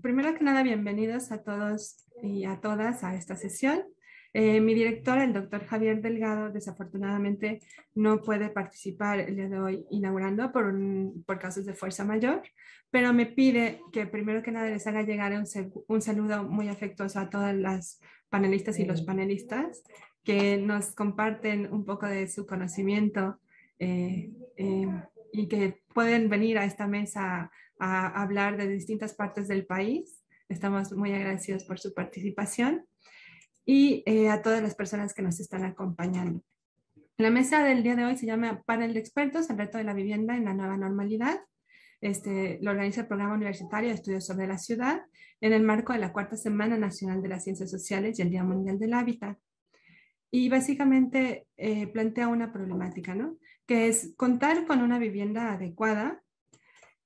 primero que nada, bienvenidos a todos y a todas a esta sesión. Eh, mi director, el doctor Javier Delgado, desafortunadamente no puede participar el día de hoy inaugurando por, por casos de fuerza mayor, pero me pide que primero que nada les haga llegar un, un saludo muy afectuoso a todas las panelistas y los panelistas que nos comparten un poco de su conocimiento eh, eh, y que pueden venir a esta mesa a hablar de distintas partes del país. Estamos muy agradecidos por su participación y eh, a todas las personas que nos están acompañando. La mesa del día de hoy se llama Panel de Expertos, el reto de la vivienda en la nueva normalidad. Este, lo organiza el Programa Universitario de Estudios sobre la Ciudad en el marco de la Cuarta Semana Nacional de las Ciencias Sociales y el Día Mundial del Hábitat. Y básicamente eh, plantea una problemática, ¿no? Que es contar con una vivienda adecuada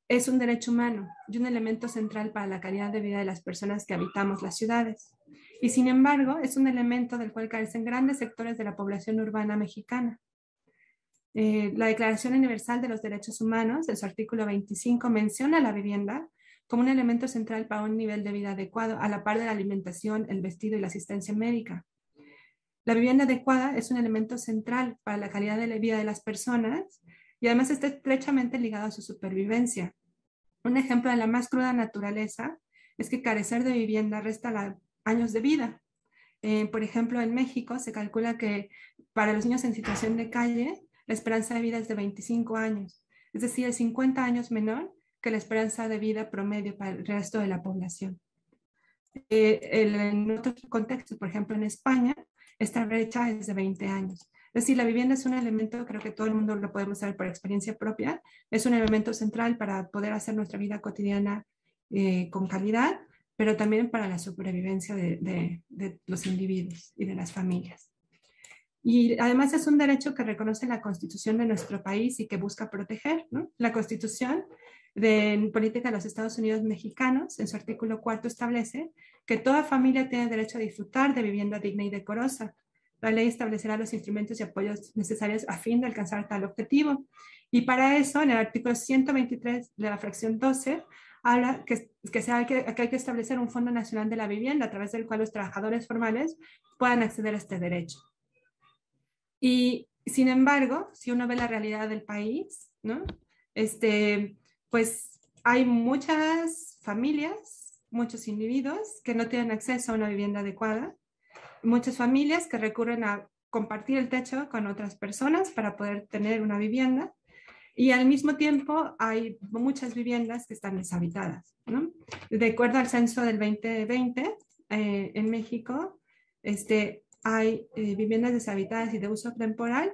es un derecho humano y un elemento central para la calidad de vida de las personas que habitamos las ciudades. Y sin embargo, es un elemento del cual carecen grandes sectores de la población urbana mexicana. Eh, la Declaración Universal de los Derechos Humanos, en su artículo 25, menciona la vivienda como un elemento central para un nivel de vida adecuado, a la par de la alimentación, el vestido y la asistencia médica. La vivienda adecuada es un elemento central para la calidad de la vida de las personas y además está estrechamente ligado a su supervivencia. Un ejemplo de la más cruda naturaleza es que carecer de vivienda resta años de vida. Eh, por ejemplo, en México se calcula que para los niños en situación de calle, la esperanza de vida es de 25 años, es decir, 50 años menor que la esperanza de vida promedio para el resto de la población. Eh, en otros contextos, por ejemplo, en España, esta brecha es de 20 años. Es decir, la vivienda es un elemento, creo que todo el mundo lo podemos saber por experiencia propia, es un elemento central para poder hacer nuestra vida cotidiana eh, con calidad, pero también para la supervivencia de, los individuos y de las familias. Y además es un derecho que reconoce la constitución de nuestro país y que busca proteger. La constitución de política de los Estados Unidos mexicanos, en su artículo cuarto, establece que toda familia tiene derecho a disfrutar de vivienda digna y decorosa, la ley establecerá los instrumentos y apoyos necesarios a fin de alcanzar tal objetivo. Y para eso, en el artículo 123 de la fracción 12, habla que, que, que, hay que establecer un Fondo Nacional de la Vivienda a través del cual los trabajadores formales puedan acceder a este derecho. Y sin embargo, si uno ve la realidad del país, ¿no? Este, pues hay muchas familias, muchos individuos que no tienen acceso a una vivienda adecuada muchas familias que recurren a compartir el techo con otras personas para poder tener una vivienda y al mismo tiempo hay muchas viviendas que están deshabitadas. ¿no? De acuerdo al censo del 2020, eh, en México este, hay eh, viviendas deshabitadas y de uso temporal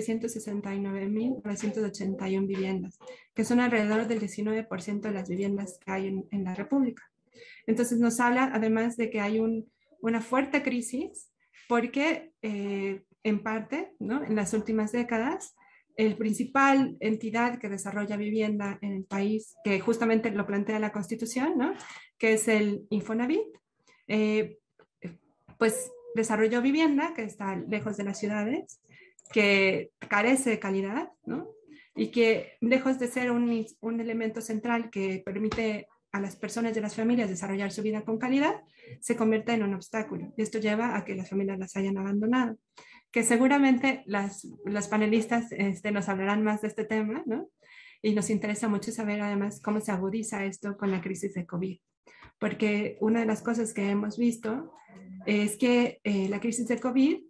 8.669.981 viviendas, que son alrededor del 19% de las viviendas que hay en, en la República. Entonces nos habla además de que hay un una fuerte crisis porque eh, en parte, ¿no? en las últimas décadas, el principal entidad que desarrolla vivienda en el país, que justamente lo plantea la Constitución, ¿no? que es el Infonavit, eh, pues desarrolló vivienda que está lejos de las ciudades, que carece de calidad, ¿no? y que lejos de ser un, un elemento central que permite a las personas de las familias desarrollar su vida con calidad, se convierte en un obstáculo. Y esto lleva a que las familias las hayan abandonado. Que seguramente las, las panelistas este, nos hablarán más de este tema, ¿no? Y nos interesa mucho saber además cómo se agudiza esto con la crisis de COVID. Porque una de las cosas que hemos visto es que eh, la crisis de COVID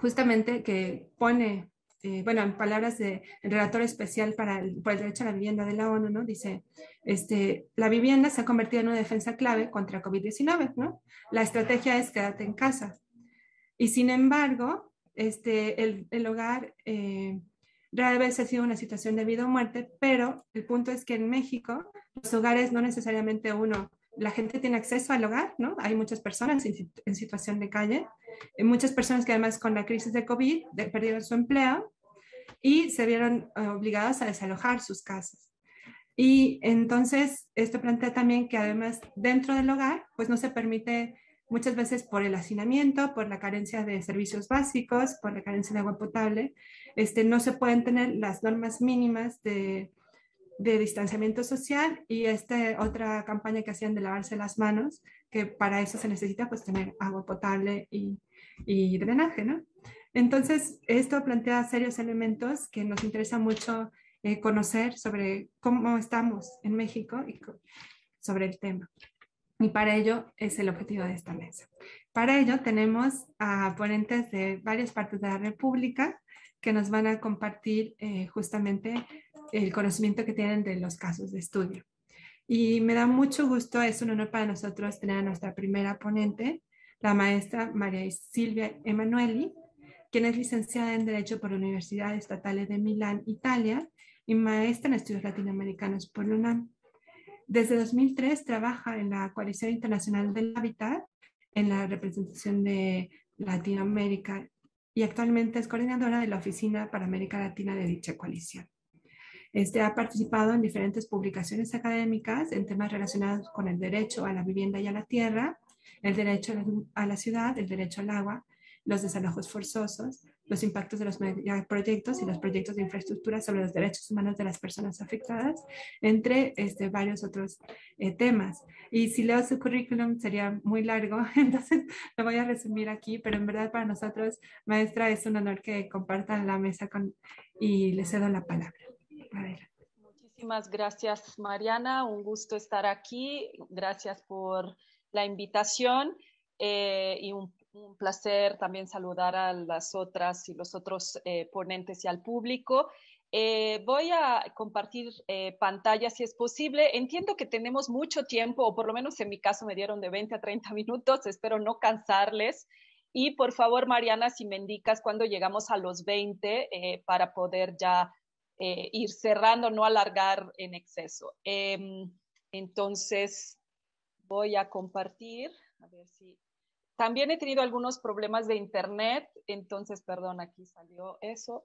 justamente que pone eh, bueno, en palabras del relator especial para el, por el derecho a la vivienda de la ONU, ¿no? Dice, este, la vivienda se ha convertido en una defensa clave contra COVID-19, ¿no? La estrategia es quédate en casa. Y sin embargo, este, el, el hogar eh, rara vez ha sido una situación de vida o muerte, pero el punto es que en México los hogares no necesariamente uno, la gente tiene acceso al hogar, ¿no? Hay muchas personas en, situación de calle, eh, muchas personas que además con la crisis de COVID perdieron su empleo y se vieron eh, obligadas a desalojar sus casas. Y entonces esto plantea también que además dentro del hogar, pues no se permite muchas veces por el hacinamiento, por la carencia de servicios básicos, por la carencia de agua potable, este, no se pueden tener las normas mínimas de, de distanciamiento social y esta otra campaña que hacían de lavarse las manos, que para eso se necesita pues tener agua potable y, y drenaje, ¿no? Entonces, esto plantea serios elementos que nos interesa mucho eh, conocer sobre cómo estamos en México y sobre el tema. Y para ello es el objetivo de esta mesa. Para ello tenemos a ponentes de varias partes de la República que nos van a compartir eh, justamente el conocimiento que tienen de los casos de estudio. Y me da mucho gusto, es un honor para nosotros tener a nuestra primera ponente, la maestra María Silvia Emanueli, quien es licenciada en Derecho por la Universidad Estatal de Milán, Italia, y maestra en Estudios Latinoamericanos por UNAM. Desde 2003 trabaja en la Coalición Internacional del Hábitat, en la representación de Latinoamérica, y actualmente es coordinadora de la Oficina para América Latina de dicha coalición. Este ha participado en diferentes publicaciones académicas en temas relacionados con el derecho a la vivienda y a la tierra, el derecho a la ciudad, el derecho al agua, los desalojos forzosos, los impactos de los proyectos y los proyectos de infraestructura sobre los derechos humanos de las personas afectadas, entre este, varios otros eh, temas. Y si leo su currículum sería muy largo, entonces lo voy a resumir aquí, pero en verdad para nosotros, maestra, es un honor que compartan la mesa con, y le cedo la palabra. Muchísimas gracias, Mariana. Un gusto estar aquí. Gracias por la invitación eh, y un, placer también saludar a las otras y los otros eh, ponentes y al público. Eh, voy a compartir pantalla si es posible. Entiendo que tenemos mucho tiempo, o por lo menos en mi caso me dieron de 20 a 30 minutos. Espero no cansarles. Y por favor, Mariana, si me indicas cuando llegamos a los 20 para poder ya eh, ir cerrando, no alargar en exceso. Em, entonces, voy a compartir. También he tenido algunos problemas de internet, entonces, perdón, aquí salió eso.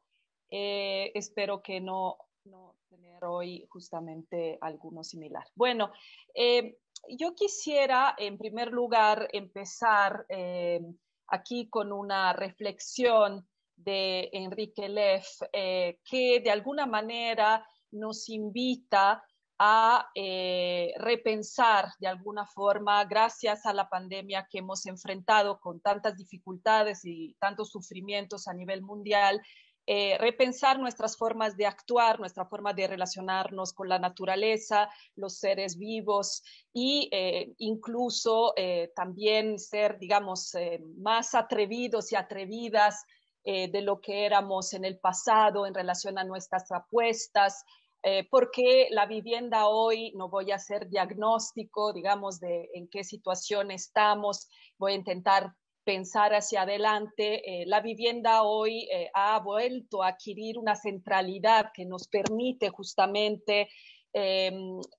Eh, espero que no, no tener hoy justamente alguno similar. Bueno, em, yo quisiera en primer lugar empezar em, aquí con una reflexión de Enrique Leff, eh, que de alguna manera nos invita a eh, repensar de alguna forma, gracias a la pandemia que hemos enfrentado con tantas dificultades y tantos sufrimientos a nivel mundial, eh, repensar nuestras formas de actuar, nuestra forma de relacionarnos con la naturaleza, los seres vivos e incluso también ser, digamos, más atrevidos y atrevidas eh, de lo que éramos en el pasado en relación a nuestras apuestas, eh, porque la vivienda hoy, no voy a hacer diagnóstico, digamos, de en qué situación estamos, voy a intentar pensar hacia adelante. Eh, la vivienda hoy ha vuelto a adquirir una centralidad que nos permite justamente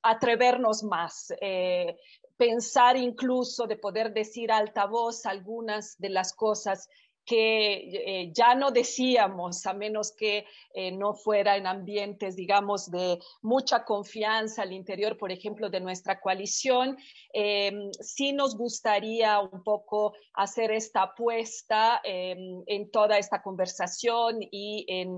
atrevernos más, pensar incluso de poder decir alta voz algunas de las cosas que eh, ya no decíamos, a menos que eh, no fuera en ambientes, digamos, de mucha confianza al interior, por ejemplo, de nuestra coalición, eh, sí nos gustaría un poco hacer esta apuesta en toda esta conversación y en,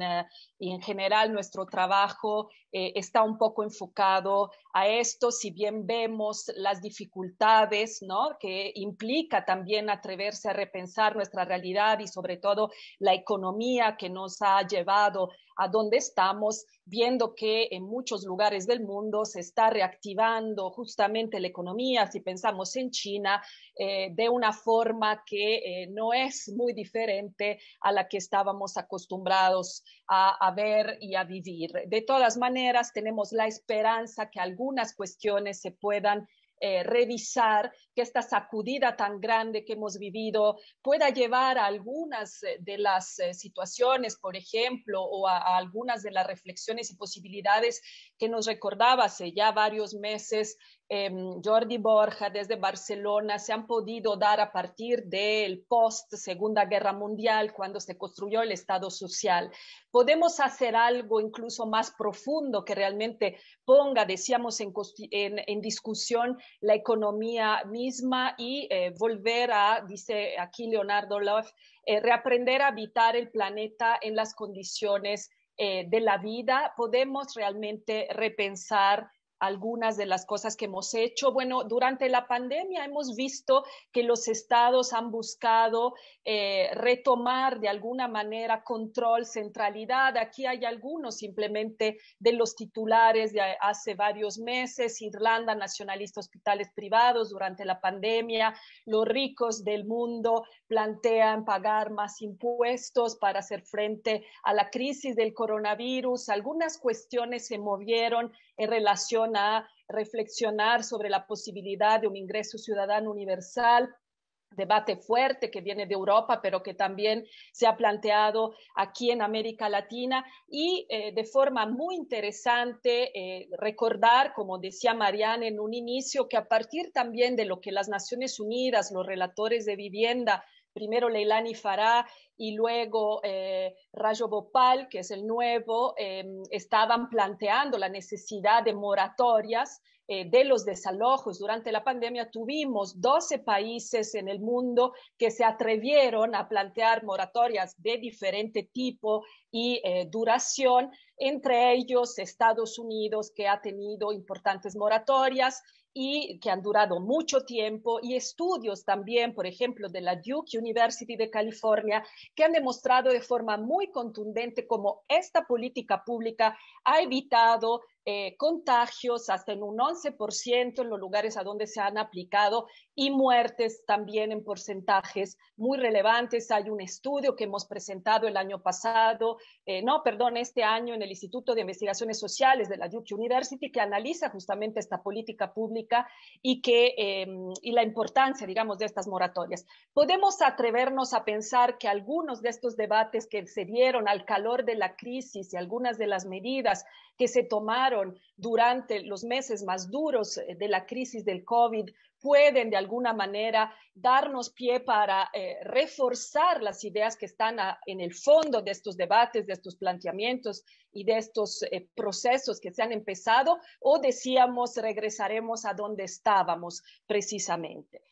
y en general nuestro trabajo está un poco enfocado a esto, si bien vemos las dificultades, ¿no? Que implica también atreverse a repensar nuestra realidad y sobre todo la economía que nos ha llevado a donde estamos, viendo que en muchos lugares del mundo se está reactivando justamente la economía, si pensamos en China, eh, de una forma que eh, no es muy diferente a la que estábamos acostumbrados a, a ver y a vivir. De todas maneras, tenemos la esperanza que algunas cuestiones se puedan eh, revisar que esta sacudida tan grande que hemos vivido pueda llevar a algunas eh, de las eh, situaciones, por ejemplo, o a, algunas de las reflexiones y posibilidades que nos recordaba hace ya varios meses em, Jordi Borja desde Barcelona, se han podido dar a partir del post Segunda Guerra Mundial, cuando se construyó el Estado social. Podemos hacer algo incluso más profundo que realmente ponga, decíamos, en, discusión la economía misma y eh, volver a, dice aquí Leonardo Love, eh, reaprender a habitar el planeta en las condiciones de la vida, podemos realmente repensar algunas de las cosas que hemos hecho. Bueno, durante la pandemia hemos visto que los estados han buscado eh, retomar de alguna manera control, centralidad. Aquí hay algunos simplemente de los titulares de hace varios meses. Irlanda nacionalista hospitales privados durante la pandemia. Los ricos del mundo plantean pagar más impuestos para hacer frente a la crisis del coronavirus. Algunas cuestiones se movieron en relación a reflexionar sobre la posibilidad de un ingreso ciudadano universal debate fuerte que viene de Europa, pero que también se ha planteado aquí en América Latina. Y eh, de forma muy interesante eh, recordar, como decía Mariana en un inicio, que a partir también de lo que las Naciones Unidas, los relatores de vivienda, primero Leilani Farah y luego eh, Rayo Bhopal, que es el nuevo, em, estaban planteando la necesidad de moratorias eh, de los desalojos. Durante la pandemia tuvimos 12 países en el mundo que se atrevieron a plantear moratorias de diferente tipo y eh, duración, entre ellos Estados Unidos, que ha tenido importantes moratorias, y que han durado mucho tiempo y estudios también, por ejemplo, de la Duke University de California, que han demostrado de forma muy contundente cómo esta política pública ha evitado eh, contagios hasta en un 11% en los lugares a donde se han aplicado y muertes también en porcentajes muy relevantes. Hay un estudio que hemos presentado el año pasado, eh, no, perdón, este año en el Instituto de Investigaciones Sociales de la Duke University que analiza justamente esta política pública y, que, em, y la importancia, digamos, de estas moratorias. Podemos atrevernos a pensar que algunos de estos debates que se dieron al calor de la crisis y algunas de las medidas que se tomaron durante los meses más duros eh, de la crisis del COVID pueden de alguna manera darnos pie para eh, reforzar las ideas que están en el fondo de estos debates, de estos planteamientos y de estos eh, procesos que se han empezado, o decíamos regresaremos a donde estábamos precisamente.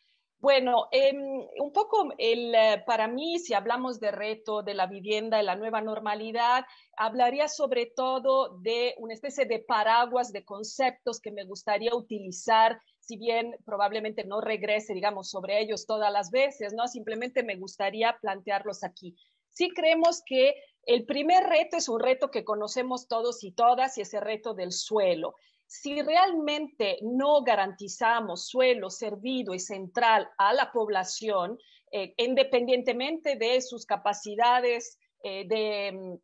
Bueno, em, un poco el, eh, para mí, si hablamos de reto de la vivienda, de la nueva normalidad, hablaría sobre todo de una especie de paraguas de conceptos que me gustaría utilizar, si bien probablemente no regrese, digamos, sobre ellos todas las veces, ¿no? Simplemente me gustaría plantearlos aquí. Sí creemos que el primer reto es un reto que conocemos todos y todas y es el reto del suelo si realmente no garantizamos suelo servido y central a la población, eh, independientemente de sus capacidades eh, de mm,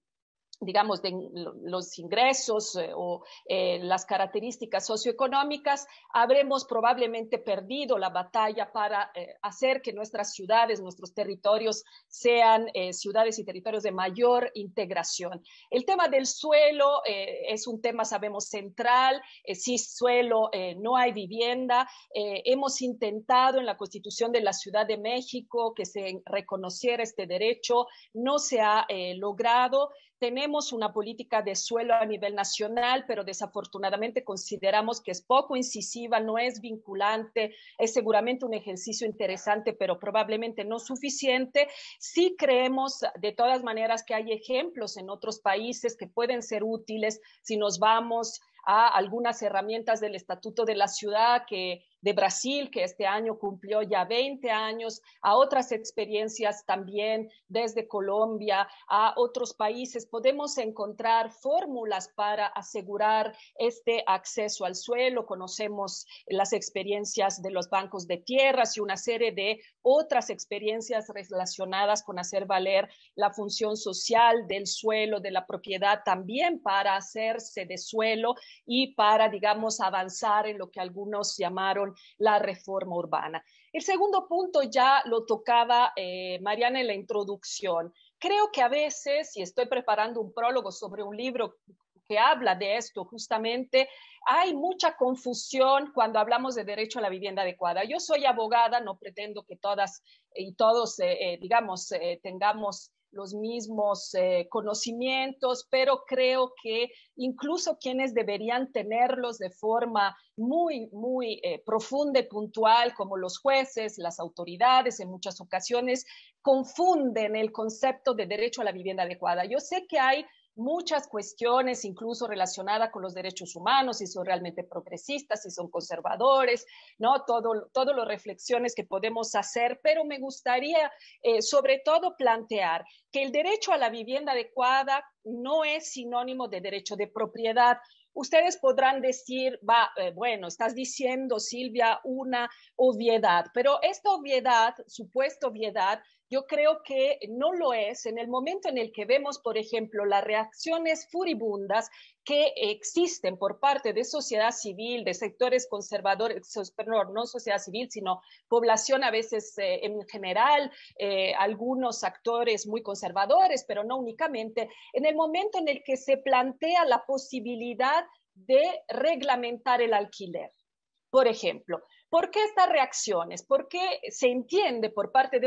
digamos, de los ingresos eh, o eh, las características socioeconómicas, habremos probablemente perdido la batalla para eh, hacer que nuestras ciudades, nuestros territorios sean ciudades y territorios de mayor integración. El tema del suelo es un tema, sabemos, central. si suelo, no hay vivienda. hemos intentado en la Constitución de la Ciudad de México que se reconociera este derecho, no se ha logrado tenemos una política de suelo a nivel nacional, pero desafortunadamente consideramos que es poco incisiva, no es vinculante, es seguramente un ejercicio interesante, pero probablemente no suficiente. Sí creemos de todas maneras que hay ejemplos en otros países que pueden ser útiles si nos vamos a algunas herramientas del Estatuto de la Ciudad que de Brasil, que este año cumplió ya 20 años, a otras experiencias también desde Colombia, a otros países. Podemos encontrar fórmulas para asegurar este acceso al suelo. Conocemos las experiencias de los bancos de tierras y una serie de otras experiencias relacionadas con hacer valer la función social del suelo, de la propiedad, también para hacerse de suelo y para, digamos, avanzar en lo que algunos llamaron la reforma urbana. El segundo punto ya lo tocaba eh, Mariana en la introducción. Creo que a veces, y estoy preparando un prólogo sobre un libro que habla de esto justamente, hay mucha confusión cuando hablamos de derecho a la vivienda adecuada. Yo soy abogada, no pretendo que todas y todos, eh, eh, digamos, tengamos los mismos eh, conocimientos, pero creo que incluso quienes deberían tenerlos de forma muy, muy eh, profunda y puntual, como los jueces, las autoridades, en muchas ocasiones, confunden el concepto de derecho a la vivienda adecuada. Yo sé que hay muchas cuestiones, incluso relacionadas con los derechos humanos, si son realmente progresistas, si son conservadores, ¿no? Todo, todo las reflexiones que podemos hacer, pero me gustaría eh, sobre todo plantear que el derecho a la vivienda adecuada no es sinónimo de derecho de propiedad. Ustedes podrán decir, va, eh, bueno, estás diciendo, Silvia, una obviedad, pero esta obviedad, supuesta obviedad, yo creo que no lo es en el momento en el que vemos, por ejemplo, las reacciones furibundas que existen por parte de sociedad civil, de sectores conservadores, perdón, no sociedad civil, sino población a veces eh, en general, eh, algunos actores muy conservadores, pero no únicamente, en el momento en el que se plantea la posibilidad de reglamentar el alquiler. Por ejemplo, ¿Por qué estas reacciones? Porque se entiende por parte de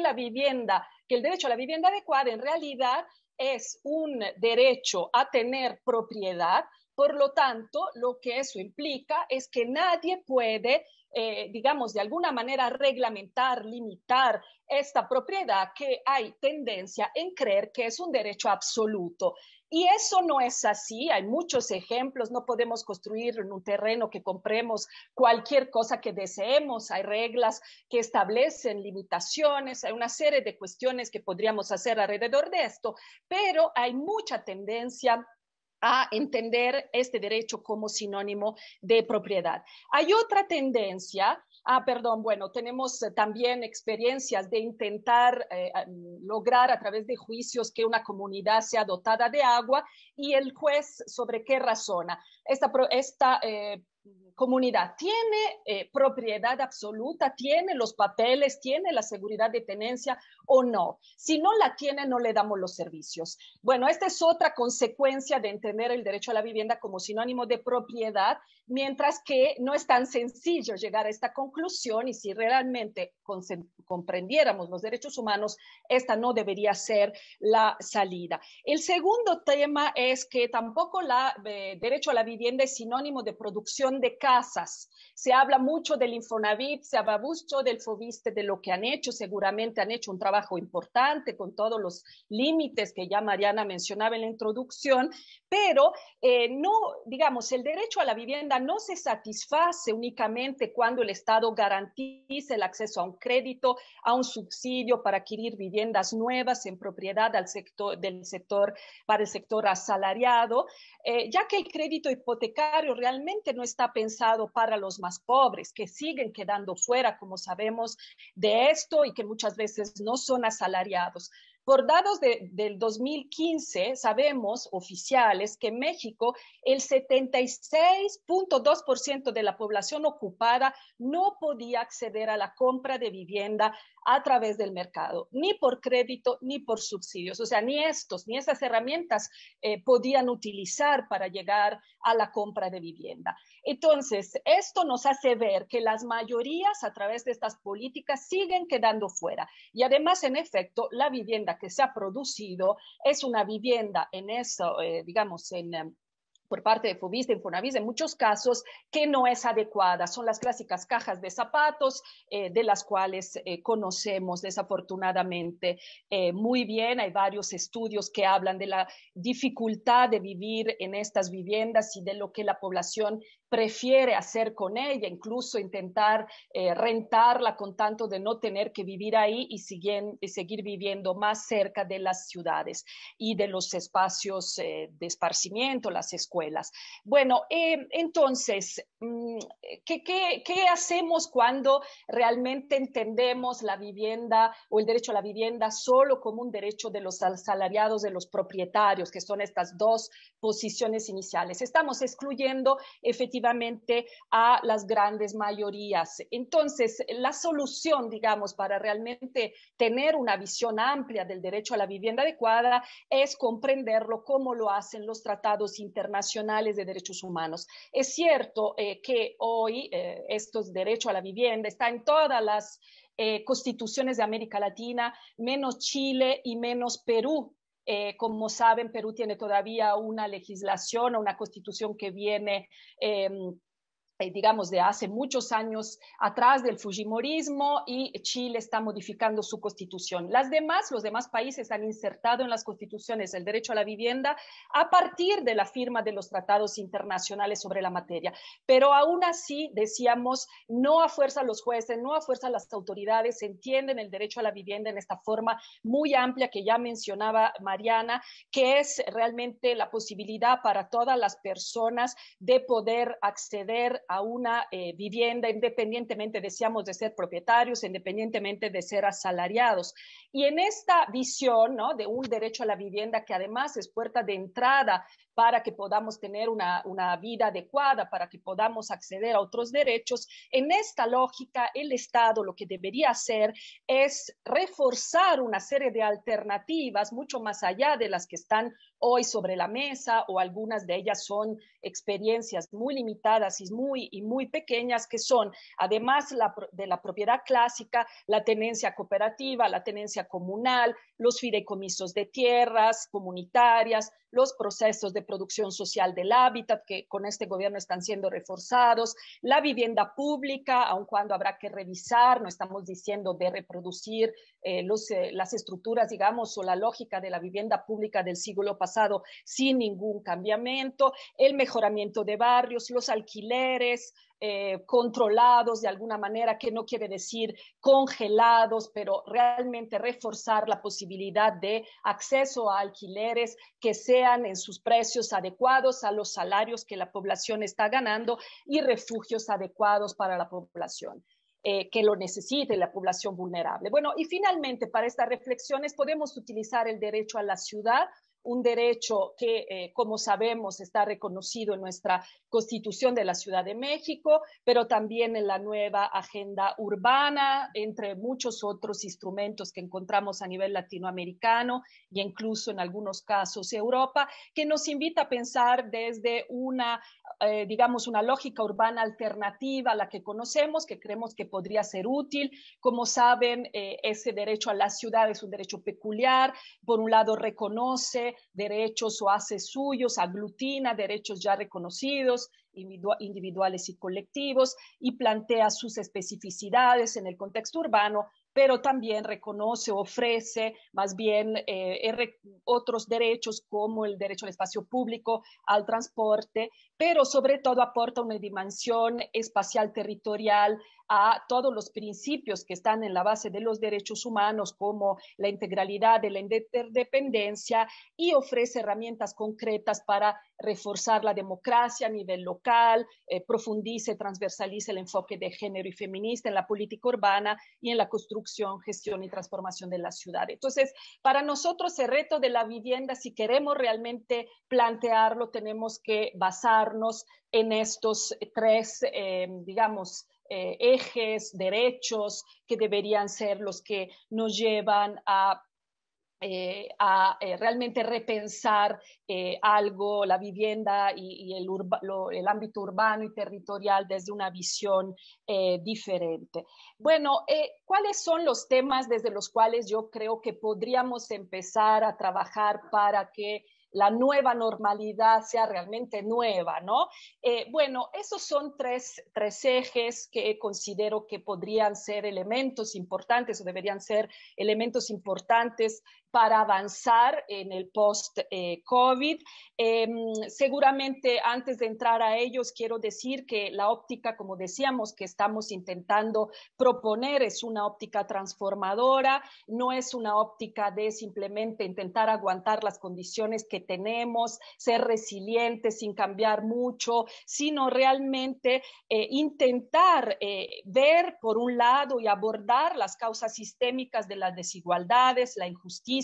la vivienda, que el derecho a la vivienda adecuada en realidad es un derecho a tener propiedad. Por lo tanto, lo que eso implica es que nadie puede, eh, digamos, de alguna manera reglamentar, limitar esta propiedad que hay tendencia en creer que es un derecho absoluto. Y eso no es así. Hay muchos ejemplos. No podemos construir en un terreno que compremos cualquier cosa que deseemos. Hay reglas que establecen limitaciones. Hay una serie de cuestiones que podríamos hacer alrededor de esto, pero hay mucha tendencia a entender este derecho como sinónimo de propiedad. Hay otra tendencia Ah, perdón, bueno, tenemos eh, también experiencias de intentar eh, lograr a través de juicios que una comunidad sea dotada de agua y el juez sobre qué razona. Esta, esta eh, comunidad tiene eh, propiedad absoluta, tiene los papeles, tiene la seguridad de tenencia o no. Si no la tiene, no le damos los servicios. Bueno, esta es otra consecuencia de entender el derecho a la vivienda como sinónimo de propiedad, mientras que no es tan sencillo llegar a esta conclusión y si realmente comprendiéramos los derechos humanos, esta no debería ser la salida. El segundo tema es que tampoco el eh, derecho a la vivienda es sinónimo de producción de casas. Se habla mucho del Infonavit, se habla mucho del Fobiste, de lo que han hecho. Seguramente han hecho un trabajo importante con todos los límites que ya Mariana mencionaba en la introducción, pero eh, no, digamos, el derecho a la vivienda no se satisface únicamente cuando el Estado garantice el acceso a un crédito, a un subsidio para adquirir viviendas nuevas en propiedad al sector, del sector, para el sector asalariado, eh, ya que el crédito hipotecario realmente no está pensado para los más pobres, que siguen quedando fuera, como sabemos, de esto y que muchas veces no son asalariados. Por datos de, del 2015, sabemos oficiales que en México el 76.2% de la población ocupada no podía acceder a la compra de vivienda a través del mercado, ni por crédito ni por subsidios. O sea, ni estos, ni esas herramientas eh, podían utilizar para llegar a la compra de vivienda. Entonces, esto nos hace ver que las mayorías a través de estas políticas siguen quedando fuera. Y además, en efecto, la vivienda que se ha producido es una vivienda en eso, eh, digamos, en em, por parte de Fobista, Infonavit, en muchos casos, que no es adecuada. Son las clásicas cajas de zapatos, eh, de las cuales eh, conocemos desafortunadamente muy bien. Hay varios estudios que hablan de la dificultad de vivir en estas viviendas y de lo que la población prefiere hacer con ella, incluso intentar eh, rentarla con tanto de no tener que vivir ahí y seguir viviendo más cerca de las ciudades y de los espacios eh, de esparcimiento, las escuelas. Bueno, eh, entonces, mm, ¿qué, qué hacemos cuando realmente entendemos la vivienda o el derecho a la vivienda solo como un derecho de los asalariados, de los propietarios, que son estas dos posiciones iniciales? Estamos excluyendo efectivamente a las grandes mayorías. Entonces, la solución, digamos, para realmente tener una visión amplia del derecho a la vivienda adecuada es comprenderlo como lo hacen los tratados internacionales de derechos humanos. Es cierto eh, que hoy eh, estos derechos a la vivienda están en todas las eh, constituciones de América Latina, menos Chile y menos Perú. Eh, como saben, Perú tiene todavía una legislación o una constitución que viene em, digamos, de hace muchos años atrás del Fujimorismo y Chile está modificando su constitución. Las demás, los demás países han insertado en las constituciones el derecho a la vivienda a partir de la firma de los tratados internacionales sobre la materia. Pero aún así, decíamos, no a fuerza los jueces, no a fuerza las autoridades entienden el derecho a la vivienda en esta forma muy amplia que ya mencionaba Mariana, que es realmente la posibilidad para todas las personas de poder acceder una eh, vivienda independientemente, decíamos, de ser propietarios, independientemente de ser asalariados. Y en esta visión ¿no? de un derecho a la vivienda que además es puerta de entrada para que podamos tener una, una, vida adecuada, para que podamos acceder a otros derechos. En esta lógica, el Estado lo que debería hacer es reforzar una serie de alternativas mucho más allá de las que están hoy sobre la mesa o algunas de ellas son experiencias muy limitadas y muy, y muy pequeñas que son, además la, de la propiedad clásica, la tenencia cooperativa, la tenencia comunal, los fideicomisos de tierras comunitarias, los procesos de producción social del hábitat que con este gobierno están siendo reforzados, la vivienda pública, aun cuando habrá que revisar, no estamos diciendo de reproducir eh, los, eh, las estructuras, digamos, o la lógica de la vivienda pública del siglo pasado sin ningún cambiamiento, el mejoramiento de barrios, los alquileres, eh, controlados de alguna manera, que no quiere decir congelados, pero realmente reforzar la posibilidad de acceso a alquileres que sean en sus precios adecuados a los salarios que la población está ganando y refugios adecuados para la población. Eh, que lo necesite la población vulnerable. Bueno, y finalmente, para estas reflexiones podemos utilizar el derecho a la ciudad un derecho que, eh, como sabemos, está reconocido en nuestra Constitución de la Ciudad de México, pero también en la nueva agenda urbana, entre muchos otros instrumentos que encontramos a nivel latinoamericano e incluso en algunos casos Europa, que nos invita a pensar desde una, eh, digamos, una lógica urbana alternativa a la que conocemos, que creemos que podría ser útil. Como saben, eh, ese derecho a la ciudad es un derecho peculiar. Por un lado, reconoce derechos o hace suyos, aglutina derechos ya reconocidos, individuales y colectivos, y plantea sus especificidades en el contexto urbano, pero también reconoce, ofrece más bien eh, otros derechos como el derecho al espacio público, al transporte, pero sobre todo aporta una dimensión espacial territorial a todos los principios que están en la base de los derechos humanos, como la integralidad de la interdependencia, y ofrece herramientas concretas para reforzar la democracia a nivel local, eh, profundice, transversalice el enfoque de género y feminista en la política urbana y en la construcción, gestión y transformación de la ciudad. Entonces, para nosotros el reto de la vivienda, si queremos realmente plantearlo, tenemos que basarnos en estos tres, eh, digamos, eh, ejes, derechos que deberían ser los que nos llevan a eh, a eh, realmente repensar algo, la vivienda y, el, el, ámbito urbano y territorial desde una visión diferente. Bueno, ¿cuáles son los temas desde los cuales yo creo que podríamos empezar a trabajar para que la nueva normalidad sea realmente nueva, ¿no? Eh, bueno, esos son tres, tres ejes que considero que podrían ser elementos importantes o deberían ser elementos importantes para avanzar en el post-COVID. Em, seguramente antes de entrar a ellos, quiero decir que la óptica, como decíamos, que estamos intentando proponer es una óptica transformadora, no es una óptica de simplemente intentar aguantar las condiciones que tenemos, ser resilientes sin cambiar mucho, sino realmente eh, intentar eh, ver por un lado y abordar las causas sistémicas de las desigualdades, la injusticia,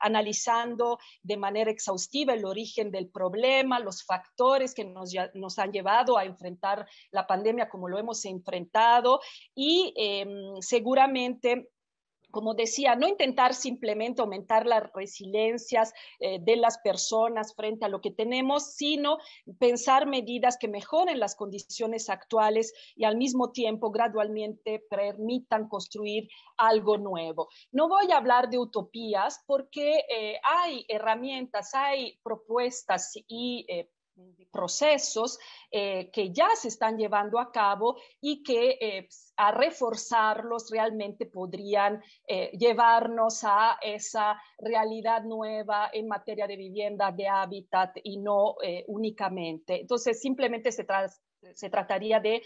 analizando de manera exhaustiva el origen del problema, los factores que nos, nos han llevado a enfrentar la pandemia como lo hemos enfrentado y em, seguramente como decía, no intentar simplemente aumentar las resiliencias eh, de las personas frente a lo que tenemos, sino pensar medidas que mejoren las condiciones actuales y al mismo tiempo gradualmente permitan construir algo nuevo. No voy a hablar de utopías porque eh, hay herramientas, hay propuestas y eh, procesos eh, que ya se están llevando a cabo y que eh, a reforzarlos realmente podrían eh, llevarnos a esa realidad nueva en materia de vivienda, de hábitat y no únicamente. Entonces, simplemente se, se trataría de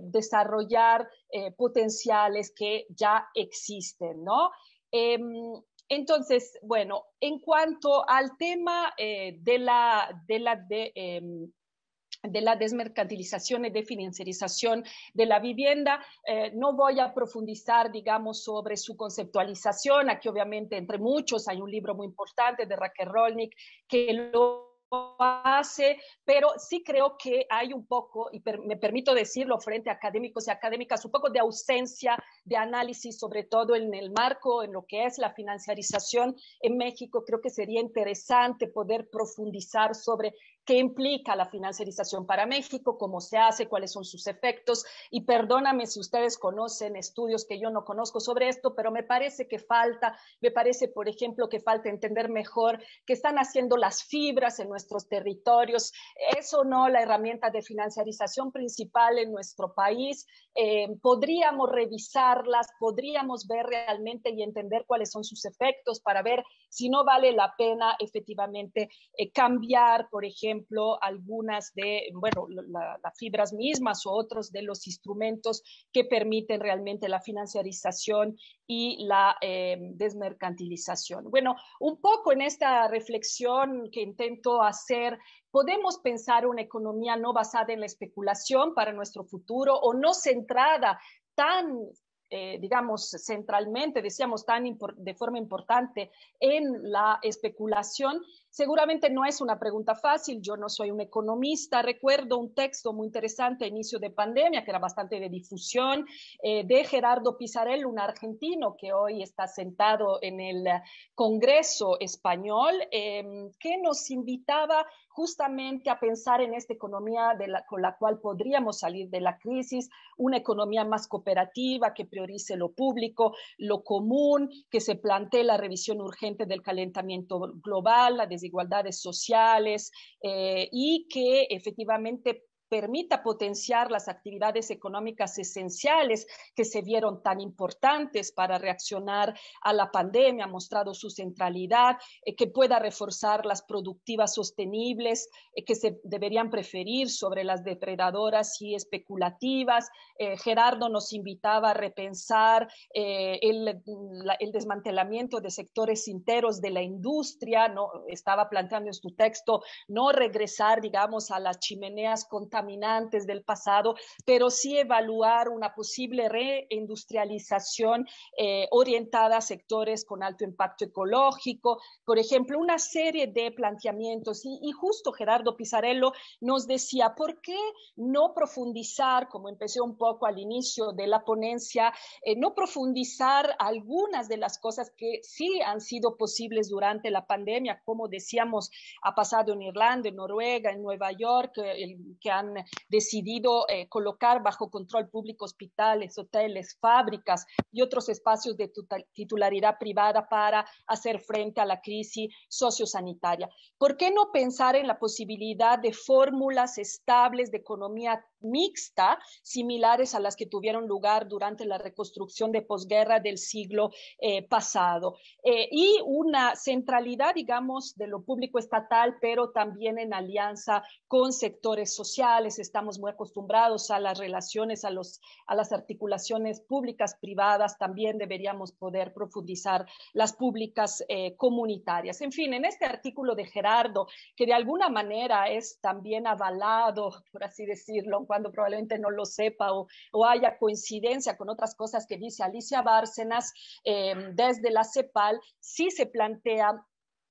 desarrollar potenciales que ya existen, ¿no? Entonces, bueno, en cuanto al tema eh, de, la, de, la, de, em, de la desmercantilización y de financiarización de la vivienda. Eh, no voy a profundizar, digamos, sobre su conceptualización. Aquí, obviamente, entre muchos, hay un libro muy importante de Raquel Rolnik que lo hace, pero sí creo que hay un poco, y me permito decirlo frente a académicos y académicas, un poco de ausencia de análisis, sobre todo en el marco, en lo que es la financiarización en México. Creo que sería interesante poder profundizar sobre qué implica la financiarización para México, cómo se hace, cuáles son sus efectos. Y perdóname si ustedes conocen estudios que yo no conozco sobre esto, pero me parece que falta, me parece, por ejemplo, que falta entender mejor qué están haciendo las fibras en nuestros territorios. Eso no la herramienta de financiarización principal en nuestro país. Eh, podríamos revisarlas, podríamos ver realmente y entender cuáles son sus efectos para ver si no vale la pena efectivamente eh, cambiar, por ejemplo, ejemplo, algunas de, bueno, las fibras mismas o otros de los instrumentos que permiten realmente la financiarización y la eh, desmercantilización. Bueno, un poco en esta reflexión que intento hacer, podemos pensar una economía no basada en la especulación para nuestro futuro o no centrada tan eh, digamos, centralmente, decíamos, tan de forma importante en la especulación, seguramente no es una pregunta fácil. Yo no soy un economista. Recuerdo un texto muy interesante a inicio de pandemia, que era bastante de difusión, eh, de Gerardo Pizarello, un argentino que hoy está sentado en el Congreso español, em, que nos invitaba justamente a pensar en esta economía con la cual podríamos salir de la crisis, una economía más cooperativa que priorice lo público, lo común, que se plantee la revisión urgente del calentamiento global, las desigualdades sociales eh, y que efectivamente permita potenciar las actividades económicas esenciales que se vieron tan importantes para reaccionar a la pandemia, ha mostrado su centralidad, eh, que pueda reforzar las productivas sostenibles eh, que se deberían preferir sobre las depredadoras y especulativas. Eh, Gerardo nos invitaba a repensar el, el, desmantelamiento de sectores enteros de la industria, ¿no? estaba planteando en su texto no regresar, digamos, a las chimeneas con contaminantes del pasado, pero sí evaluar una posible reindustrialización eh, orientada a sectores con alto impacto ecológico, por ejemplo, una serie de planteamientos. Y, y justo Gerardo Pizarello nos decía, ¿por qué no profundizar, como empecé un poco al inicio de la ponencia, eh, no profundizar algunas de las cosas que sí han sido posibles durante la pandemia, como decíamos, ha pasado en Irlanda, en Noruega, en Nueva York, eh, que han decidido eh, colocar bajo control público hospitales, hoteles, fábricas y otros espacios de titularidad privada para hacer frente a la crisis sociosanitaria. ¿Por qué no pensar en la posibilidad de fórmulas estables de economía mixta, similares a las que tuvieron lugar durante la reconstrucción de posguerra del siglo eh, pasado? Eh, y una centralidad, digamos, de lo público estatal, pero también en alianza con sectores sociales. Estamos muy acostumbrados a las relaciones, a, los, a las articulaciones públicas, privadas. También deberíamos poder profundizar las públicas eh, comunitarias. En fin, en este artículo de Gerardo, que de alguna manera es también avalado, por así decirlo, cuando probablemente no lo sepa o, haya coincidencia con otras cosas que dice Alicia Bárcenas eh, desde la CEPAL, sí se plantea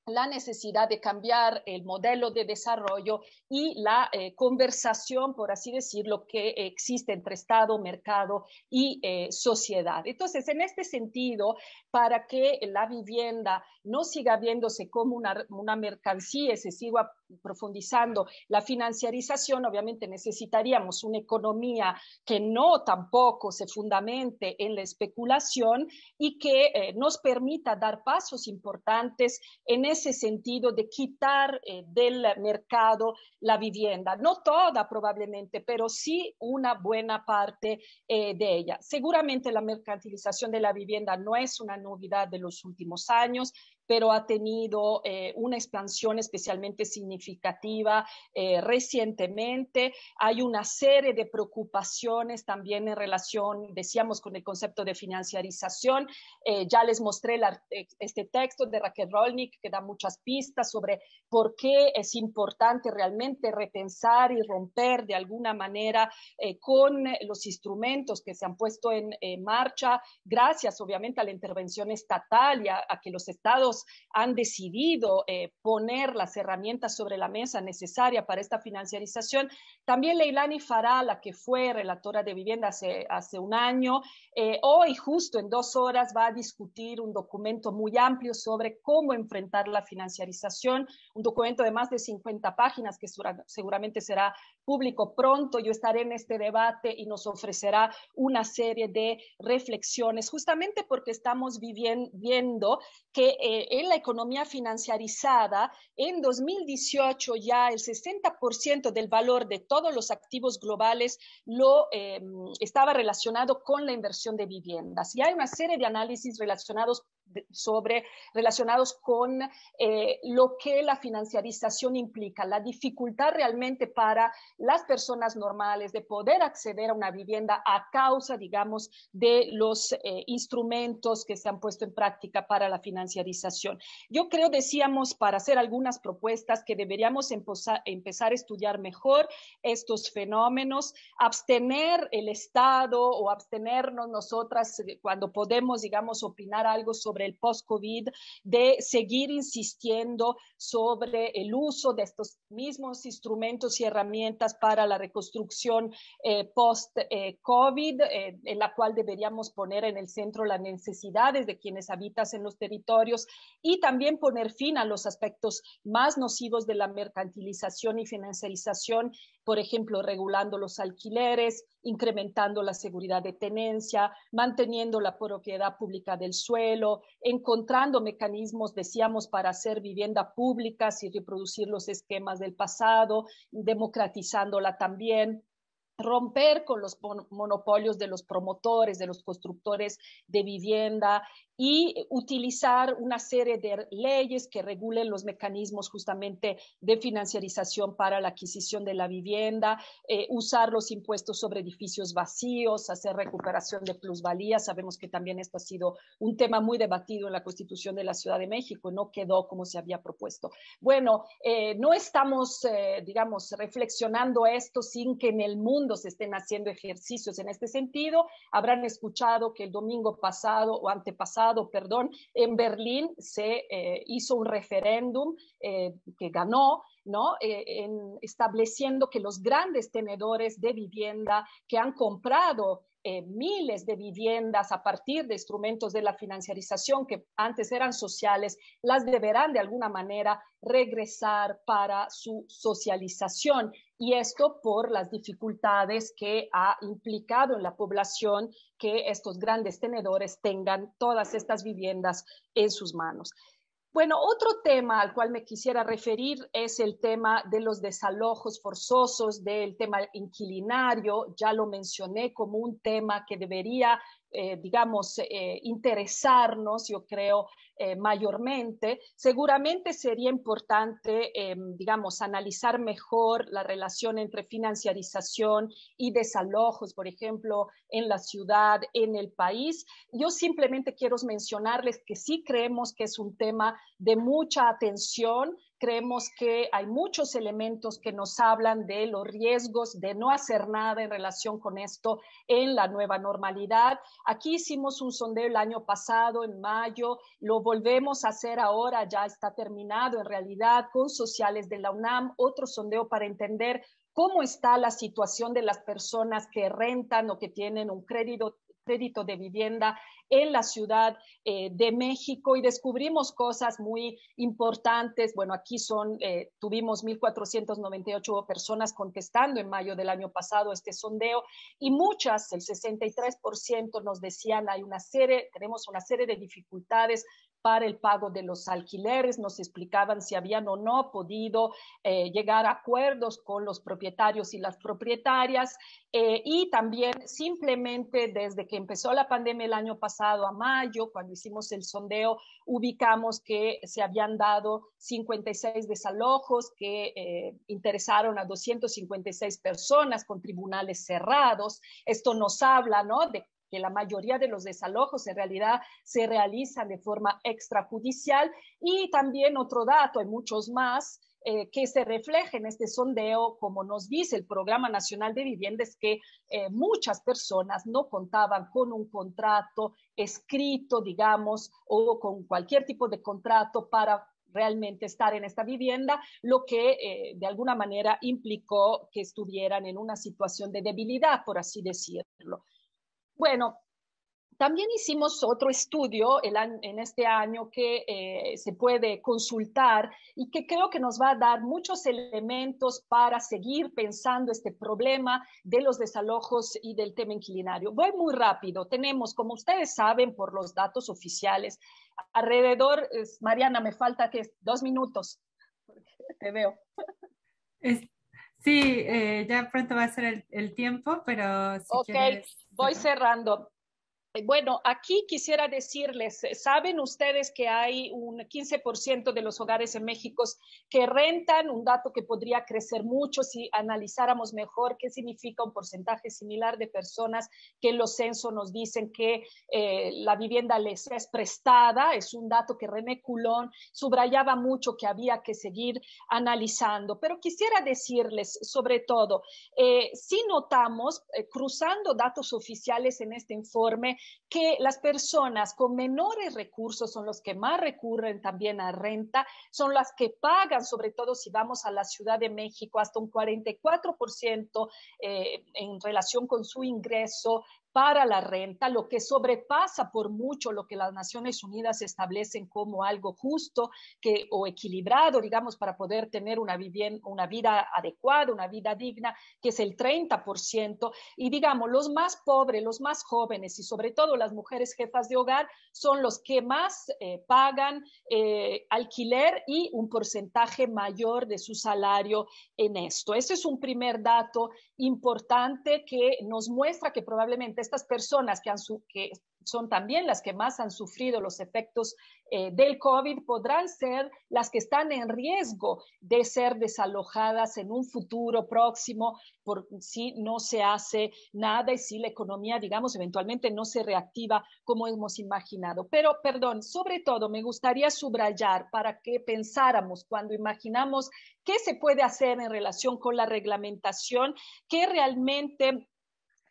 la necesidad de cambiar el modelo de desarrollo y la eh, conversación, por así decirlo, que existe entre Estado, mercado y eh, sociedad. Entonces, en este sentido, para que la vivienda no siga viéndose como una, una mercancía se siga profundizando la financiarización, obviamente necesitaríamos una economía que no tampoco se fundamente en la especulación y que eh, nos permita dar pasos importantes en ese sentido de quitar eh, del mercado la vivienda. No toda probablemente, pero sí una buena parte eh, de ella. Seguramente la mercantilización de la vivienda no es una novedad de los últimos años pero ha tenido eh, una expansión especialmente significativa eh, recientemente. Hay una serie de preocupaciones también en relación, decíamos, con el concepto de financiarización. Eh, ya les mostré este texto de Raquel Rolnik que da muchas pistas sobre por qué es importante realmente repensar y romper de alguna manera con los instrumentos que se han puesto en marcha, gracias obviamente a la intervención estatal y a que los estados han decidido eh, poner las herramientas sobre la mesa necesarias para esta financiarización. También Leilani Farah, la que fue relatora de vivienda hace, hace un año, eh, hoy justo en dos horas va a discutir un documento muy amplio sobre cómo enfrentar la financiarización, un documento de más de 50 páginas que seguramente será público pronto. Yo estaré en este debate y nos ofrecerá una serie de reflexiones, justamente porque estamos viendo que eh, en la economía financiarizada, en 2018 ya el 60% del valor de todos los activos globales lo eh, estaba relacionado con la inversión de viviendas. Y hay una serie de análisis relacionados sobre relacionados con eh, lo que la financiarización implica, la dificultad realmente para las personas normales de poder acceder a una vivienda a causa, digamos, de los eh, instrumentos que se han puesto en práctica para la financiarización. Yo creo, decíamos, para hacer algunas propuestas que deberíamos empezar a estudiar mejor estos fenómenos, abstener el Estado o abstenernos nosotras eh, cuando podemos, digamos, opinar algo sobre el post-COVID, de seguir insistiendo sobre el uso de estos mismos instrumentos y herramientas para la reconstrucción eh, post-COVID, eh, en la cual deberíamos poner en el centro las necesidades de quienes habitan en los territorios y también poner fin a los aspectos más nocivos de la mercantilización y financiarización por ejemplo, regulando los alquileres, incrementando la seguridad de tenencia, manteniendo la propiedad pública del suelo, encontrando mecanismos, decíamos, para hacer vivienda pública y reproducir los esquemas del pasado, democratizándola también romper con los monopolios de los promotores, de los constructores de vivienda y utilizar una serie de leyes que regulen los mecanismos justamente de financiarización para la adquisición de la vivienda, eh, usar los impuestos sobre edificios vacíos, hacer recuperación de plusvalía. Sabemos que también esto ha sido un tema muy debatido en la Constitución de la Ciudad de México no quedó como se había propuesto. Bueno, eh, no estamos, eh, digamos, reflexionando esto sin que en el mundo se estén haciendo ejercicios en este sentido. Habrán escuchado que el domingo pasado o antepasado perdón, en Berlín se eh, hizo un referéndum eh, que ganó, ¿no? Eh, estableciendo que los grandes tenedores de vivienda que han comprado miles de viviendas a partir de instrumentos de la financiarización que antes eran sociales, las deberán de alguna manera regresar para su socialización y esto por las dificultades que ha implicado en la población que estos grandes tenedores tengan todas estas viviendas en sus manos. Bueno, otro tema al cual me quisiera referir es el tema de los desalojos forzosos, del tema inquilinario. Ya lo mencioné como un tema que debería eh, digamos, eh, interesarnos, yo creo, eh, mayormente, seguramente sería importante, digamos, analizar mejor la relación entre financiarización y desalojos, por ejemplo, en la ciudad, en el país. Yo simplemente quiero mencionarles que sí creemos que es un tema de mucha atención creemos que hay muchos elementos que nos hablan de los riesgos de no hacer nada en relación con esto en la nueva normalidad. Aquí hicimos un sondeo el año pasado, en mayo, lo volvemos a hacer ahora, ya está terminado en realidad con sociales de la UNAM, otro sondeo para entender cómo está la situación de las personas que rentan o que tienen un crédito crédito de vivienda en la Ciudad eh, de México y descubrimos cosas muy importantes. Bueno, aquí son, eh, tuvimos 1.498 personas contestando en mayo del año pasado este sondeo y muchas, el 63% nos decían hay una serie, tenemos una serie de dificultades para el pago de los alquileres, nos explicaban si habían o no podido eh, llegar a acuerdos con los propietarios y las propietarias eh, y también simplemente desde que empezó la pandemia el año pasado a mayo, cuando hicimos el sondeo, ubicamos que se habían dado 56 desalojos que eh, interesaron a 256 personas con tribunales cerrados. Esto nos habla, ¿no? De que la mayoría de los desalojos en realidad se realizan de forma extrajudicial. Y también otro dato, hay muchos más, eh, que se refleja en este sondeo, como nos dice el Programa Nacional de Vivienda, que eh, muchas personas no contaban con un contrato escrito, digamos, o con cualquier tipo de contrato para realmente estar en esta vivienda, lo que eh, de alguna manera implicó que estuvieran en una situación de debilidad, por así decirlo. Bueno, también hicimos otro estudio en este año que eh, se puede consultar y que creo que nos va a dar muchos elementos para seguir pensando este problema de los desalojos y del tema inquilinario. Voy muy rápido. Tenemos, como ustedes saben por los datos oficiales, alrededor, Mariana, me falta que dos minutos. Te veo. Sí, eh, ya pronto va a ser el, tiempo, pero si Ok, voy cerrando. Bueno, aquí quisiera decirles, ¿saben ustedes que hay un 15% de los hogares en México que rentan? Un dato que podría crecer mucho si analizáramos mejor qué significa un porcentaje similar de personas que en los censos nos dicen que eh, la vivienda les es prestada. Es un dato que René Culón subrayaba mucho que había que seguir analizando. Pero quisiera decirles, sobre todo, eh, si notamos, eh, cruzando datos oficiales en este informe, que las personas con menores recursos son los que más recurren también a renta, son las que pagan, sobre todo si vamos a la Ciudad de México, hasta un 44% eh, en relación con su ingreso para la renta, lo que sobrepasa por mucho lo que las Naciones Unidas establecen como algo justo que, o equilibrado, digamos, para poder tener una, una vida adecuada, una vida digna, que es el 30%. Y digamos, los más pobres, los más jóvenes y sobre todo las mujeres jefas de hogar son los que más eh, pagan eh, alquiler y un porcentaje mayor de su salario en esto. Ese es un primer dato importante que nos muestra que probablemente estas personas que, han que son también las que más han sufrido los efectos eh, del COVID, podrán ser las que están en riesgo de ser desalojadas en un futuro próximo por si no se hace nada y si la economía, digamos, eventualmente no se reactiva como hemos imaginado. Pero, perdón, sobre todo me gustaría subrayar para que pensáramos cuando imaginamos qué se puede hacer en relación con la reglamentación, que realmente...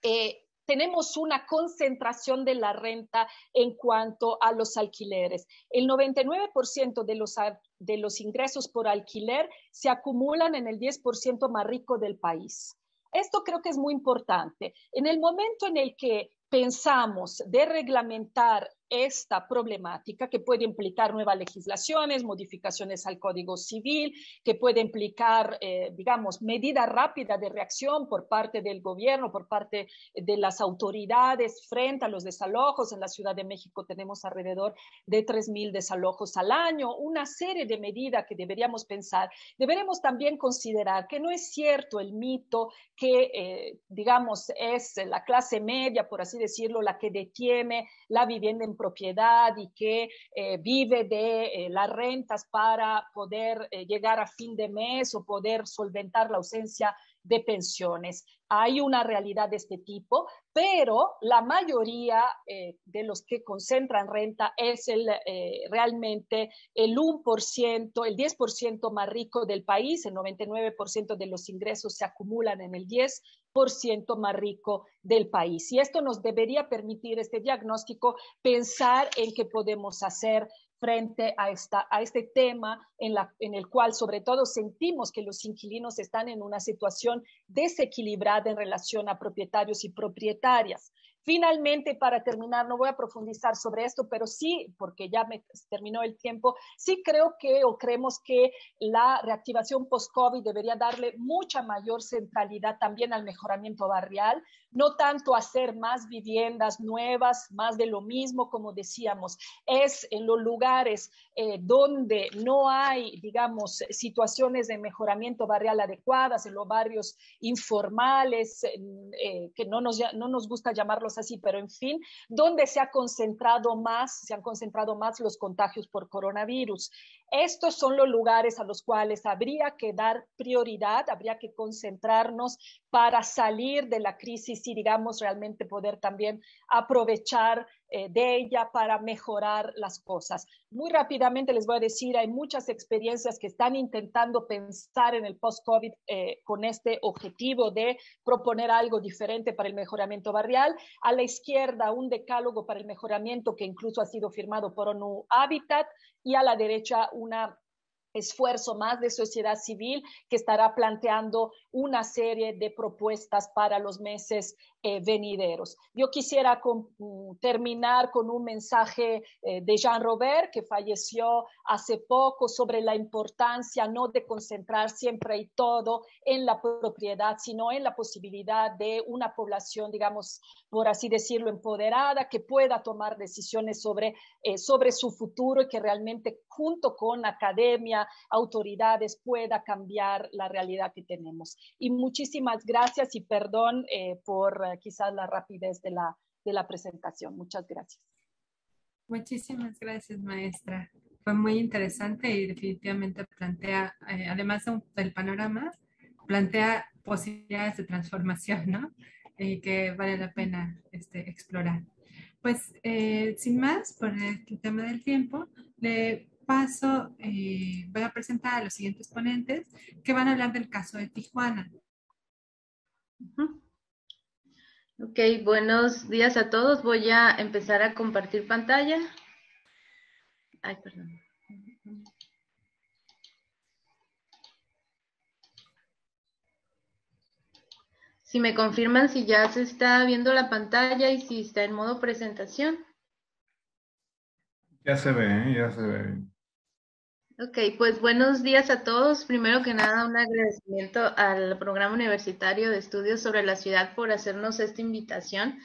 Eh, tenemos una concentración de la renta en cuanto a los alquileres. El 99% de los, de los ingresos por alquiler se acumulan en el 10% más rico del país. Esto creo que es muy importante. En el momento en el que pensamos de reglamentar esta problemática que puede implicar nuevas legislaciones, modificaciones al Código Civil, que puede implicar, eh, digamos, medida rápida de reacción por parte del gobierno, por parte de las autoridades frente a los desalojos. En la Ciudad de México tenemos alrededor de 3.000 desalojos al año, una serie de medidas que deberíamos pensar. Deberemos también considerar que no es cierto el mito que, eh, digamos, es la clase media, por así decirlo, la que detiene la vivienda en propiedad y que eh, vive de eh, las rentas para poder eh, llegar a fin de mes o poder solventar la ausencia de pensiones. Hay una realidad de este tipo, pero la mayoría de los que concentran renta es el, realmente el 1%, el 10% más rico del país, el 99% de los ingresos se acumulan en el 10% ciento más rico del país. Y esto nos debería permitir este diagnóstico, pensar en qué podemos hacer frente a, esta, a este tema en, la, en el cual sobre todo sentimos que los inquilinos están en una situación desequilibrada en relación a propietarios y propietarias. Finalmente, para terminar, no voy a profundizar sobre esto, pero sí, porque ya me terminó el tiempo, sí creo que o creemos que la reactivación post-COVID debería darle mucha mayor centralidad también al mejoramiento barrial, no tanto hacer más viviendas nuevas, más de lo mismo, como decíamos, es en los lugares eh, donde no hay, digamos, situaciones de mejoramiento barrial adecuadas, en los barrios informales, eh, que no nos, no nos gusta llamarlos así, pero en fin, donde se ha concentrado más, se han concentrado más los contagios por coronavirus. Estos son los lugares a los cuales habría que dar prioridad, habría que concentrarnos para salir de la crisis y, digamos, realmente poder también aprovechar eh, de ella para mejorar las cosas. Muy rápidamente les voy a decir, hay muchas experiencias que están intentando pensar en el post-COVID eh, con este objetivo de proponer algo diferente para el mejoramiento barrial. A la izquierda, un decálogo para el mejoramiento que incluso ha sido firmado por ONU Habitat y a la derecha una esfuerzo más de sociedad civil que estará planteando una serie de propuestas para los meses eh, venideros. Yo quisiera mm, terminar con un mensaje eh, de Jean Robert, que falleció hace poco, sobre la importancia no de concentrar siempre y todo en la propiedad, sino en la posibilidad de una población, digamos, por así decirlo, empoderada, que pueda tomar decisiones sobre, eh, sobre su futuro y que realmente junto con academia, autoridades, pueda cambiar la realidad que tenemos. Y muchísimas gracias y perdón por quizás la rapidez de la, de la presentación. Muchas gracias. Muchísimas gracias, maestra. Fue muy interesante y definitivamente plantea, eh, además del panorama, plantea posibilidades de transformación, ¿no? Y que vale la pena este, explorar. Pues, eh, sin más, por el tema del tiempo, le paso, eh, voy a presentar a los siguientes ponentes que van a hablar del caso de Tijuana. Ok, buenos días a todos. Voy a empezar a compartir pantalla. Ay, perdón. Si me confirman si ya se está viendo la pantalla y si está en modo presentación. Ya se ve, ¿eh? ya se ve. Ok, pues buenos días a todos. Primero que nada, un agradecimiento al Programa Universitario de Estudios sobre la Ciudad por hacernos esta invitación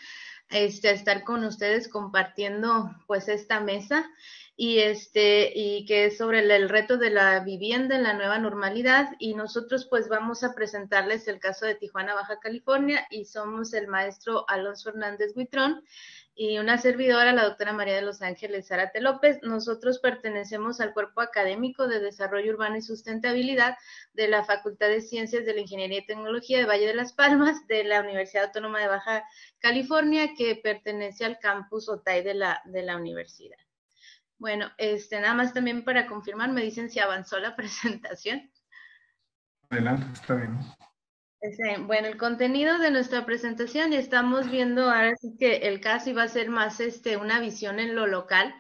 este, a estar con ustedes compartiendo pues esta mesa y este y que es sobre el, el, reto de la vivienda en la nueva normalidad y nosotros pues vamos a presentarles el caso de Tijuana, Baja California y somos el maestro Alonso Hernández Buitrón y una servidora, la doctora María de los Ángeles Zárate López. Nosotros pertenecemos al Cuerpo Académico de Desarrollo Urbano y Sustentabilidad de la Facultad de Ciencias de la Ingeniería y Tecnología de Valle de las Palmas de la Universidad Autónoma de Baja California, que pertenece al campus OTAI de la, de la universidad. Bueno, este, nada más también para confirmar, me dicen si avanzó la presentación. Adelante, está bien. Este, bueno, el contenido de nuestra presentación y estamos viendo ahora sí que el caso iba a ser más este, una visión en lo local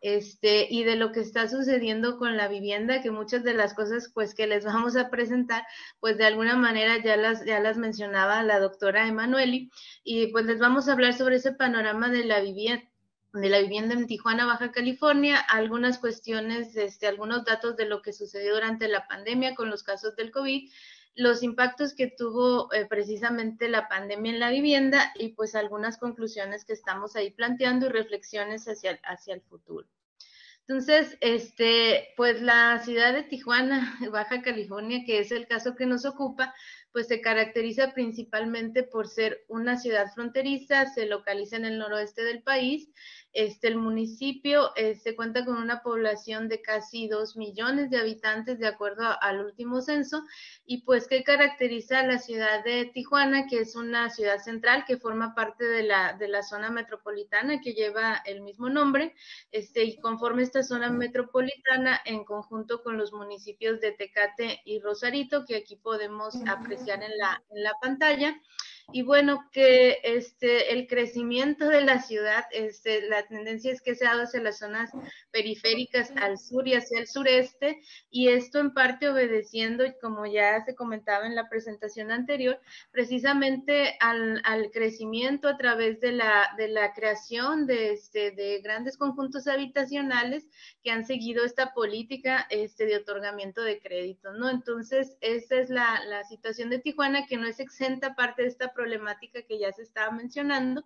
este, y de lo que está sucediendo con la vivienda, que muchas de las cosas pues que les vamos a presentar, pues de alguna manera ya las, ya las mencionaba la doctora Emanueli y pues les vamos a hablar sobre ese panorama de la vivienda de la vivienda en Tijuana, Baja California, algunas cuestiones, este, algunos datos de lo que sucedió durante la pandemia con los casos del COVID los impactos que tuvo eh, precisamente la pandemia en la vivienda y pues algunas conclusiones que estamos ahí planteando y reflexiones hacia, hacia el futuro. Entonces, este, pues la ciudad de Tijuana, Baja California, que es el caso que nos ocupa, pues se caracteriza principalmente por ser una ciudad fronteriza, se localiza en el noroeste del país este, el municipio eh, se cuenta con una población de casi dos millones de habitantes de acuerdo al último censo y pues qué caracteriza a la ciudad de Tijuana, que es una ciudad central que forma parte de la, de la zona metropolitana que lleva el mismo nombre este, y conforme esta zona metropolitana en conjunto con los municipios de Tecate y Rosarito que aquí podemos apreciar en la, en la pantalla y bueno, que este, el crecimiento de la ciudad, este, la tendencia es que se ha dado hacia las zonas periféricas al sur y hacia el sureste, y esto en parte obedeciendo, como ya se comentaba en la presentación anterior, precisamente al, al crecimiento a través de la, de la creación de, este, de grandes conjuntos habitacionales que han seguido esta política este, de otorgamiento de crédito, ¿no? Entonces, esa es la, la situación de Tijuana, que no es exenta parte de esta problemática que ya se estaba mencionando.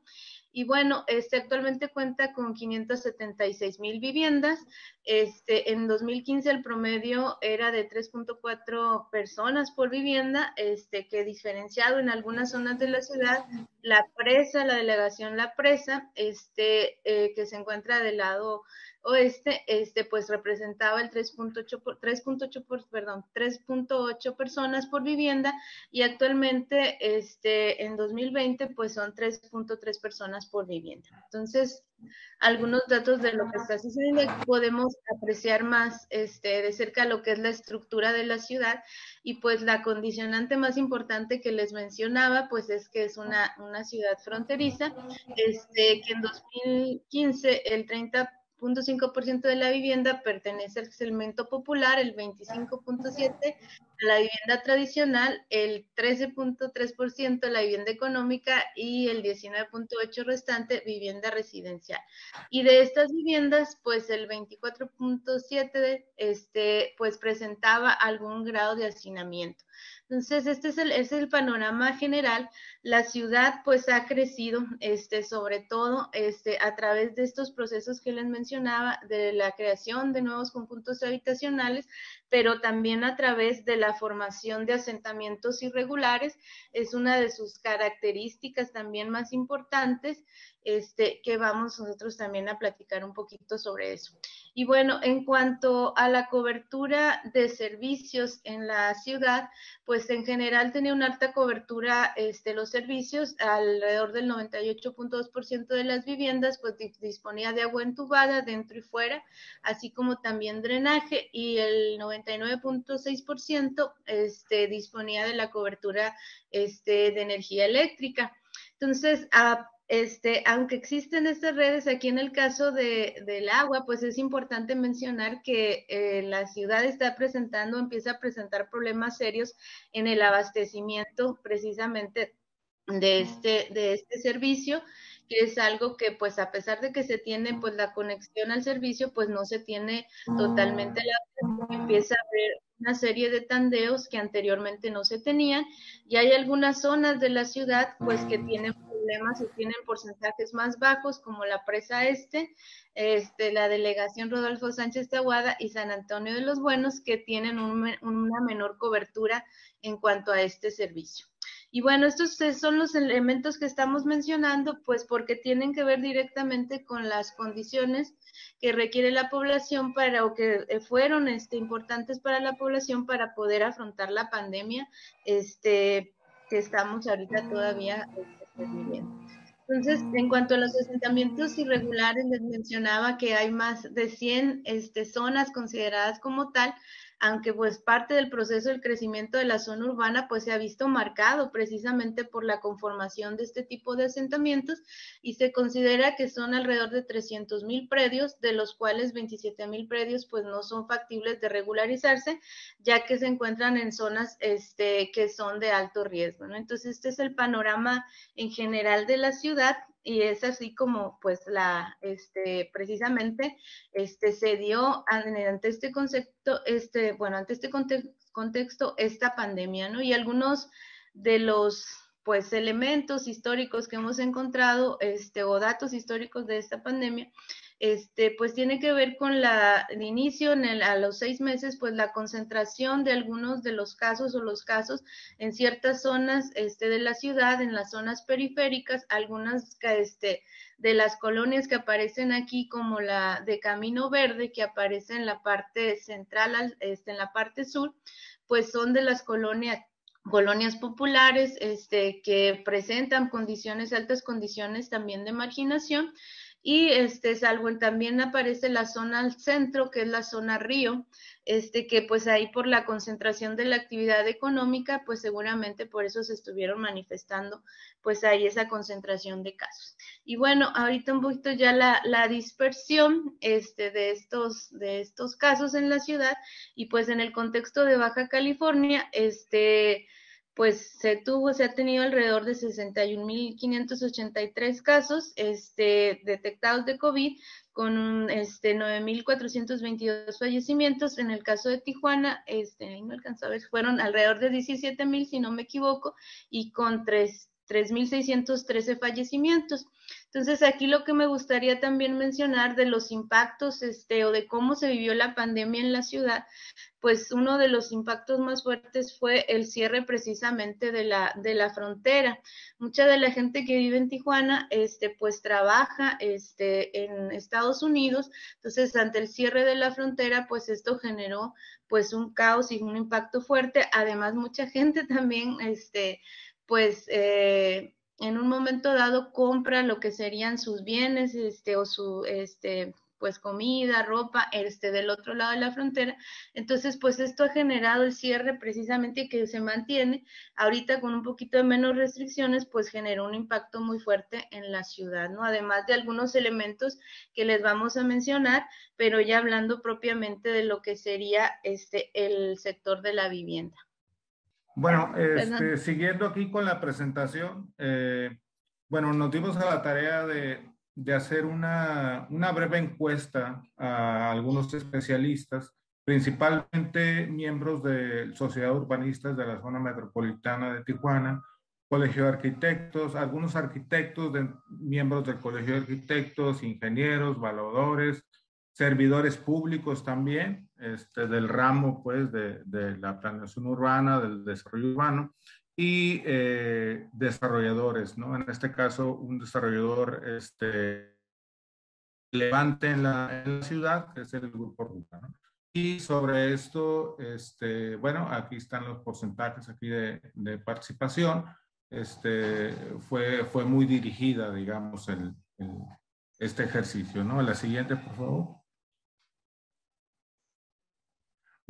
Y bueno, este actualmente cuenta con 576 mil viviendas. Este, en 2015 el promedio era de 3.4 personas por vivienda, este, que diferenciado en algunas zonas de la ciudad, la presa, la delegación La Presa, este, eh, que se encuentra del lado oeste, este, pues representaba el 3.8 por, 3.8 por, perdón, 3.8 personas por vivienda y actualmente, este, en 2020, pues son 3.3 personas por vivienda. Entonces, algunos datos de lo que está sucediendo, podemos apreciar más este, de cerca lo que es la estructura de la ciudad y pues la condicionante más importante que les mencionaba, pues es que es una, una ciudad fronteriza, este, que en 2015 el 30 0.5% de la vivienda pertenece al segmento popular, el 25.7% a la vivienda tradicional, el 13.3% a la vivienda económica y el 19.8% restante vivienda residencial. Y de estas viviendas, pues el 24.7% este, pues presentaba algún grado de hacinamiento. Entonces, este es el, es el panorama general. La ciudad pues ha crecido, este, sobre todo este, a través de estos procesos que les mencionaba, de la creación de nuevos conjuntos habitacionales, pero también a través de la formación de asentamientos irregulares. Es una de sus características también más importantes, este, que vamos nosotros también a platicar un poquito sobre eso. Y bueno, en cuanto a la cobertura de servicios en la ciudad, pues en general tenía una alta cobertura este, los servicios, alrededor del 98.2% de las viviendas pues disponía de agua entubada dentro y fuera, así como también drenaje y el 99.6% este, disponía de la cobertura este, de energía eléctrica. Entonces, a este, aunque existen estas redes, aquí en el caso de, del agua, pues es importante mencionar que eh, la ciudad está presentando, empieza a presentar problemas serios en el abastecimiento precisamente de este, de este servicio, que es algo que pues a pesar de que se tiene pues la conexión al servicio, pues no se tiene totalmente la empieza a haber una serie de tandeos que anteriormente no se tenían y hay algunas zonas de la ciudad pues que tienen problemas y tienen porcentajes más bajos, como la presa este, este la delegación Rodolfo Sánchez Tahuada y San Antonio de los Buenos, que tienen una menor cobertura en cuanto a este servicio. Y bueno, estos son los elementos que estamos mencionando, pues porque tienen que ver directamente con las condiciones que requiere la población para o que eh, fueron este, importantes para la población para poder afrontar la pandemia este, que estamos ahorita todavía entonces, en cuanto a los asentamientos irregulares, les mencionaba que hay más de 100 este, zonas consideradas como tal, aunque pues parte del proceso del crecimiento de la zona urbana pues se ha visto marcado precisamente por la conformación de este tipo de asentamientos y se considera que son alrededor de 300 mil predios, de los cuales 27 mil predios pues no son factibles de regularizarse, ya que se encuentran en zonas este, que son de alto riesgo. ¿no? Entonces este es el panorama en general de la ciudad y es así como pues la este precisamente este se dio ante este concepto este bueno ante este contexto esta pandemia no y algunos de los pues elementos históricos que hemos encontrado este o datos históricos de esta pandemia este, pues tiene que ver con la, el inicio a los seis meses, pues la concentración de algunos de los casos o los casos en ciertas zonas este, de la ciudad, en las zonas periféricas, algunas este, de las colonias que aparecen aquí, como la de Camino Verde, que aparece en la parte central, este, en la parte sur, pues son de las colonias colonias populares este, que presentan condiciones, altas condiciones también de marginación y este, salvo también aparece la zona al centro, que es la zona río, este, que pues ahí por la concentración de la actividad económica, pues seguramente por eso se estuvieron manifestando, pues ahí esa concentración de casos. Y bueno, ahorita un poquito ya la, la dispersión este, de, estos, de estos casos en la ciudad y pues en el contexto de Baja California, este, pues se tuvo, se ha tenido alrededor de 61.583 casos este, detectados de COVID, con este, 9.422 fallecimientos. En el caso de Tijuana, este, no alcanzó fueron alrededor de 17.000, si no me equivoco, y con 3.613 fallecimientos. Entonces, aquí lo que me gustaría también mencionar de los impactos este, o de cómo se vivió la pandemia en la ciudad, pues uno de los impactos más fuertes fue el cierre precisamente de la, de la frontera. Mucha de la gente que vive en Tijuana, este, pues trabaja este, en Estados Unidos, entonces ante el cierre de la frontera, pues esto generó pues un caos y un impacto fuerte. Además, mucha gente también, este, pues, eh, en un momento dado compra lo que serían sus bienes, este, o su, este, pues comida, ropa, este del otro lado de la frontera. Entonces, pues esto ha generado el cierre precisamente que se mantiene. Ahorita con un poquito de menos restricciones, pues generó un impacto muy fuerte en la ciudad, ¿no? Además de algunos elementos que les vamos a mencionar, pero ya hablando propiamente de lo que sería este el sector de la vivienda. Bueno, este, siguiendo aquí con la presentación, eh, bueno, nos dimos a la tarea de de hacer una, una breve encuesta a algunos especialistas, principalmente miembros de Sociedad Urbanistas de la zona metropolitana de Tijuana, Colegio de Arquitectos, algunos arquitectos, de, miembros del Colegio de Arquitectos, ingenieros, valadores, servidores públicos también, este, del ramo pues de, la planeación urbana, del desarrollo urbano, y eh, desarrolladores, ¿no? En este caso, un desarrollador este, en la, ciudad, que es el Grupo Ruta, ¿no? Y sobre esto, este, bueno, aquí están los porcentajes aquí de, participación. Este, fue, fue muy dirigida, digamos, el, este ejercicio, ¿no? La siguiente, por favor.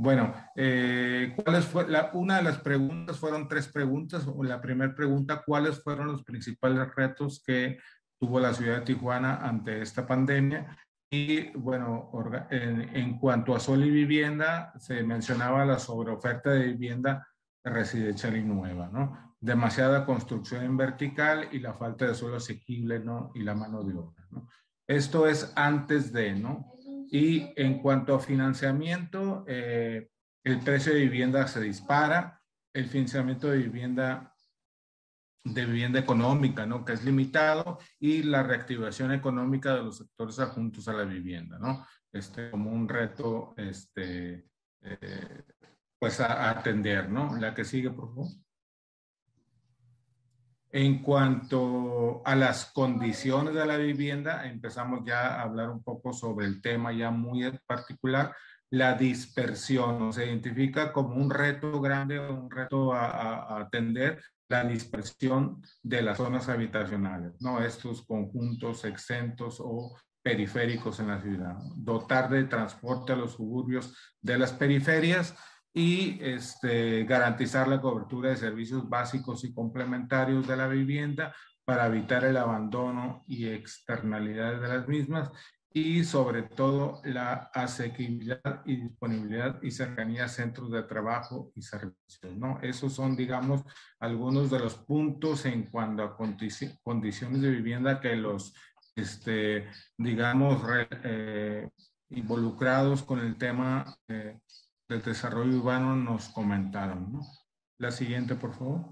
Bueno, eh, ¿cuáles fue una de las preguntas fueron tres preguntas. La primera pregunta, ¿cuáles fueron los principales retos que tuvo la ciudad de Tijuana ante esta pandemia? Y bueno, en, en cuanto a sol y vivienda, se mencionaba la sobreoferta de vivienda residencial y nueva, ¿no? Demasiada construcción en vertical y la falta de suelo asequible, ¿no? Y la mano de obra, ¿no? Esto es antes de, ¿no? Y en cuanto a financiamiento, eh, el precio de vivienda se dispara, el financiamiento de vivienda de vivienda económica, ¿no? Que es limitado y la reactivación económica de los sectores adjuntos a la vivienda, ¿no? Este, como un reto, este, eh, pues a, atender, ¿no? La que sigue, por favor. En cuanto a las condiciones de la vivienda, empezamos ya a hablar un poco sobre el tema ya muy particular, la dispersión. Se identifica como un reto grande, un reto a, a, atender la dispersión de las zonas habitacionales, ¿no? Estos conjuntos exentos o periféricos en la ciudad. Dotar de transporte a los suburbios de las periferias y este, garantizar la cobertura de servicios básicos y complementarios de la vivienda para evitar el abandono y externalidades de las mismas y sobre todo la asequibilidad y disponibilidad y cercanía a centros de trabajo y servicios, ¿no? Esos son, digamos, algunos de los puntos en cuanto a condiciones de vivienda que los, este, digamos, eh, involucrados con el tema eh, del desarrollo urbano nos comentaron. ¿no? La siguiente, por favor.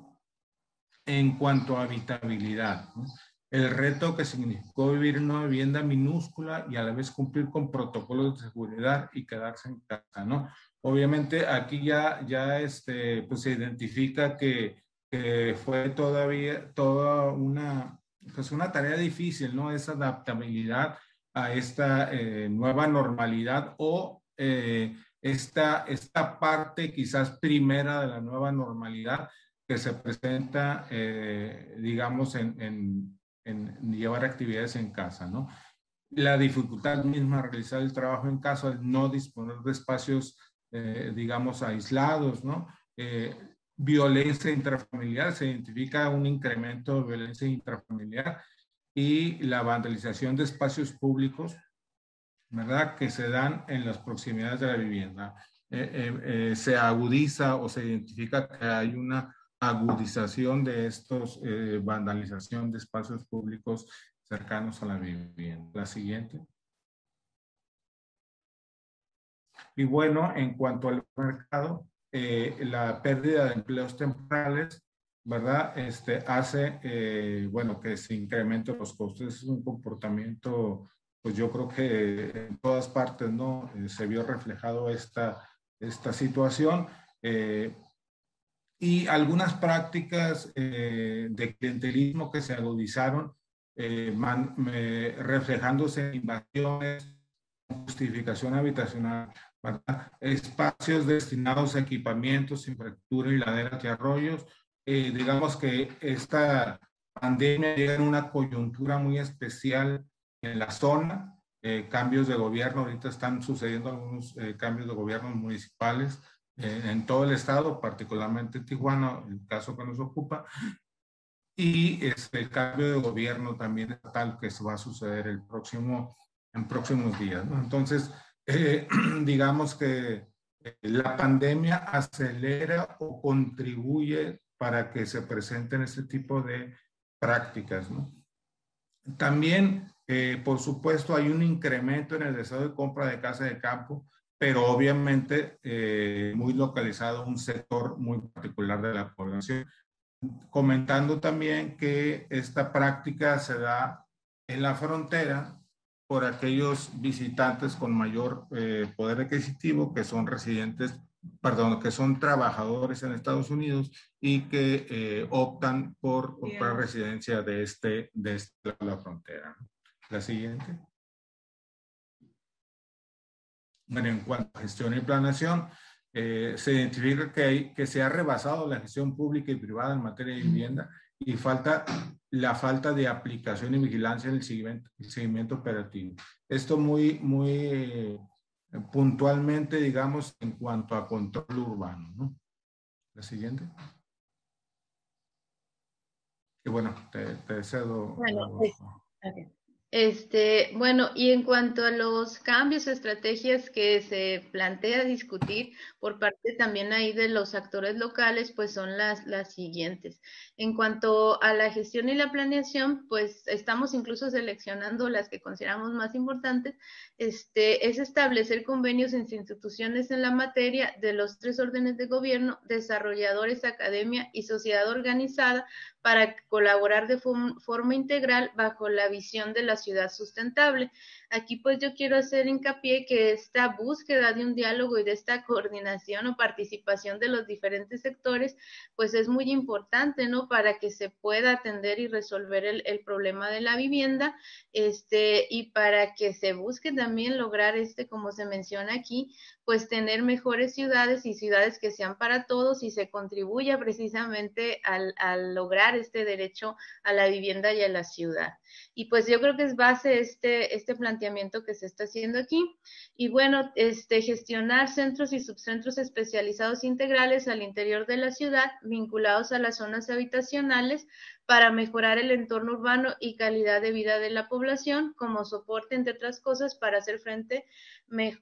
En cuanto a habitabilidad, ¿no? el reto que significó vivir en una vivienda minúscula y a la vez cumplir con protocolos de seguridad y quedarse en casa, ¿no? Obviamente aquí ya, ya este, pues se identifica que, que fue todavía toda una, pues una tarea difícil, ¿no? Esa adaptabilidad a esta eh, nueva normalidad o eh, esta, esta parte quizás primera de la nueva normalidad que se presenta, eh, digamos, en, en, en, llevar actividades en casa, ¿no? la dificultad misma de realizar el trabajo en casa, el no disponer de espacios, digamos, aislados, ¿no? violencia intrafamiliar, se identifica un incremento de violencia intrafamiliar y la vandalización de espacios públicos, ¿verdad? Que se dan en las proximidades de la vivienda. Eh, eh, eh, se agudiza o se identifica que hay una agudización de estos vandalización de espacios públicos cercanos a la vivienda. La siguiente. Y bueno, en cuanto al mercado, la pérdida de empleos temporales ¿verdad? Este, hace, eh, bueno, que se incrementen los costos. Es un comportamiento, pues yo creo que en todas partes, ¿no? Eh, se vio reflejado esta, esta situación. Eh, y algunas prácticas de clientelismo que se agudizaron, reflejándose en invasiones, justificación habitacional, ¿verdad? espacios destinados a equipamientos, infraestructura y laderas y arroyos, eh, digamos que esta pandemia llega en una coyuntura muy especial en la zona, eh, cambios de gobierno, ahorita están sucediendo algunos eh, cambios de gobiernos municipales en todo el estado, particularmente en Tijuana, el caso que nos ocupa, y este, el cambio de gobierno también estatal que se va a suceder el próximo, en próximos días. ¿no? Entonces, digamos que la pandemia acelera o contribuye para que se presenten este tipo de prácticas. ¿no? También, eh, por supuesto, hay un incremento en el deseo de compra de casa de campo, pero obviamente eh, muy localizado un sector muy particular de la población. Comentando también que esta práctica se da en la frontera por aquellos visitantes con mayor eh, poder adquisitivo que son residentes perdón, que son trabajadores en Estados Unidos y que eh, optan por comprar residencia de este, de este la frontera. La siguiente. Bueno, en cuanto a gestión y planeación, eh, se identifica que, hay, que se ha rebasado la gestión pública y privada en materia de vivienda y falta la falta de aplicación y vigilancia en el seguimiento, el seguimiento operativo. Esto muy, muy puntualmente, digamos, en cuanto a control urbano. ¿no? La siguiente. Y bueno, te, cedo. Bueno, pues, este, bueno, y en cuanto a los cambios, estrategias que se plantea discutir por parte también ahí de los actores locales, pues son las, las siguientes. En cuanto a la gestión y la planeación, pues estamos incluso seleccionando las que consideramos más importantes. Este, es establecer convenios entre instituciones en la materia de los tres órdenes de gobierno, desarrolladores, academia y sociedad organizada para colaborar de forma integral bajo la visión de la ciudad sustentable. Aquí pues yo quiero hacer hincapié que esta búsqueda de un diálogo y de esta coordinación o participación de los diferentes sectores pues es muy importante, ¿no? Para que se pueda atender y resolver el, el problema de la vivienda, este, y para que se busque también lograr este, como se menciona aquí, pues tener mejores ciudades y ciudades que sean para todos y se contribuya precisamente al, al lograr este derecho a la vivienda y a la ciudad. Y pues yo creo que es base este, este planteamiento que se está haciendo aquí. Y bueno, este, gestionar centros y subcentros especializados integrales al interior de la ciudad vinculados a las zonas habitacionales para mejorar el entorno urbano y calidad de vida de la población como soporte, entre otras cosas, para hacer frente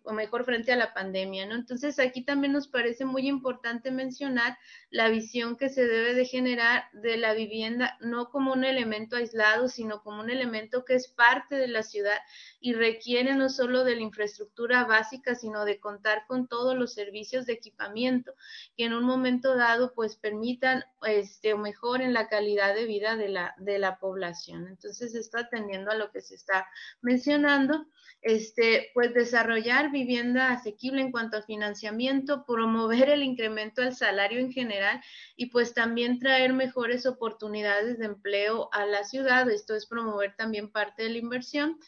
o mejor frente a la pandemia, ¿no? Entonces, aquí también nos parece muy importante mencionar la visión que se debe de generar de la vivienda, no como un elemento aislado, sino como un elemento que es parte de la ciudad y requiere no solo de la infraestructura básica, sino de contar con todos los servicios de equipamiento que en un momento dado, pues, permitan, este, o mejoren la calidad de vida de la, de la población. Entonces, está atendiendo a lo que se está mencionando este, pues desarrollar vivienda asequible en cuanto a financiamiento, promover el incremento del salario en general y pues también traer mejores oportunidades de empleo a la ciudad. Esto es promover también parte de la inversión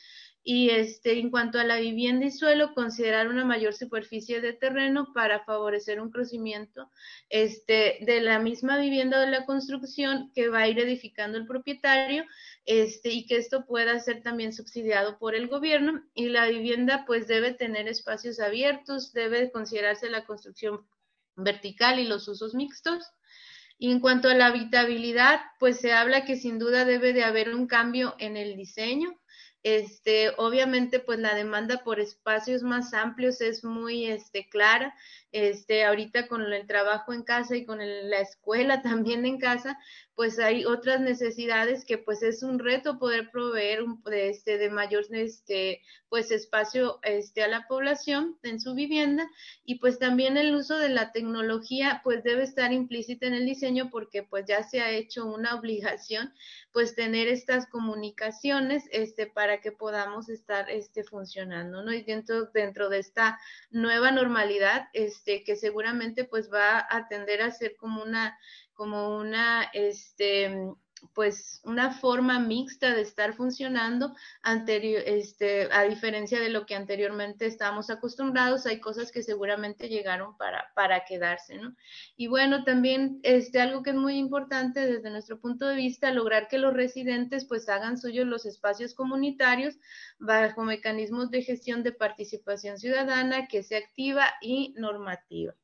Y este, en cuanto a la vivienda y suelo, considerar una mayor superficie de terreno para favorecer un crecimiento este, de la misma vivienda de la construcción que va a ir edificando el propietario este, y que esto pueda ser también subsidiado por el gobierno. Y la vivienda pues debe tener espacios abiertos, debe considerarse la construcción vertical y los usos mixtos. Y en cuanto a la habitabilidad, pues se habla que sin duda debe de haber un cambio en el diseño. Este, obviamente, pues la demanda por espacios más amplios es muy este, clara este, ahorita con el trabajo en casa y con la escuela también en casa, pues hay otras necesidades que pues es un reto poder proveer un, de, este, de mayor este, pues espacio este, a la población en su vivienda. Y pues también el uso de la tecnología pues debe estar implícita en el diseño porque pues ya se ha hecho una obligación pues tener estas comunicaciones este, para que podamos estar este, funcionando, ¿no? Y dentro, dentro de esta nueva normalidad, este, que seguramente pues va a tender a ser como una, como una, este, pues una forma mixta de estar funcionando este, a diferencia de lo que anteriormente estábamos acostumbrados, hay cosas que seguramente llegaron para, para quedarse, ¿no? Y bueno, también este, algo que es muy importante desde nuestro punto de vista, lograr que los residentes pues hagan suyos los espacios comunitarios bajo mecanismos de gestión de participación ciudadana que sea activa y normativa.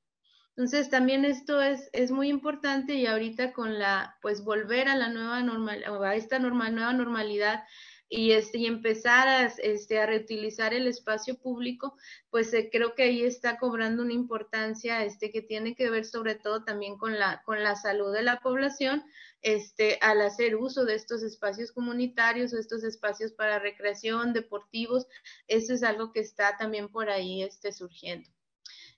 Entonces también esto es, es muy importante y ahorita con la, pues volver a la nueva normal, a esta normal, nueva normalidad y, este, y empezar a, este, a reutilizar el espacio público, pues eh, creo que ahí está cobrando una importancia este, que tiene que ver sobre todo también con la, con la salud de la población, este, al hacer uso de estos espacios comunitarios o estos espacios para recreación, deportivos, eso es algo que está también por ahí este, surgiendo.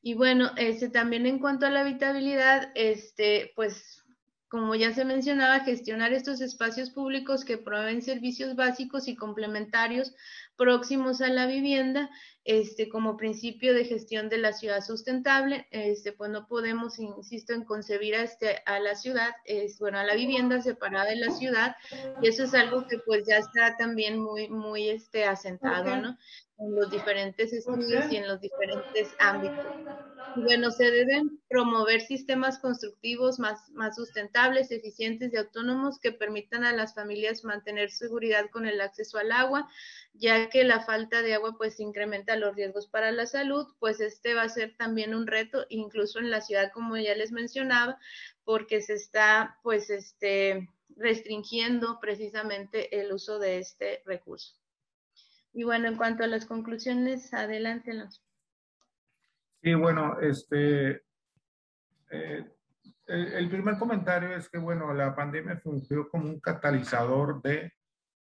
Y bueno, este, también en cuanto a la habitabilidad, este, pues como ya se mencionaba, gestionar estos espacios públicos que proveen servicios básicos y complementarios próximos a la vivienda, este, como principio de gestión de la ciudad sustentable, este, pues no podemos, insisto, en concebir a, este, a la ciudad, es, bueno, a la vivienda separada de la ciudad, y eso es algo que pues ya está también muy, muy este, asentado, ¿no? en los diferentes estudios y en los diferentes ámbitos. bueno, se deben promover sistemas constructivos más, más sustentables, eficientes y autónomos que permitan a las familias mantener seguridad con el acceso al agua, ya que la falta de agua pues incrementa los riesgos para la salud, pues este va a ser también un reto, incluso en la ciudad, como ya les mencionaba, porque se está pues este restringiendo precisamente el uso de este recurso. Y bueno, en cuanto a las conclusiones, adelántenos. Sí, bueno, este, eh, el, primer comentario es que, bueno, la pandemia fungió como un catalizador de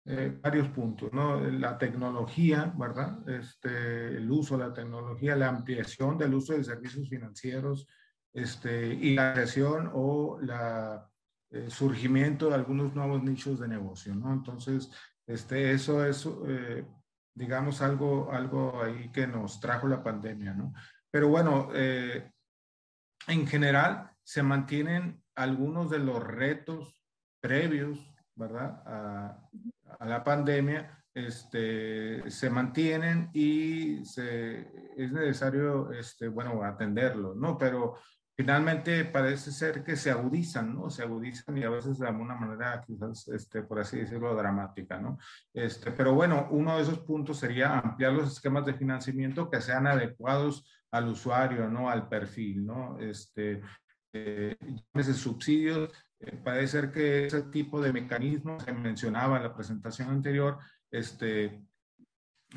eh, varios puntos, ¿no? La tecnología, ¿verdad? Este, el uso de la tecnología, la ampliación del uso de servicios financieros, este, y la creación o la eh, surgimiento de algunos nuevos nichos de negocio, ¿no? Entonces, este, eso es digamos, algo, algo ahí que nos trajo la pandemia, ¿no? Pero bueno, eh, en general se mantienen algunos de los retos previos, ¿verdad? A, la pandemia, este, se mantienen y se, es necesario, este, bueno, atenderlos, ¿no? Pero finalmente parece ser que se agudizan, ¿no? Se agudizan y a veces de alguna manera, quizás, este, por así decirlo, dramática, ¿no? Este, pero bueno, uno de esos puntos sería ampliar los esquemas de financiamiento que sean adecuados al usuario, ¿no? Al perfil, ¿no? Este, eh, subsidios, eh, parece ser que ese tipo de mecanismos que mencionaba en la presentación anterior, este,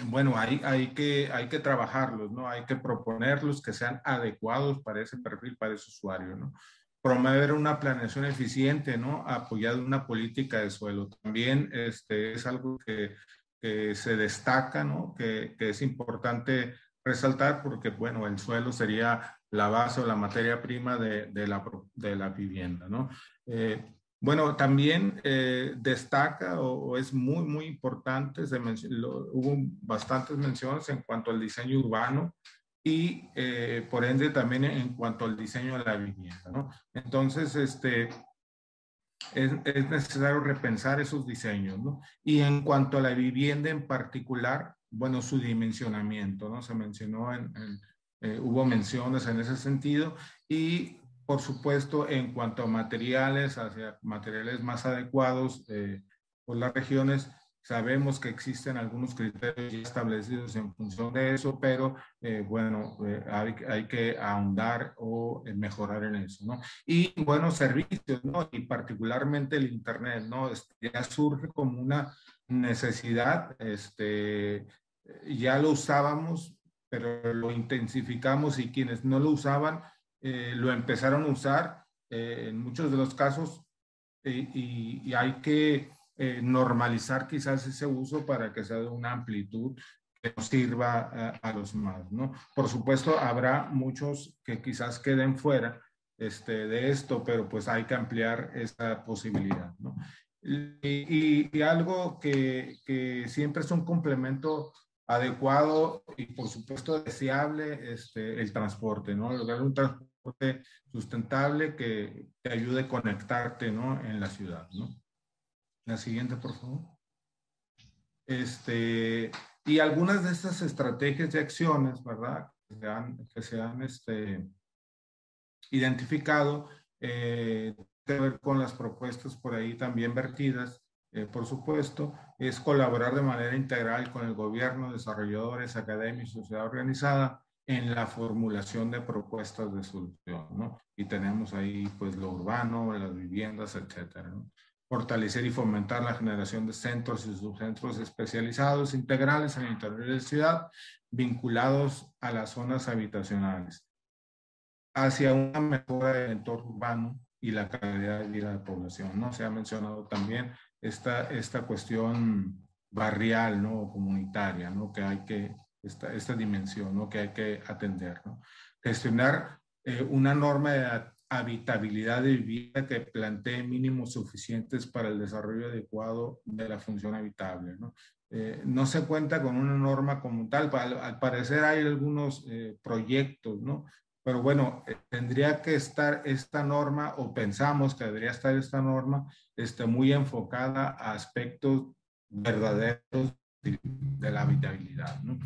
bueno, hay, hay, que, hay que trabajarlos, ¿no? Hay que proponerlos que sean adecuados para ese perfil, para ese usuario, ¿no? Promover una planeación eficiente, ¿no? Apoyar una política de suelo. También este, es algo que, que se destaca, ¿no? Que, que, es importante resaltar porque, bueno, el suelo sería la base o la materia prima de, de, la, de la, vivienda, ¿no? Eh, bueno, también eh, destaca o, es muy, muy importante, se hubo bastantes menciones en cuanto al diseño urbano y eh, por ende también en cuanto al diseño de la vivienda, ¿no? Entonces, este, es, es, necesario repensar esos diseños, ¿no? Y en cuanto a la vivienda en particular, bueno, su dimensionamiento, ¿no? Se mencionó, en, hubo menciones en ese sentido y por supuesto, en cuanto a materiales, hacia materiales más adecuados por las regiones, Sabemos que existen algunos criterios establecidos en función de eso, pero eh, bueno, eh, hay, hay, que ahondar o eh, mejorar en eso, ¿no? Y bueno, servicios, ¿no? Y particularmente el Internet, ¿no? Este, ya surge como una necesidad, este, ya lo usábamos, pero lo intensificamos y quienes no lo usaban lo empezaron a usar en muchos de los casos y, y hay que eh, normalizar quizás ese uso para que sea de una amplitud que nos sirva eh, a, los más, ¿no? Por supuesto, habrá muchos que quizás queden fuera este, de esto, pero pues hay que ampliar esa posibilidad, ¿no? Y, y, algo que, que, siempre es un complemento adecuado y por supuesto deseable, este, el transporte, ¿no? Lograr un transporte sustentable que te ayude a conectarte, ¿no? En la ciudad, ¿no? La siguiente, por favor. Este, y algunas de estas estrategias y acciones, ¿verdad? Que se han, este, identificado, eh, que ver con las propuestas por ahí también vertidas, eh, por supuesto, es colaborar de manera integral con el gobierno, desarrolladores, académicos, sociedad organizada en la formulación de propuestas de solución, ¿no? Y tenemos ahí, pues, lo urbano, las viviendas, etcétera, ¿no? fortalecer y fomentar la generación de centros y subcentros especializados integrales el interior de la ciudad vinculados a las zonas habitacionales, hacia una mejora del entorno urbano y la calidad de vida de la población. ¿no? Se ha mencionado también esta, esta cuestión barrial ¿no? comunitaria, ¿no? que hay que, esta, esta dimensión ¿no? que hay que atender. ¿no? Gestionar eh, una norma de habitabilidad de vivienda que plantee mínimos suficientes para el desarrollo adecuado de la función habitable. ¿no? Eh, no se cuenta con una norma como tal, al, parecer hay algunos eh, proyectos, ¿no? Pero bueno, eh, tendría que estar esta norma, o pensamos que debería estar esta norma, este, muy enfocada a aspectos verdaderos de la habitabilidad. ¿no?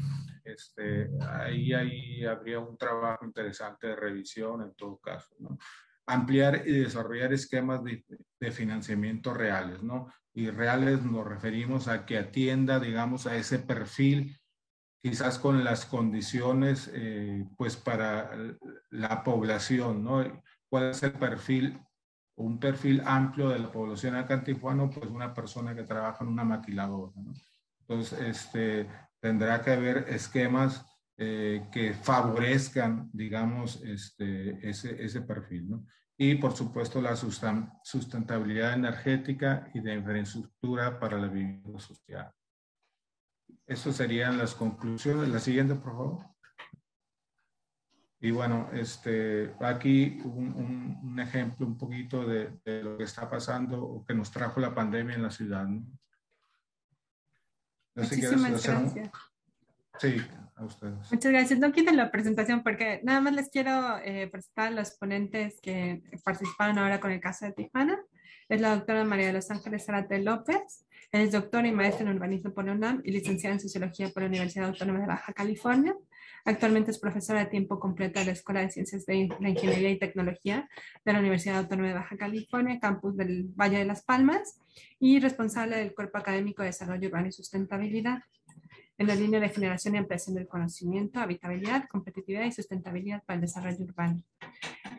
Este, ahí, ahí habría un trabajo interesante de revisión en todo caso. ¿no? Ampliar y desarrollar esquemas de, de, financiamiento reales. ¿no? Y reales nos referimos a que atienda, digamos, a ese perfil quizás con las condiciones eh, pues para la población, ¿no? ¿Cuál es el perfil un perfil amplio de la población acá en Tijuana, pues una persona que trabaja en una maquiladora, ¿no? Entonces, este, tendrá que haber esquemas eh, que favorezcan, digamos, este, ese, ese perfil, ¿no? Y, por supuesto, la sustentabilidad energética y de infraestructura para la vivienda social. Esas serían las conclusiones. La siguiente, por favor. Y bueno, este, aquí un, un, ejemplo un poquito de, de, lo que está pasando o que nos trajo la pandemia en la ciudad. ¿no? Muchísimas gracias. Sí, a ustedes. Muchas gracias. No quiten la presentación porque nada más les quiero eh, presentar a los ponentes que participaron ahora con el caso de Tijuana. Es la doctora María de los Ángeles Zarate López. Es doctora y maestra en urbanismo por UNAM y licenciada en sociología por la Universidad Autónoma de Baja California. Actualmente es profesora de tiempo completo de la Escuela de Ciencias de la Ingeniería y Tecnología de la Universidad Autónoma de Baja California, campus del Valle de las Palmas, y responsable del Cuerpo Académico de Desarrollo Urbano y Sustentabilidad en la línea de generación y ampliación del conocimiento, habitabilidad, competitividad y sustentabilidad para el desarrollo urbano.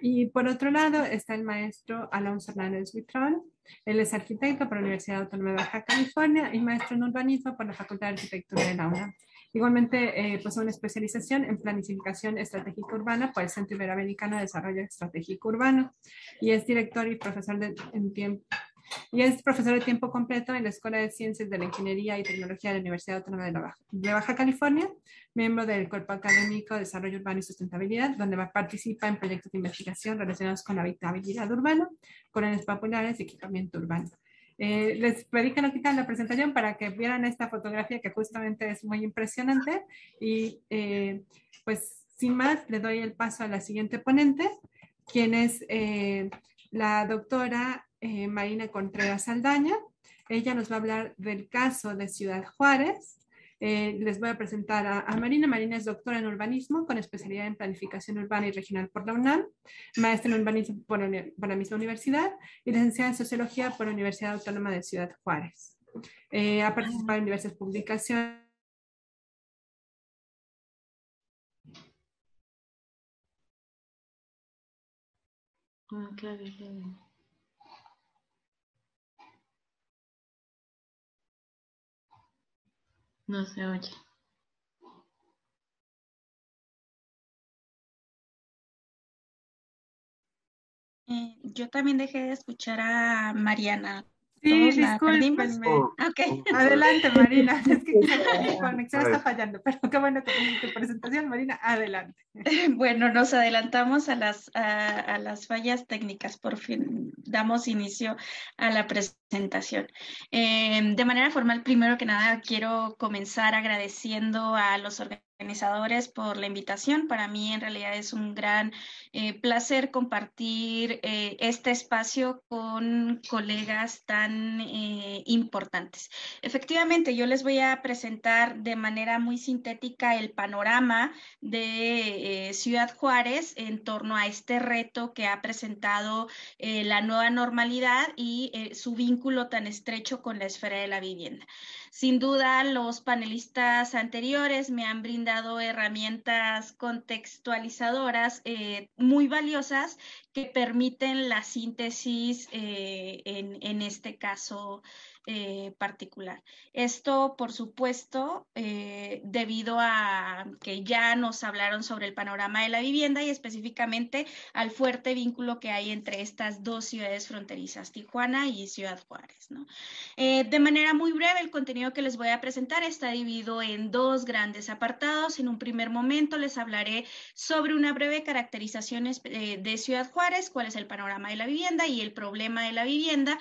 Y por otro lado está el maestro Alonso Hernández Vitrón. Él es arquitecto por la Universidad Autónoma de Baja California y maestro en urbanismo por la Facultad de Arquitectura de la UNAM. Igualmente eh, posee una especialización en planificación estratégica urbana por el Centro Iberoamericano de Desarrollo Estratégico Urbano y es director y profesor de, en tiempo y es profesor de tiempo completo en la Escuela de Ciencias de la Ingeniería y Tecnología de la Universidad Autónoma de, Baja, de Baja California, miembro del Cuerpo Académico de Desarrollo Urbano y Sustentabilidad, donde participa en proyectos de investigación relacionados con la habitabilidad urbana, colonias populares y equipamiento urbano. Eh, les pedí que no quitaran la presentación para que vieran esta fotografía que justamente es muy impresionante y eh, pues sin más le doy el paso a la siguiente ponente, quien es eh, la doctora Marina Contreras Saldaña. Ella nos va a hablar del caso de Ciudad Juárez, Eh, les voy a presentar a, Marina. Marina es doctora en urbanismo con especialidad en planificación urbana y regional por la UNAM, maestra en urbanismo por, la misma universidad y licenciada en sociología por la Universidad Autónoma de Ciudad Juárez. Eh, ha participado en diversas publicaciones Ah, no se oye. Eh, yo también dejé de escuchar a Mariana. Sí, discúlpenme. Okay. Adelante, Marina. Es que mi conexión está fallando, pero qué bueno que tienes tu presentación, Marina. Adelante. Bueno, nos adelantamos a las, a, las fallas técnicas. Por fin damos inicio a la presentación. Eh, de manera formal, primero que nada, quiero comenzar agradeciendo a los organizadores organizadores por la invitación. Para mí en realidad es un gran eh, placer compartir eh, este espacio con colegas tan eh, importantes. Efectivamente, yo les voy a presentar de manera muy sintética el panorama de Ciudad Juárez en torno a este reto que ha presentado la nueva normalidad y su vínculo tan estrecho con la esfera de la vivienda. Sin duda, los panelistas anteriores me han brindado herramientas contextualizadoras eh, muy valiosas que permiten la síntesis eh, en, en, este caso eh, particular. Esto, por supuesto, eh, debido a que ya nos hablaron sobre el panorama de la vivienda y específicamente al fuerte vínculo que hay entre estas dos ciudades fronterizas, Tijuana y Ciudad Juárez. Eh, de manera muy breve, el contenido que les voy a presentar está dividido en dos grandes apartados. En un primer momento les hablaré sobre una breve caracterización de Ciudad Juárez, cuál es el panorama de la vivienda y el problema de la vivienda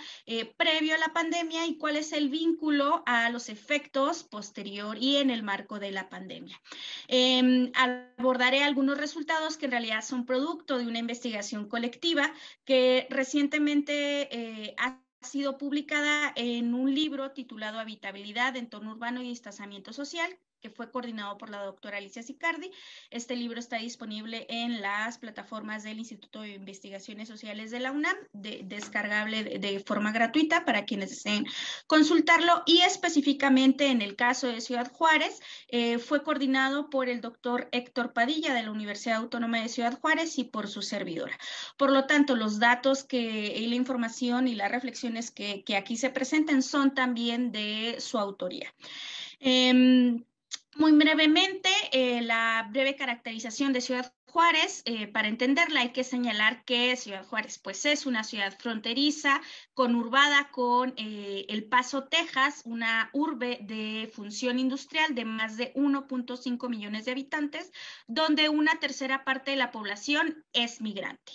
previo a la pandemia cuál es el vínculo a los efectos posterior y en el marco de la pandemia. Em, abordaré algunos resultados que en realidad son producto de una investigación colectiva que recientemente eh, ha sido publicada en un libro titulado Habitabilidad, Entorno Urbano y Estasamiento Social, que fue coordinado por la doctora Alicia Sicardi. Este libro está disponible en las plataformas del Instituto de Investigaciones Sociales de la UNAM, descargable de, forma gratuita para quienes deseen consultarlo y específicamente en el caso de Ciudad Juárez, eh, fue coordinado por el doctor Héctor Padilla de la Universidad Autónoma de Ciudad Juárez y por su servidora. Por lo tanto, los datos que, y la información y las reflexiones que, aquí se presentan son también de su autoría. Em, muy brevemente, eh, la breve caracterización de Ciudad Juárez, eh, para entenderla hay que señalar que Ciudad Juárez pues es una ciudad fronteriza, conurbada con eh, El Paso, Texas, una urbe de función industrial de más de 1.5 millones de habitantes, donde una tercera parte de la población es migrante.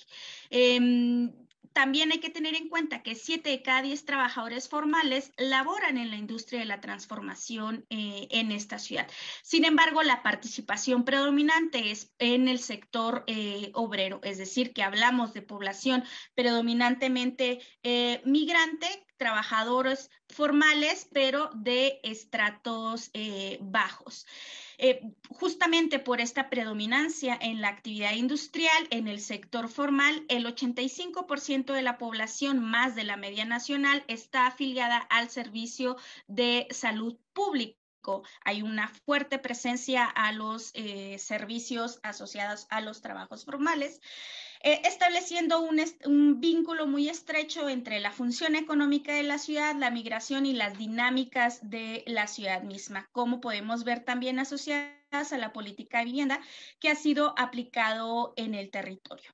Em, también hay que tener en cuenta que 7 de cada 10 trabajadores formales laboran en la industria de la transformación eh, en esta ciudad. Sin embargo, la participación predominante es en el sector eh, obrero, es decir, que hablamos de población predominantemente eh, migrante, trabajadores formales, pero de estratos bajos. Eh, justamente por esta predominancia en la actividad industrial, en el sector formal, el 85% de la población más de la media nacional está afiliada al servicio de salud pública hay una fuerte presencia a los eh, servicios asociados a los trabajos formales. Eh, estableciendo un, vínculo muy estrecho entre la función económica de la ciudad, la migración y las dinámicas de la ciudad misma, como podemos ver también asociadas a la política de vivienda que ha sido aplicado en el territorio.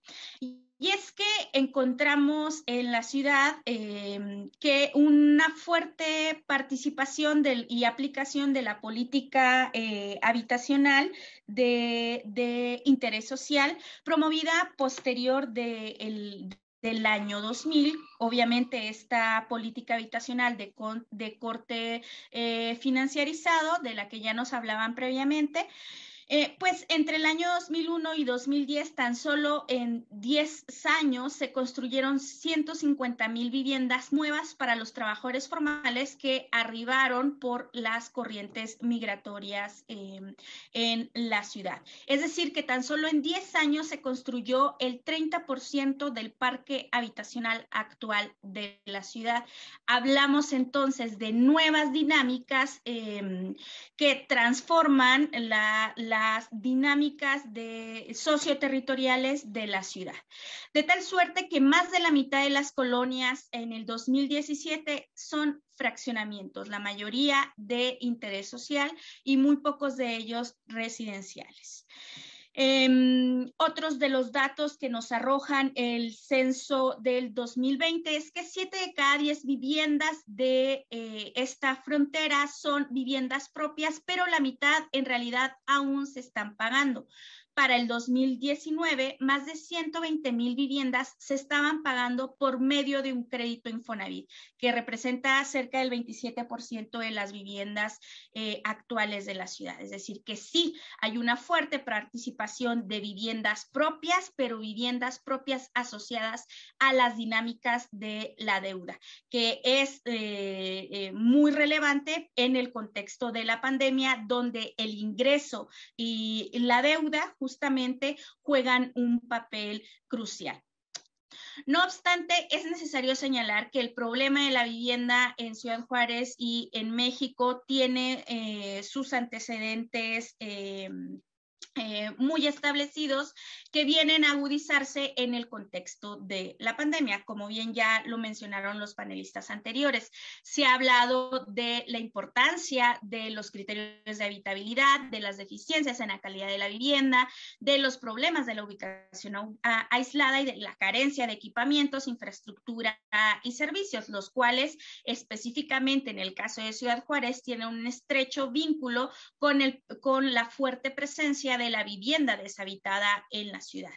Es que encontramos en la ciudad em, que una fuerte participación y aplicación de la política eh, habitacional de, interés social promovida posterior del año 2000. Obviamente esta política habitacional de, corte eh, financiarizado, de la que ya nos hablaban previamente, Eh, pues entre el año 2001 y 2010, tan solo en 10 años se construyeron 150 mil viviendas nuevas para los trabajadores formales que arribaron por las corrientes migratorias em, en la ciudad. Es decir, que tan solo en 10 años se construyó el 30% del parque habitacional actual de la ciudad. Hablamos entonces de nuevas dinámicas em, que transforman la las dinámicas de, socioterritoriales de la ciudad. De tal suerte que más de la mitad de las colonias en el 2017 son fraccionamientos, la mayoría de interés social y muy pocos de ellos residenciales. Em, otros de los datos que nos arrojan el censo del 2020 es que 7 de cada 10 viviendas de eh, esta frontera son viviendas propias, pero la mitad en realidad aún se están pagando para el 2019, más de 120 mil viviendas se estaban pagando por medio de un crédito Infonavit, que representa cerca del 27% de las viviendas eh, actuales de la ciudad. Es decir, que sí hay una fuerte participación de viviendas propias, pero viviendas propias asociadas a las dinámicas de la deuda, que es eh, eh, muy relevante en el contexto de la pandemia, donde el ingreso y la deuda justamente juegan un papel crucial. No obstante, es necesario señalar que el problema de la vivienda en Ciudad Juárez y en México tiene eh, sus antecedentes eh, eh, muy establecidos que vienen a agudizarse en el contexto de la pandemia, como bien ya lo mencionaron los panelistas anteriores. Se ha hablado de la importancia de los criterios de habitabilidad, de las deficiencias en la calidad de la vivienda, de los problemas de la ubicación aislada y de la carencia de equipamientos, infraestructura y servicios, los cuales específicamente en el caso de Ciudad Juárez tienen un estrecho vínculo con, el, con la fuerte presencia de la vivienda deshabitada en la ciudad.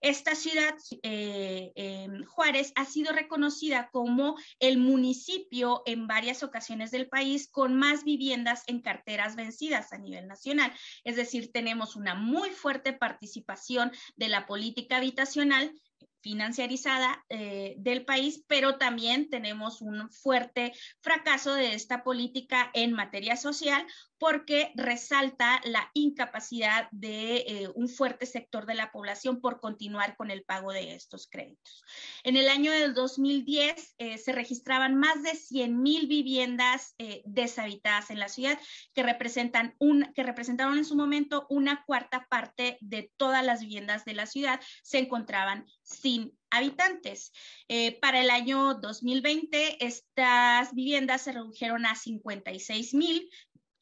Esta ciudad, eh, Juárez, ha sido reconocida como el municipio en varias ocasiones del país con más viviendas en carteras vencidas a nivel nacional. Es decir, tenemos una muy fuerte participación de la política habitacional financiarizada eh, del país, pero también tenemos un fuerte fracaso de esta política en materia social porque resalta la incapacidad de eh, un fuerte sector de la población por continuar con el pago de estos créditos. En el año del 2010 eh, se registraban más de 100 mil viviendas deshabitadas en la ciudad que, representan un, que representaron en su momento una cuarta parte de todas las viviendas de la ciudad se encontraban sin habitantes. Eh, para el año 2020, estas viviendas se redujeron a 56 mil.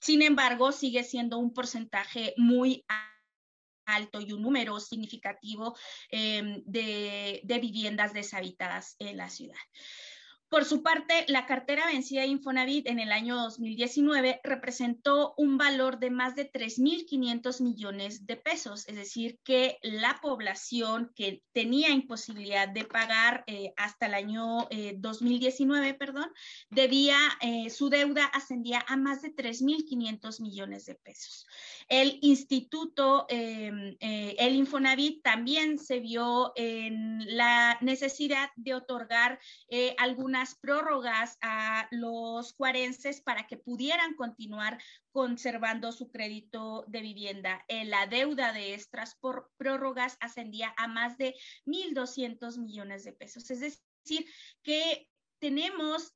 Sin embargo, sigue siendo un porcentaje muy alto y un número significativo de, de viviendas deshabitadas en la ciudad. Por su parte, la cartera vencida de Infonavit en el año 2019 representó un valor de más de 3.500 millones de pesos, es decir, que la población que tenía imposibilidad de pagar eh, hasta el año 2019, eh, perdón, debía, eh, su deuda ascendía a más de 3.500 millones de pesos. El instituto, em, el Infonavit también se vio en la necesidad de otorgar algunas prórrogas a los cuarenses para que pudieran continuar conservando su crédito de vivienda. Eh, la deuda de estas prórrogas ascendía a más de 1.200 millones de pesos. Es decir, que tenemos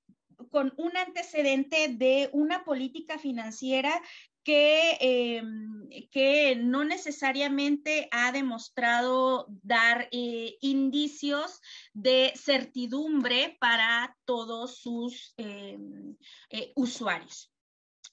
con un antecedente de una política financiera que, em, que no necesariamente ha demostrado dar eh, indicios de certidumbre para todos sus em, eh, usuarios.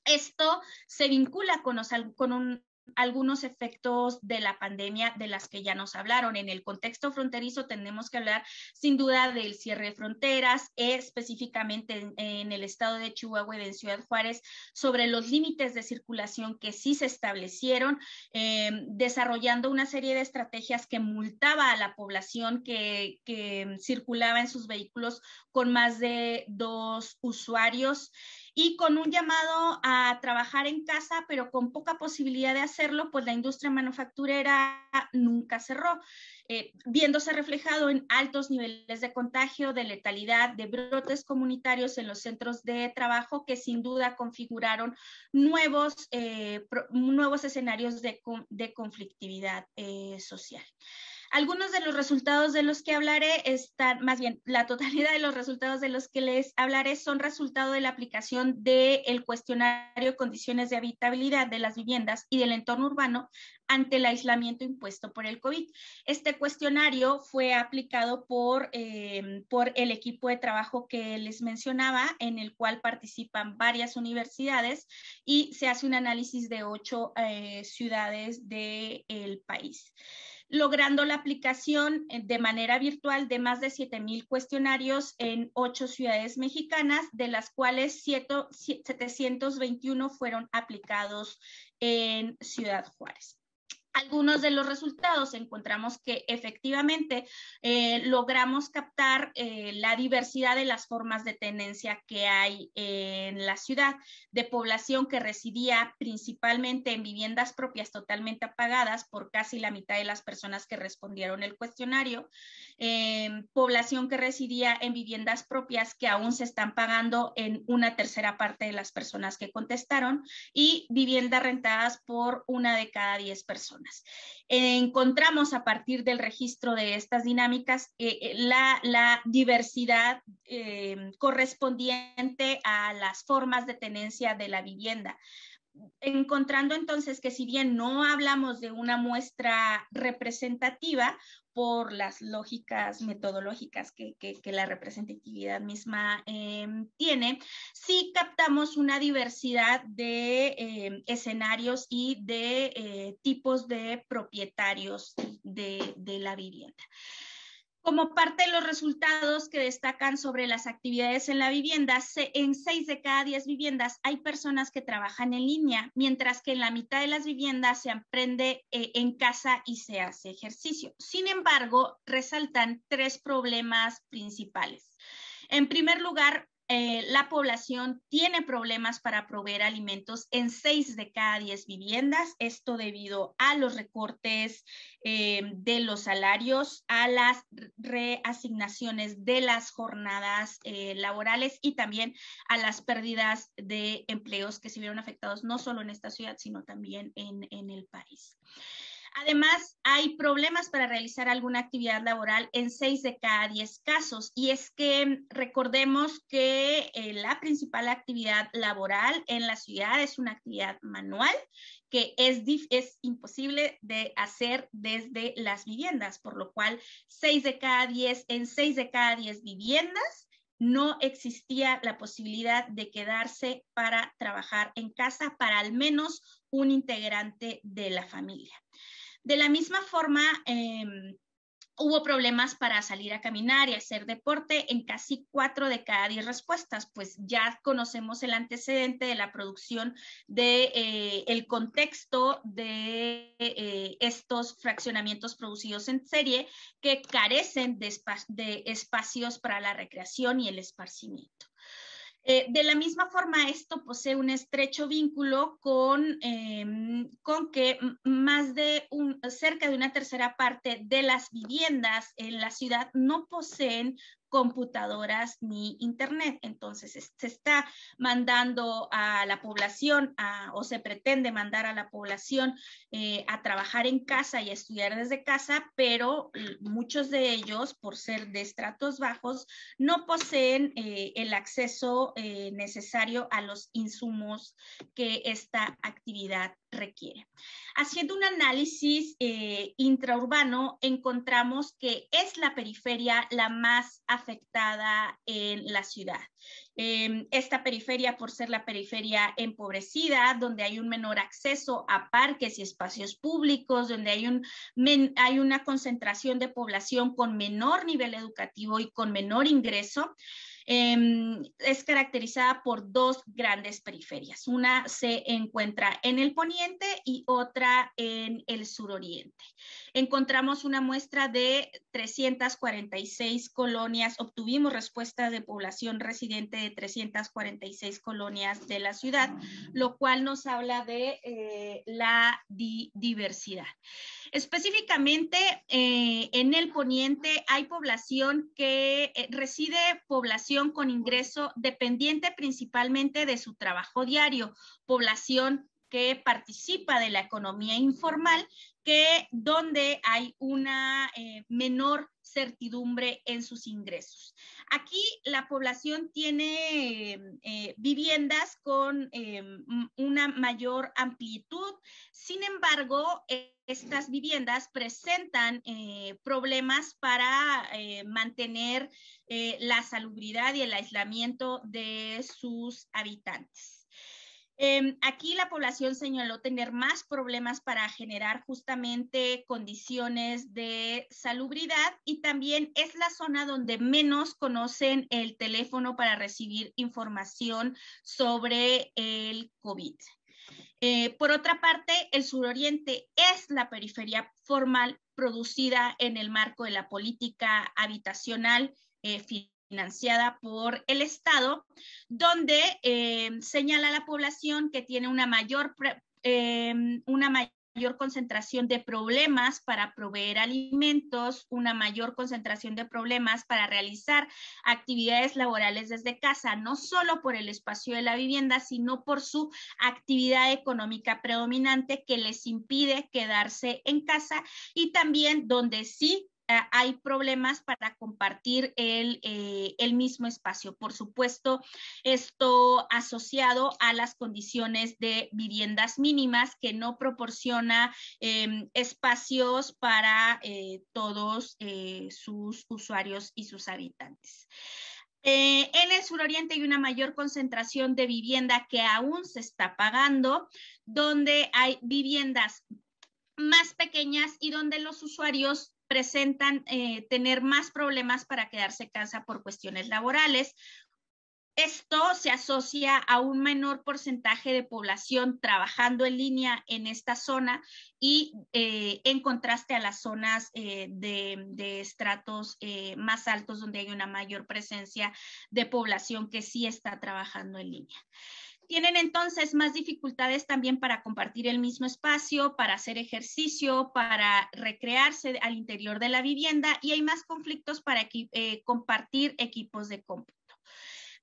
Esto se vincula con, con un, algunos efectos de la pandemia de las que ya nos hablaron. En el contexto fronterizo tenemos que hablar sin duda del cierre de fronteras, específicamente en, el estado de Chihuahua y en Ciudad Juárez, sobre los límites de circulación que sí se establecieron, em, desarrollando una serie de estrategias que multaba a la población que, que circulaba en sus vehículos con más de dos usuarios. Y con un llamado a trabajar en casa, pero con poca posibilidad de hacerlo, pues la industria manufacturera nunca cerró. Eh, viéndose reflejado en altos niveles de contagio, de letalidad, de brotes comunitarios en los centros de trabajo que sin duda configuraron nuevos, eh, nuevos escenarios de, conflictividad eh, social. Algunos de los resultados de los que hablaré están, más bien, la totalidad de los resultados de los que les hablaré son resultado de la aplicación del cuestionario Condiciones de Habitabilidad de las Viviendas y del Entorno Urbano ante el aislamiento impuesto por el COVID. Este cuestionario fue aplicado por, eh, por el equipo de trabajo que les mencionaba, en el cual participan varias universidades y se hace un análisis de ocho eh, ciudades del país logrando la aplicación eh, de manera virtual de más de 7.000 cuestionarios en ocho ciudades mexicanas, de las cuales 721 fueron aplicados en Ciudad Juárez algunos de los resultados encontramos que efectivamente eh, logramos captar eh, la diversidad de las formas de tenencia que hay en la ciudad, de población que residía principalmente en viviendas propias totalmente apagadas por casi la mitad de las personas que respondieron el cuestionario, em, población que residía en viviendas propias que aún se están pagando en una tercera parte de las personas que contestaron y viviendas rentadas por una de cada diez personas. Encontramos a partir del registro de estas dinámicas eh, eh, la, diversidad eh, correspondiente a las formas de tenencia de la vivienda encontrando entonces que si bien no hablamos de una muestra representativa, por las lógicas metodológicas que, la representatividad misma em, tiene, sí captamos una diversidad de em, escenarios y de eh, tipos de propietarios de la vivienda. Como parte de los resultados que destacan sobre las actividades en la vivienda, en seis de cada diez viviendas hay personas que trabajan en línea, mientras que en la mitad de las viviendas se aprende eh, en casa y se hace ejercicio. Sin embargo, resaltan tres problemas principales. En primer lugar, eh, la población tiene problemas para proveer alimentos en seis de cada diez viviendas, esto debido a los recortes eh, de los salarios, a las reasignaciones de las jornadas eh, laborales y también a las pérdidas de empleos que se vieron afectados no solo en esta ciudad, sino también en, en el país. Además, hay problemas para realizar alguna actividad laboral en seis de cada diez casos. Y es que recordemos que eh, la principal actividad laboral en la ciudad es una actividad manual que es, es imposible de hacer desde las viviendas, por lo cual seis de cada diez, en seis de cada diez viviendas no existía la posibilidad de quedarse para trabajar en casa para al menos un integrante de la familia. De la misma forma, em, hubo problemas para salir a caminar y hacer deporte en casi cuatro de cada diez respuestas, pues ya conocemos el antecedente de la producción de eh, el contexto de eh, estos fraccionamientos producidos en serie que carecen de espacios para la recreación y el esparcimiento. Eh, de la misma forma, esto posee un estrecho vínculo con, em, con que más de un, cerca de una tercera parte de las viviendas en la ciudad no poseen computadoras ni internet. Entonces, se está mandando a la población o se pretende mandar a la población eh, a trabajar en casa y a estudiar desde casa, pero muchos de ellos, por ser de estratos bajos, no poseen eh, el acceso eh, necesario a los insumos que esta actividad requiere. Haciendo un análisis eh, intraurbano, encontramos que es la periferia la más afectada en la ciudad. Em, esta periferia, por ser la periferia empobrecida, donde hay un menor acceso a parques y espacios públicos, donde hay, un, hay una concentración de población con menor nivel educativo y con menor ingreso, Em, es caracterizada por dos grandes periferias. Una se encuentra en el poniente y otra en el suroriente. Encontramos una muestra de 346 colonias, obtuvimos respuestas de población residente de 346 colonias de la ciudad, lo cual nos habla de eh, la diversidad. Específicamente eh, en el poniente hay población que eh, reside población con ingreso dependiente principalmente de su trabajo diario, población que participa de la economía informal, que donde hay una eh, menor certidumbre en sus ingresos. Aquí la población tiene eh, viviendas con eh, una mayor amplitud, sin embargo, estas viviendas presentan problemas para mantener la salubridad y el aislamiento de sus habitantes. Em, aquí la población señaló tener más problemas para generar justamente condiciones de salubridad y también es la zona donde menos conocen el teléfono para recibir información sobre el COVID. Eh, por otra parte, el suroriente es la periferia formal producida en el marco de la política habitacional eh, financiada por el Estado, donde eh, señala a la población que tiene una mayor, eh, una mayor concentración de problemas para proveer alimentos, una mayor concentración de problemas para realizar actividades laborales desde casa, no solo por el espacio de la vivienda, sino por su actividad económica predominante que les impide quedarse en casa y también donde sí hay problemas para compartir eh, el, mismo espacio. Por supuesto, esto asociado a las condiciones de viviendas mínimas que no proporciona em, espacios para eh, todos sus usuarios y sus habitantes. en el suroriente hay una mayor concentración de vivienda que aún se está pagando, donde hay viviendas más pequeñas y donde los usuarios presentan eh, tener más problemas para quedarse en casa por cuestiones laborales. Esto se asocia a un menor porcentaje de población trabajando en línea en esta zona y eh, en contraste a las zonas eh, de, de, estratos más altos donde hay una mayor presencia de población que sí está trabajando en línea. Tienen entonces más dificultades también para compartir el mismo espacio, para hacer ejercicio, para recrearse al interior de la vivienda y hay más conflictos para eh, compartir equipos de cómputo.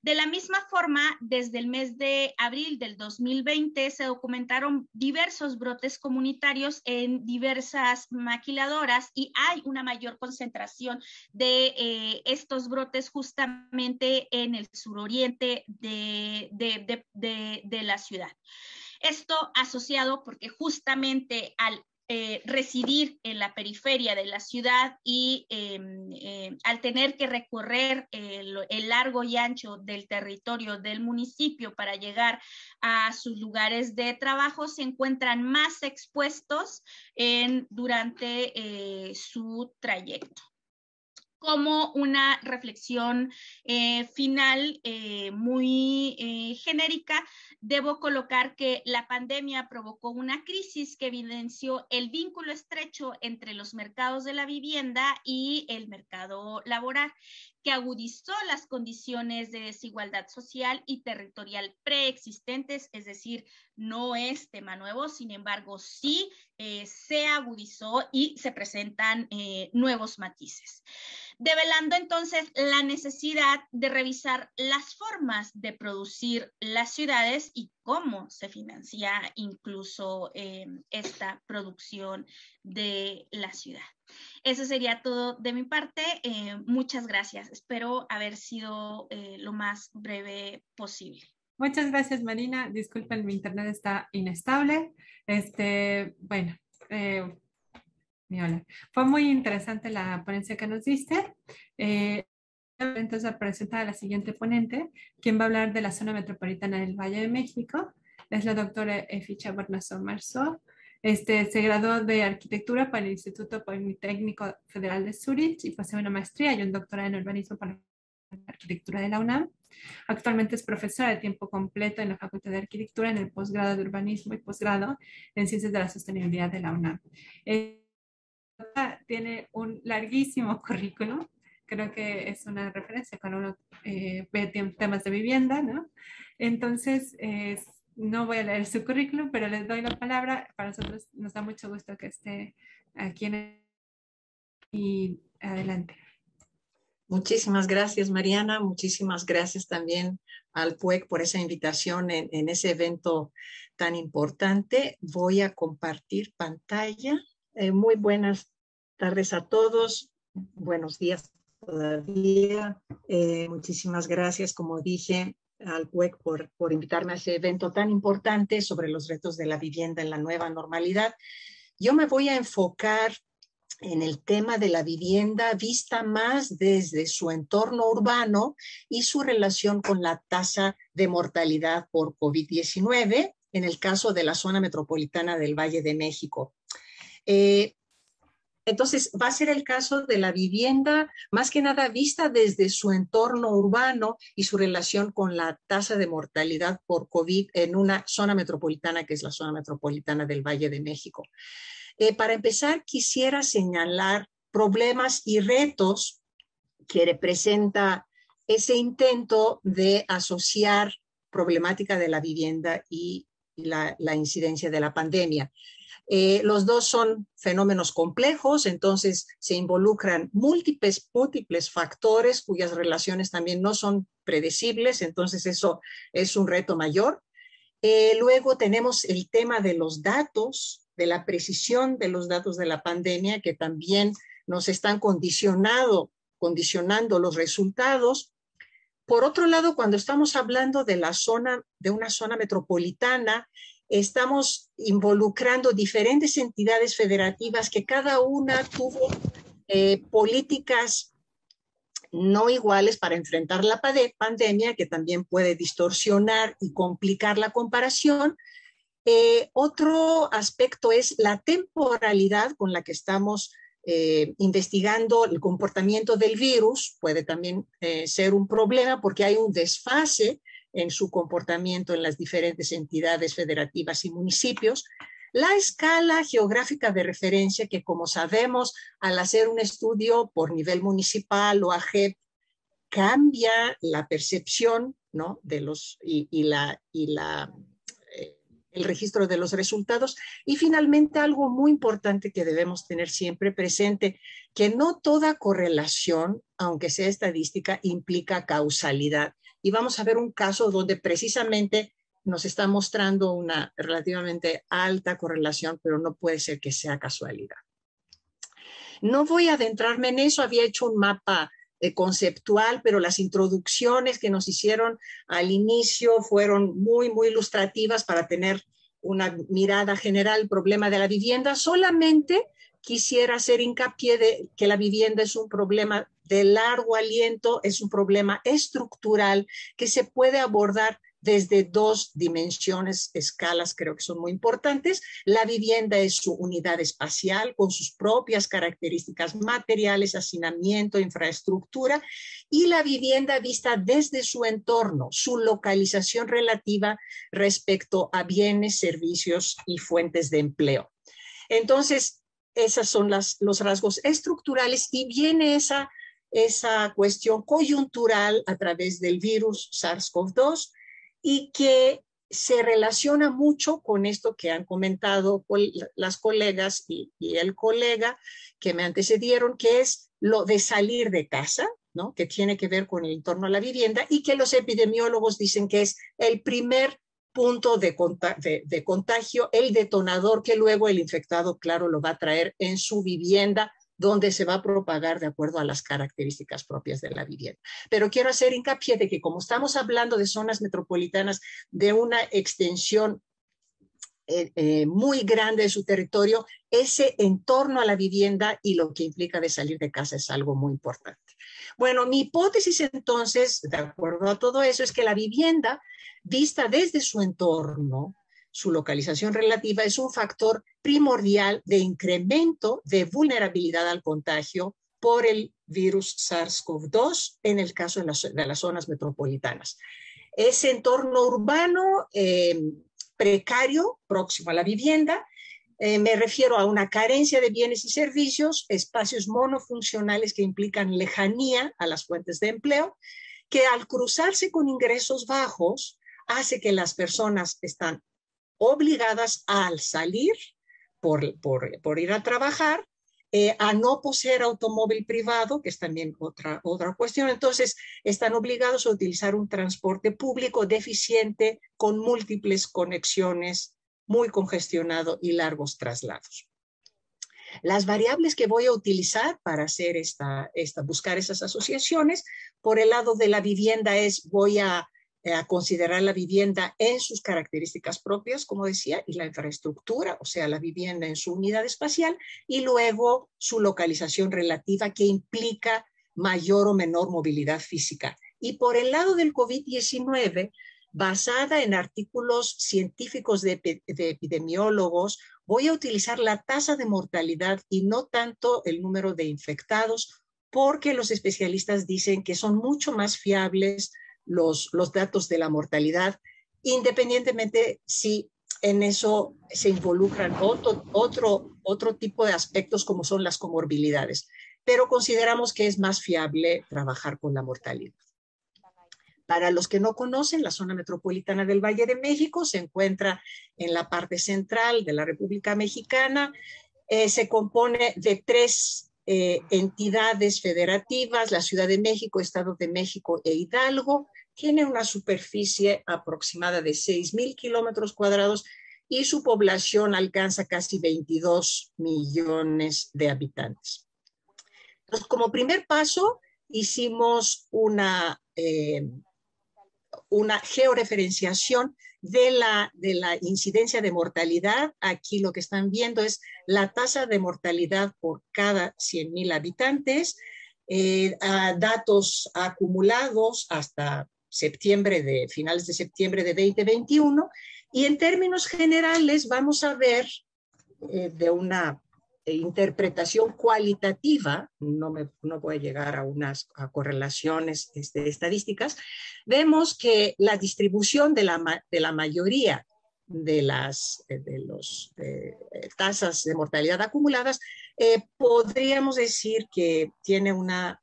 De la misma forma, desde el mes de abril del 2020 se documentaron diversos brotes comunitarios en diversas maquiladoras y hay una mayor concentración de eh, estos brotes justamente en el suroriente de, de la ciudad. Esto asociado porque justamente al eh, residir en la periferia de la ciudad y em, em, al tener que recorrer el, largo y ancho del territorio del municipio para llegar a sus lugares de trabajo, se encuentran más expuestos en, durante eh, su trayecto como una reflexión eh, final muy genérica, debo colocar que la pandemia provocó una crisis que evidenció el vínculo estrecho entre los mercados de la vivienda y el mercado laboral, que agudizó las condiciones de desigualdad social y territorial preexistentes, es decir, no es tema nuevo, sin embargo, sí eh, se agudizó y se presentan eh, nuevos matices develando entonces la necesidad de revisar las formas de producir las ciudades y cómo se financia incluso eh, esta producción de la ciudad. Eso sería todo de mi parte. Eh, muchas gracias. Espero haber sido eh, lo más breve posible. Muchas gracias, Marina. Disculpen, mi internet está inestable. Este, bueno, fue muy interesante la ponencia que nos diste. Eh, entonces, a presentar a la siguiente ponente, quien va a hablar de la zona metropolitana del Valle de México. Es la doctora Eficha Bornazo Marzo. Este, se graduó de arquitectura por el Instituto Politécnico Federal de Zurich y posee una maestría y un doctorado en urbanismo por la arquitectura de la UNAM. Actualmente es profesora de tiempo completo en la Facultad de Arquitectura en el posgrado de urbanismo y posgrado en ciencias de la sostenibilidad de la UNAM. Tiene un larguísimo currículum. Creo que es una referencia cuando uno eh, ve temas de vivienda, ¿no? Entonces, no voy a leer su currículum, pero les doy la palabra. Para nosotros nos da mucho gusto que esté aquí en y adelante. Muchísimas gracias, Mariana. Muchísimas gracias también al PUEC por esa invitación en, ese evento tan importante. Voy a compartir pantalla. Eh, muy buenas tardes a todos. Buenos días todavía. Eh, muchísimas gracias, como dije, al PUEC por, por invitarme a ese evento tan importante sobre los retos de la vivienda en la nueva normalidad. Yo me voy a enfocar en el tema de la vivienda vista más desde su entorno urbano y su relación con la tasa de mortalidad por COVID-19 en el caso de la zona metropolitana del Valle de México. Eh, entonces, va a ser el caso de la vivienda, más que nada vista desde su entorno urbano y su relación con la tasa de mortalidad por COVID en una zona metropolitana que es la zona metropolitana del Valle de México. Eh, para empezar, quisiera señalar problemas y retos que representa ese intento de asociar problemática de la vivienda y la, incidencia de la pandemia. Eh, los dos son fenómenos complejos, entonces se involucran múltiples, múltiples factores cuyas relaciones también no son predecibles, entonces eso es un reto mayor. Eh, luego tenemos el tema de los datos, de la precisión de los datos de la pandemia que también nos están condicionado, condicionando los resultados. Por otro lado, cuando estamos hablando de la zona, de una zona metropolitana, estamos involucrando diferentes entidades federativas que cada una tuvo eh, políticas no iguales para enfrentar la pandemia, que también puede distorsionar y complicar la comparación, eh, otro aspecto es la temporalidad con la que estamos eh, investigando el comportamiento del virus. Puede también ser un problema porque hay un desfase en su comportamiento en las diferentes entidades federativas y municipios. La escala geográfica de referencia, que como sabemos, al hacer un estudio por nivel municipal o AGEP, cambia la percepción ¿no? de los, y, la, y la el registro de los resultados. Y finalmente, algo muy importante que debemos tener siempre presente, que no toda correlación, aunque sea estadística, implica causalidad. Y vamos a ver un caso donde precisamente nos está mostrando una relativamente alta correlación, pero no puede ser que sea casualidad. No voy a adentrarme en eso, había hecho un mapa eh, conceptual, pero las introducciones que nos hicieron al inicio fueron muy, muy ilustrativas para tener una mirada general al problema de la vivienda. Solamente quisiera hacer hincapié de que la vivienda es un problema de largo aliento, es un problema estructural que se puede abordar desde dos dimensiones, escalas creo que son muy importantes. La vivienda es su unidad espacial con sus propias características materiales, hacinamiento, infraestructura y la vivienda vista desde su entorno, su localización relativa respecto a bienes, servicios y fuentes de empleo. Entonces, esos son las, los rasgos estructurales y viene esa, esa cuestión coyuntural a través del virus SARS-CoV-2 y que se relaciona mucho con esto que han comentado las colegas y, el colega que me antecedieron, que es lo de salir de casa, ¿no? que tiene que ver con el entorno a la vivienda y que los epidemiólogos dicen que es el primer punto de, de, contagio, el detonador que luego el infectado, claro, lo va a traer en su vivienda donde se va a propagar de acuerdo a las características propias de la vivienda. Pero quiero hacer hincapié de que como estamos hablando de zonas metropolitanas de una extensión eh, eh, muy grande de su territorio, ese entorno a la vivienda y lo que implica de salir de casa es algo muy importante. Bueno, mi hipótesis entonces, de acuerdo a todo eso, es que la vivienda vista desde su entorno, su localización relativa es un factor primordial de incremento de vulnerabilidad al contagio por el virus SARS-CoV-2 en el caso de las, zonas metropolitanas. Ese entorno urbano eh, precario, próximo a la vivienda, eh, me refiero a una carencia de bienes y servicios, espacios monofuncionales que implican lejanía a las fuentes de empleo, que al cruzarse con ingresos bajos hace que las personas están obligadas al salir por, por, ir a trabajar, eh, a no poseer automóvil privado, que es también otra, otra cuestión. Entonces, están obligados a utilizar un transporte público deficiente con múltiples conexiones muy congestionado y largos traslados. Las variables que voy a utilizar para hacer esta, esta, buscar esas asociaciones, por el lado de la vivienda es, voy a, a considerar la vivienda en sus características propias, como decía, y la infraestructura, o sea, la vivienda en su unidad espacial, y luego su localización relativa que implica mayor o menor movilidad física. Y por el lado del COVID-19, basada en artículos científicos de, epidemiólogos, voy a utilizar la tasa de mortalidad y no tanto el número de infectados, porque los especialistas dicen que son mucho más fiables los, los datos de la mortalidad, independientemente si en eso se involucran otro, otro, otro tipo de aspectos como son las comorbilidades. Pero consideramos que es más fiable trabajar con la mortalidad. Para los que no conocen, la zona metropolitana del Valle de México se encuentra en la parte central de la República Mexicana. Eh, se compone de tres eh, entidades federativas, la Ciudad de México, Estado de México e Hidalgo. Tiene una superficie aproximada de 6.000 kilómetros cuadrados y su población alcanza casi 22 millones de habitantes. Entonces, como primer paso, hicimos una eh, una georreferenciación de la, de la incidencia de mortalidad. Aquí lo que están viendo es la tasa de mortalidad por cada 100.000 habitantes, eh, datos acumulados hasta septiembre de finales de septiembre de 2021 y en términos generales vamos a ver eh, de una interpretación cualitativa, no, me, no voy a llegar a unas correlaciones este, estadísticas, vemos que la distribución de la, de la mayoría de las de los, tasas de mortalidad acumuladas, eh, podríamos decir que tiene una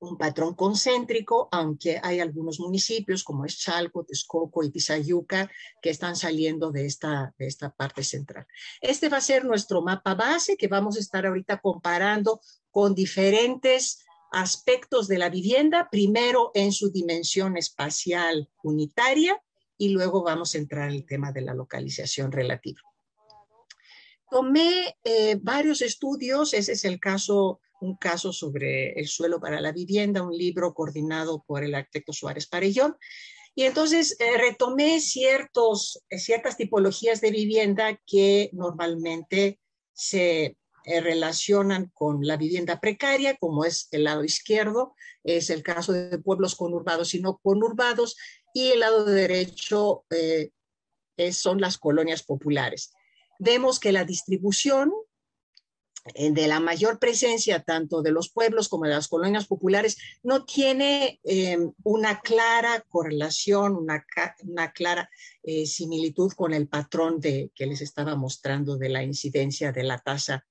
un patrón concéntrico, aunque hay algunos municipios como es Chalco, Texcoco y Tizayuca que están saliendo de esta, esta parte central. Este va a ser nuestro mapa base que vamos a estar ahorita comparando con diferentes aspectos de la vivienda, primero en su dimensión espacial unitaria y luego vamos a entrar en el tema de la localización relativa. Tomé eh, varios estudios, ese es el caso un caso sobre el suelo para la vivienda, un libro coordinado por el arquitecto Suárez Parellón. Y entonces eh, retomé ciertos, eh, ciertas tipologías de vivienda que normalmente se eh, relacionan con la vivienda precaria, como es el lado izquierdo, es el caso de pueblos conurbados y no conurbados, y el lado derecho son las colonias populares. Vemos que la distribución de la mayor presencia tanto de los pueblos como de las colonias populares no tiene eh, una clara correlación, una, clara eh, similitud con el patrón que les estaba mostrando de la incidencia de la tasa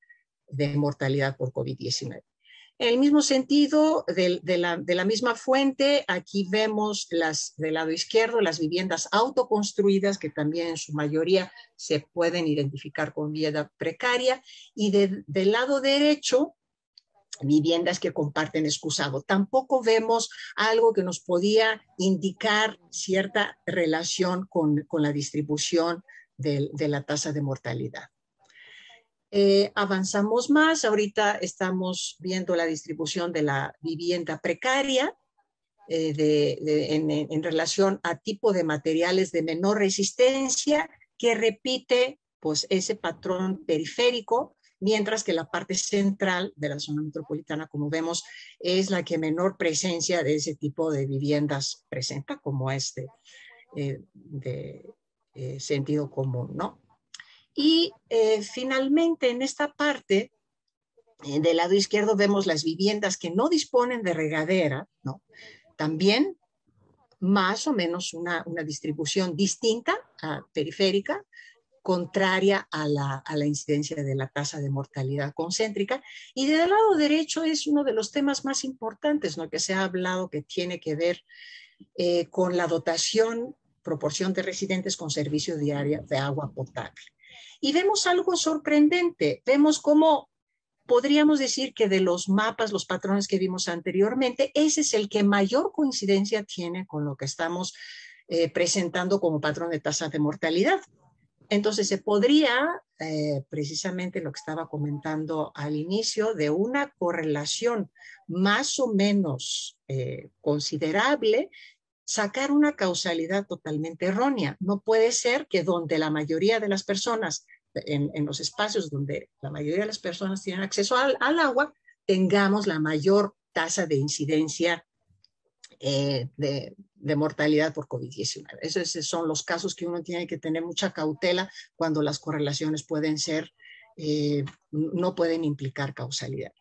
de mortalidad por COVID-19. En el mismo sentido, de, la, misma fuente, aquí vemos las del lado izquierdo las viviendas autoconstruidas, que también en su mayoría se pueden identificar con vivienda precaria, y del lado derecho, viviendas que comparten excusado. Tampoco vemos algo que nos podía indicar cierta relación con, la distribución de la tasa de mortalidad. Eh, avanzamos más, ahorita estamos viendo la distribución de la vivienda precaria eh, en, relación a tipo de materiales de menor resistencia que repite pues ese patrón periférico, mientras que la parte central de la zona metropolitana, como vemos, es la que menor presencia de ese tipo de viviendas presenta, como este de sentido común, ¿no? Y eh, finalmente, en esta parte, eh, del lado izquierdo vemos las viviendas que no disponen de regadera. También más o menos una, distribución distinta, periférica, contraria a la, a la, incidencia de la tasa de mortalidad concéntrica. Y del lado derecho es uno de los temas más importantes, ¿no? que se ha hablado que tiene que ver eh, con la dotación, proporción de residentes con servicio diario de agua potable. Y vemos algo sorprendente, vemos cómo podríamos decir que de los mapas, los patrones que vimos anteriormente, ese es el que mayor coincidencia tiene con lo que estamos eh, presentando como patrón de tasa de mortalidad. Entonces se podría, eh, precisamente lo que estaba comentando al inicio, de una correlación más o menos eh, considerable, sacar una causalidad totalmente errónea. No puede ser que donde la mayoría de las personas, en, los espacios donde la mayoría de las personas tienen acceso al, agua, tengamos la mayor tasa de incidencia eh, de, de mortalidad por COVID-19. Esos son los casos que uno tiene que tener mucha cautela cuando las correlaciones pueden ser, eh, no pueden implicar causalidad.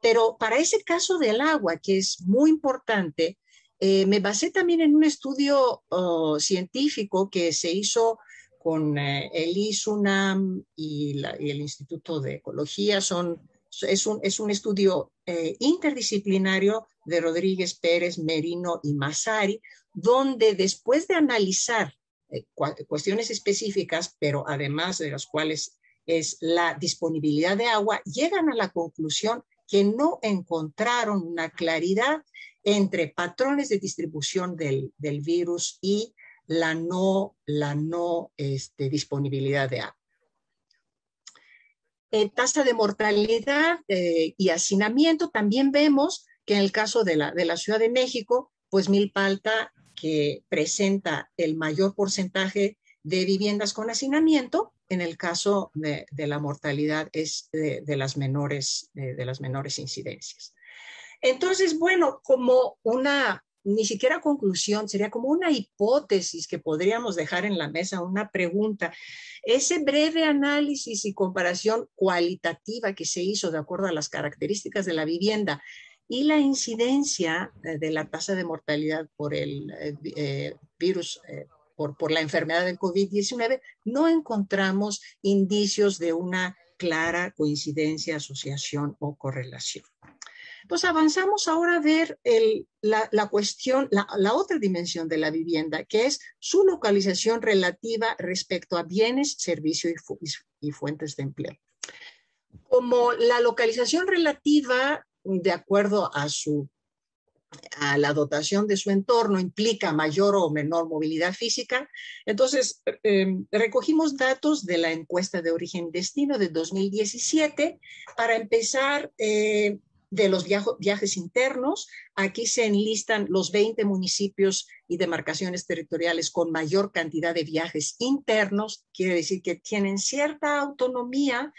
Pero para ese caso del agua, que es muy importante, eh, me basé también en un estudio oh, científico que se hizo con eh, el ISUNAM y, el Instituto de Ecología. Son, es, un, es un estudio interdisciplinario de Rodríguez Pérez, Merino y Masari, donde después de analizar eh, cuestiones específicas, pero además de las cuales es la disponibilidad de agua, llegan a la conclusión que no encontraron una claridad entre patrones de distribución del, virus y la no, la no este, disponibilidad de agua. En tasa de mortalidad eh, y hacinamiento, también vemos que en el caso de la, de la Ciudad de México, pues Milpalta que presenta el mayor porcentaje de viviendas con hacinamiento, en el caso de, la mortalidad es de, las menores, de, las menores incidencias. Entonces, bueno, como una, ni siquiera conclusión, sería como una hipótesis que podríamos dejar en la mesa, una pregunta. Ese breve análisis y comparación cualitativa que se hizo de acuerdo a las características de la vivienda y la incidencia eh, de la tasa de mortalidad por el eh, eh, virus, por, por la enfermedad del COVID-19, no encontramos indicios de una clara coincidencia, asociación o correlación. Pues avanzamos ahora a ver la, cuestión, la, otra dimensión de la vivienda, que es su localización relativa respecto a bienes, servicios y, fuentes de empleo. Como la localización relativa de acuerdo a su a la dotación de su entorno implica mayor o menor movilidad física. Entonces, em, recogimos datos de la encuesta de origen y destino de 2017 para empezar eh, de los viajes internos. Aquí se enlistan los 20 municipios y demarcaciones territoriales con mayor cantidad de viajes internos. Quiere decir que tienen cierta autonomía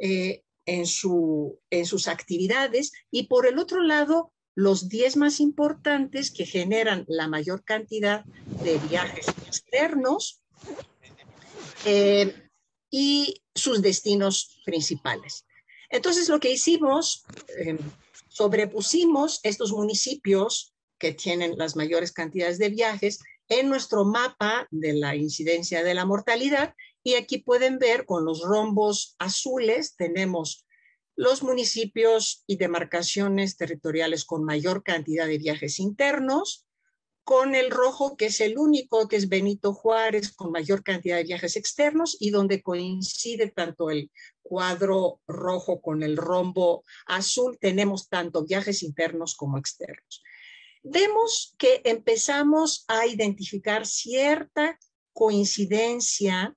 eh, en, su, en sus actividades y por el otro lado, los 10 más importantes que generan la mayor cantidad de viajes externos eh, y sus destinos principales. Entonces, lo que hicimos, eh, sobrepusimos estos municipios que tienen las mayores cantidades de viajes en nuestro mapa de la incidencia de la mortalidad. Y aquí pueden ver con los rombos azules tenemos los municipios y demarcaciones territoriales con mayor cantidad de viajes internos, con el rojo, que es el único, que es Benito Juárez, con mayor cantidad de viajes externos y donde coincide tanto el cuadro rojo con el rombo azul, tenemos tanto viajes internos como externos. Vemos que empezamos a identificar cierta coincidencia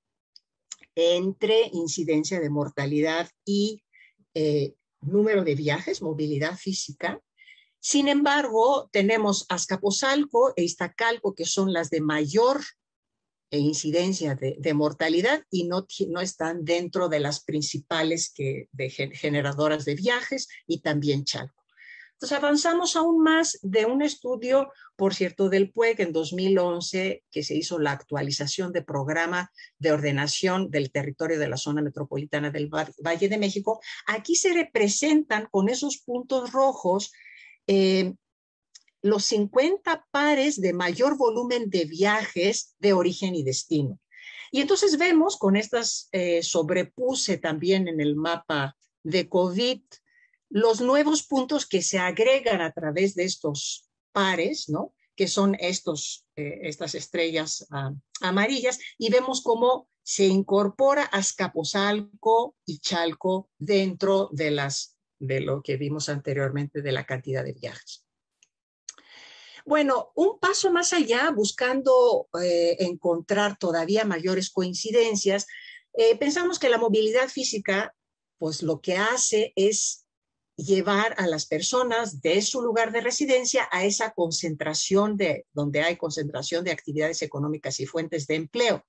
entre incidencia de mortalidad y eh, número de viajes, movilidad física. Sin embargo, tenemos Azcapotzalco e Iztacalco, que son las de mayor eh, incidencia de, mortalidad y no, están dentro de las principales que, generadoras de viajes y también Chalco. Entonces avanzamos aún más de un estudio, por cierto, del PUEC en 2011, que se hizo la actualización de programa de ordenación del territorio de la zona metropolitana del Valle de México. Aquí se representan con esos puntos rojos eh, los 50 pares de mayor volumen de viajes de origen y destino. Y entonces vemos con estas eh, sobrepuse también en el mapa de COVID los nuevos puntos que se agregan a través de estos pares, ¿no? que son estos, eh, estas estrellas ah, amarillas, y vemos cómo se incorpora Azcapotzalco y Chalco dentro de, las, de lo que vimos anteriormente de la cantidad de viajes. Bueno, un paso más allá, buscando eh, encontrar todavía mayores coincidencias, eh, pensamos que la movilidad física, pues lo que hace es llevar a las personas de su lugar de residencia a esa concentración de, donde hay concentración de actividades económicas y fuentes de empleo.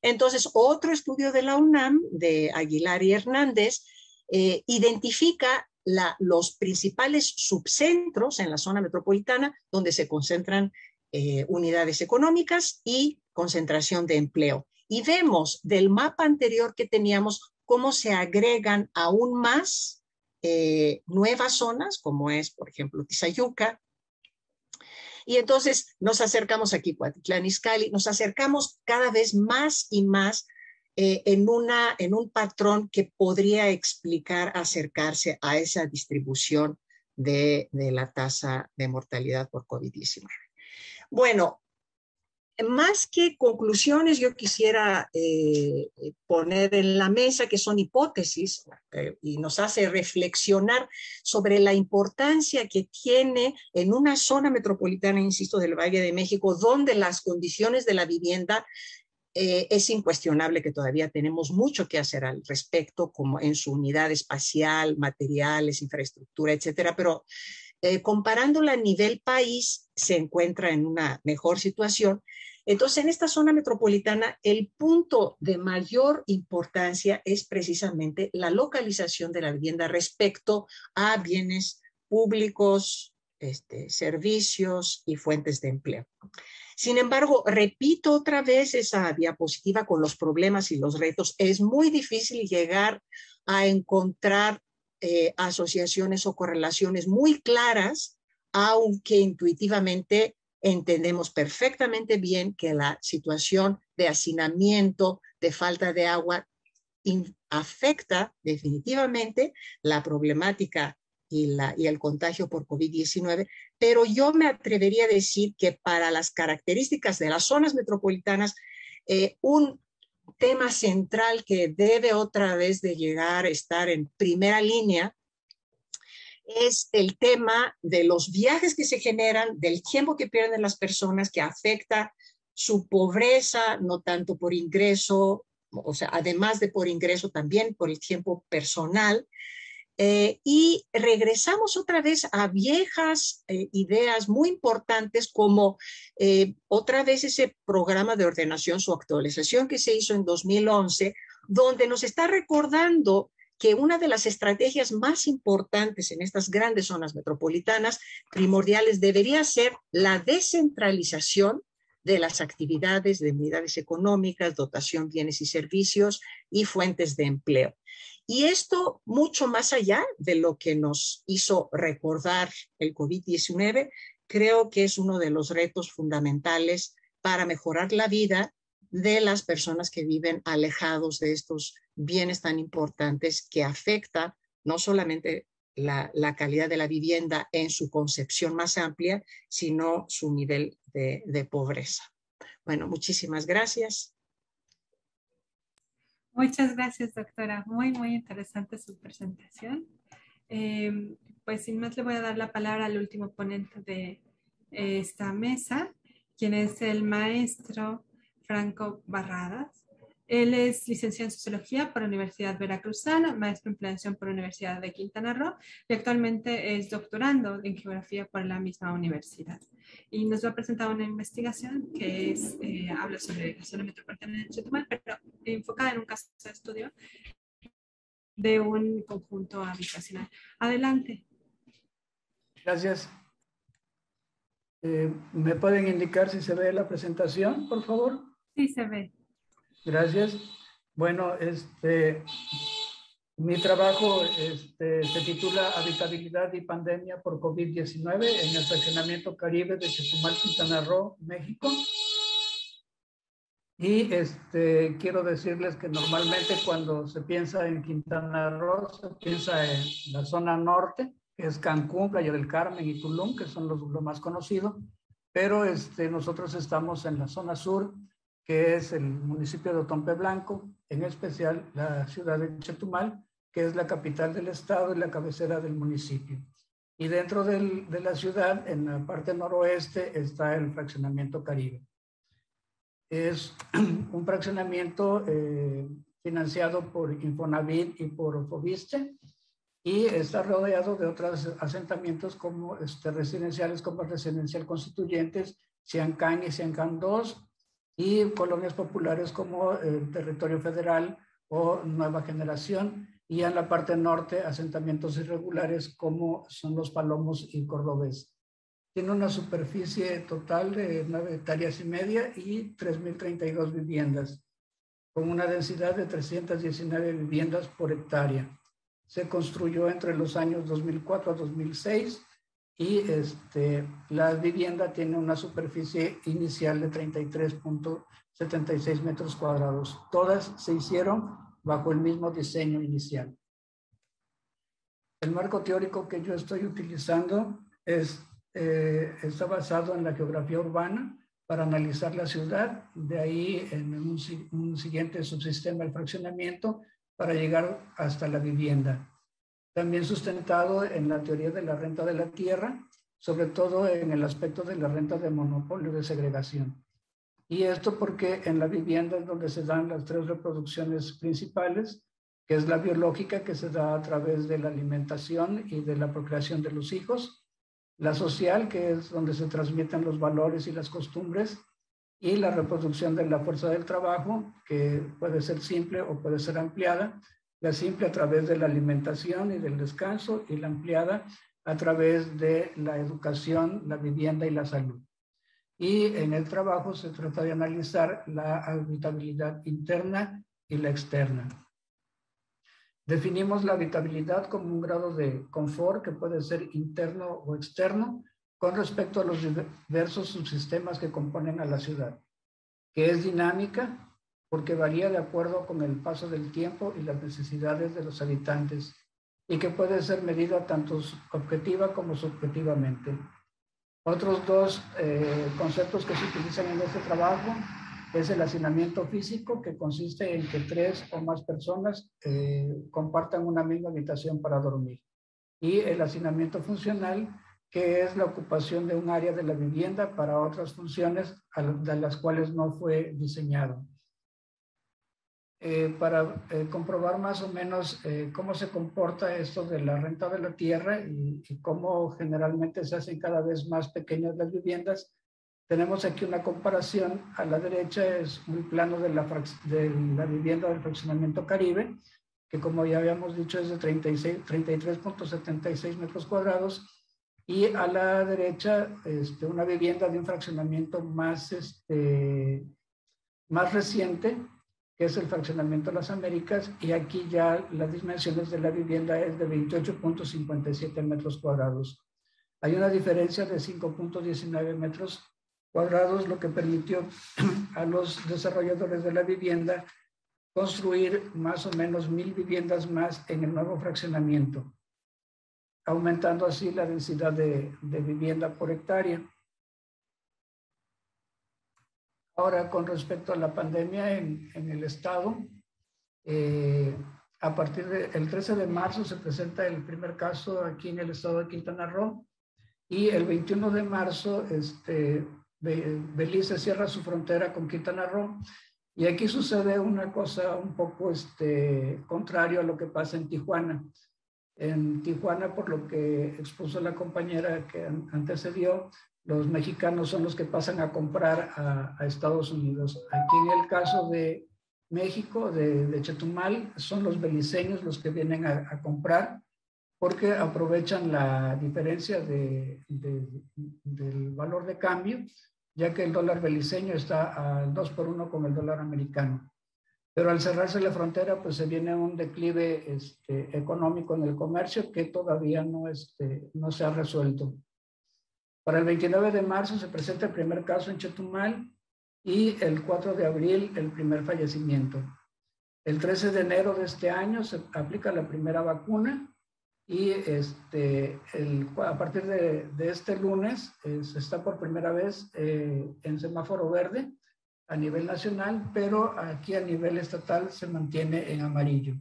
Entonces, otro estudio de la UNAM, de Aguilar y Hernández, eh, identifica los principales subcentros en la zona metropolitana donde se concentran eh, unidades económicas y concentración de empleo. Y vemos del mapa anterior que teníamos cómo se agregan aún más eh, nuevas zonas, como es, por ejemplo, Tizayuca. Y entonces nos acercamos aquí, Cuatitlán Izcalli, nos acercamos cada vez más y más eh, en, una, en un patrón que podría explicar acercarse a esa distribución de, la tasa de mortalidad por COVID-19. Bueno, más que conclusiones, yo quisiera eh, poner en la mesa que son hipótesis eh, y nos hace reflexionar sobre la importancia que tiene en una zona metropolitana, insisto, del Valle de México, donde las condiciones de la vivienda eh, es incuestionable que todavía tenemos mucho que hacer al respecto, como en su unidad espacial, materiales, infraestructura, etcétera, pero eh, comparándola a nivel país, se encuentra en una mejor situación. Entonces, en esta zona metropolitana, el punto de mayor importancia es precisamente la localización de la vivienda respecto a bienes públicos, este, servicios y fuentes de empleo. Sin embargo, repito otra vez esa diapositiva con los problemas y los retos. Es muy difícil llegar a encontrar eh, asociaciones o correlaciones muy claras, aunque intuitivamente entendemos perfectamente bien que la situación de hacinamiento, de falta de agua, afecta definitivamente la problemática y, la, y el contagio por COVID-19, pero yo me atrevería a decir que para las características de las zonas metropolitanas, eh, un tema central que debe otra vez de llegar a estar en primera línea es el tema de los viajes que se generan, del tiempo que pierden las personas, que afecta su pobreza, no tanto por ingreso, o sea, además de por ingreso, también por el tiempo personal, eh, y regresamos otra vez a viejas eh, ideas muy importantes como eh, otra vez ese programa de ordenación, su actualización que se hizo en 2011, donde nos está recordando que una de las estrategias más importantes en estas grandes zonas metropolitanas primordiales debería ser la descentralización de las actividades de unidades económicas, dotación, bienes y servicios y fuentes de empleo. Y esto mucho más allá de lo que nos hizo recordar el COVID-19, creo que es uno de los retos fundamentales para mejorar la vida de las personas que viven alejados de estos bienes tan importantes que afecta no solamente la, calidad de la vivienda en su concepción más amplia, sino su nivel de pobreza. Bueno, muchísimas gracias. Muchas gracias, doctora. Muy, muy interesante su presentación. Em, pues sin más le voy a dar la palabra al último ponente de esta mesa, quien es el maestro Franco Barradas. Él es licenciado en Sociología por la Universidad Veracruzana, maestro en Planeación por la Universidad de Quintana Roo y actualmente es doctorando en Geografía por la misma universidad. Y nos va a presentar una investigación que es, eh, habla sobre la zona metropolitana de Chetumal, pero enfocada en un caso de estudio de un conjunto habitacional. Adelante. Gracias. Eh, ¿Me pueden indicar si se ve la presentación, por favor? Sí, se ve. Gracias. Bueno, este, mi trabajo este, se titula Habitabilidad y Pandemia por COVID-19 en el fraccionamiento Caribe de Chetumal, Quintana Roo, México. Y este, quiero decirles que normalmente cuando se piensa en Quintana Roo, se piensa en la zona norte, que es Cancún, Playa del Carmen y Tulum, que son los, lo más conocidos. Pero este, nosotros estamos en la zona sur, que es el municipio de Otompe Blanco, en especial la ciudad de Chetumal, que es la capital del estado y la cabecera del municipio. Y dentro del, de la ciudad, en la parte noroeste, está el fraccionamiento Caribe es un fraccionamiento eh, financiado por Infonavit y por Fobiste y está rodeado de otros asentamientos como este, residenciales como Residencial Constituyentes, Ciancán y Ciancán 2 y colonias populares como el Territorio Federal o Nueva Generación y en la parte norte asentamientos irregulares como son los Palomos y Cordobés. Tiene una superficie total de 9 hectáreas y media y 3.032 viviendas, con una densidad de 319 viviendas por hectárea. Se construyó entre los años 2004 a 2006 y este, la vivienda tiene una superficie inicial de 33.76 metros cuadrados. Todas se hicieron bajo el mismo diseño inicial. El marco teórico que yo estoy utilizando es eh, está basado en la geografía urbana para analizar la ciudad, de ahí en un, un, siguiente subsistema el fraccionamiento para llegar hasta la vivienda. También sustentado en la teoría de la renta de la tierra, sobre todo en el aspecto de la renta de monopolio de segregación. Y esto porque en la vivienda es donde se dan las tres reproducciones principales, que es la biológica que se da a través de la alimentación y de la procreación de los hijos, la social, que es donde se transmiten los valores y las costumbres, y la reproducción de la fuerza del trabajo, que puede ser simple o puede ser ampliada, la simple a través de la alimentación y del descanso, y la ampliada a través de la educación, la vivienda y la salud. Y en el trabajo se trata de analizar la habitabilidad interna y la externa. Definimos la habitabilidad como un grado de confort que puede ser interno o externo con respecto a los diversos subsistemas que componen a la ciudad, que es dinámica porque varía de acuerdo con el paso del tiempo y las necesidades de los habitantes y que puede ser medida tanto objetiva como subjetivamente. Otros dos eh, conceptos que se utilizan en este trabajo es el hacinamiento físico, que consiste en que tres o más personas eh, compartan una misma habitación para dormir. Y el hacinamiento funcional, que es la ocupación de un área de la vivienda para otras funciones de las cuales no fue diseñado. Eh, para eh, comprobar más o menos cómo se comporta esto de la renta de la tierra y, y, cómo generalmente se hacen cada vez más pequeñas las viviendas, tenemos aquí una comparación. A la derecha es un plano de la, de la vivienda del fraccionamiento Caribe, que como ya habíamos dicho es de 33.76 metros cuadrados. Y a la derecha este, una vivienda de un fraccionamiento más, este, más reciente, es el fraccionamiento de las Américas. Y aquí ya las dimensiones de la vivienda es de 28.57 metros cuadrados. Hay una diferencia de 5.19 metros cuadrados, lo que permitió a los desarrolladores de la vivienda construir más o menos mil viviendas más en el nuevo fraccionamiento, aumentando así la densidad de, vivienda por hectárea. Ahora, con respecto a la pandemia en, el estado, eh, a partir del 13 de marzo se presenta el primer caso aquí en el estado de Quintana Roo y el 21 de marzo este, Belice cierra su frontera con Quintana Roo y aquí sucede una cosa un poco este, contrario a lo que pasa en Tijuana. En Tijuana, por lo que expuso la compañera que antecedió, los mexicanos son los que pasan a comprar a, Estados Unidos. Aquí en el caso de México, de, Chetumal, son los beliceños los que vienen a, comprar porque aprovechan la diferencia de, del valor de cambio ya que el dólar beliceño está al 2 por 1 con el dólar americano. Pero al cerrarse la frontera, pues se viene un declive este, económico en el comercio que todavía no, este, no se ha resuelto. Para el 29 de marzo se presenta el primer caso en Chetumal y el 4 de abril el primer fallecimiento. El 13 de enero de este año se aplica la primera vacuna y este, el, a partir de, este lunes eh, se está por primera vez eh, en semáforo verde a nivel nacional, pero aquí a nivel estatal se mantiene en amarillo.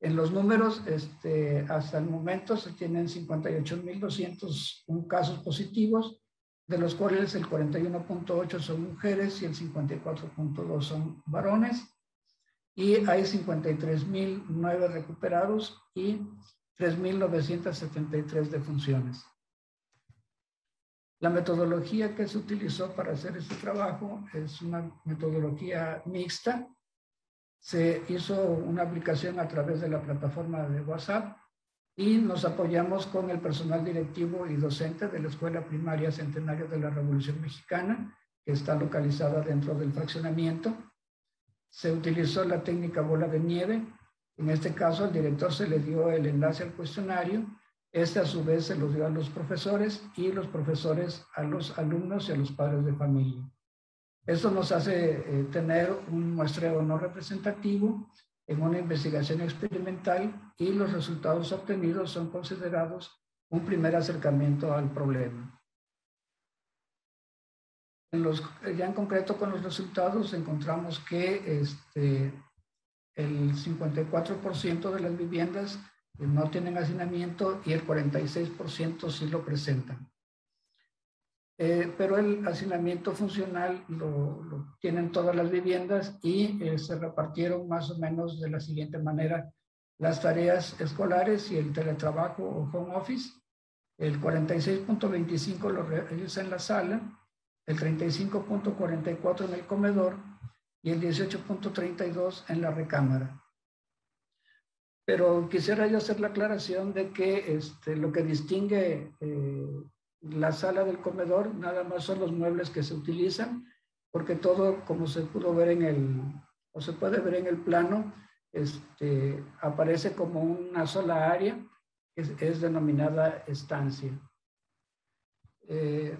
En los números, este, hasta el momento se tienen 58.201 casos positivos, de los cuales el 41.8 son mujeres y el 54.2 son varones y hay 53.009 recuperados y 3.973 defunciones. La metodología que se utilizó para hacer este trabajo es una metodología mixta. Se hizo una aplicación a través de la plataforma de WhatsApp y nos apoyamos con el personal directivo y docente de la Escuela Primaria Centenario de la Revolución Mexicana, que está localizada dentro del fraccionamiento se utilizó la técnica bola de nieve. En este caso, al director se le dio el enlace al cuestionario. Este, a su vez, se lo dio a los profesores y los profesores a los alumnos y a los padres de familia. Esto nos hace eh, tener un muestreo no representativo en una investigación experimental y los resultados obtenidos son considerados un primer acercamiento al problema ya en concreto con los resultados encontramos que este, el 54% de las viviendas no tienen hacinamiento y el 46% sí lo presentan. Eh, pero el hacinamiento funcional lo, tienen todas las viviendas y eh, se repartieron más o menos de la siguiente manera las tareas escolares y el teletrabajo o home office. El 46.25 lo realiza en la sala, el 35.44 en el comedor y el 18.32 en la recámara. Pero quisiera yo hacer la aclaración de que este, lo que distingue eh, la sala del comedor nada más son los muebles que se utilizan, porque todo, como se pudo ver en el, o se puede ver en el plano, este, aparece como una sola área, es, denominada estancia. Eh,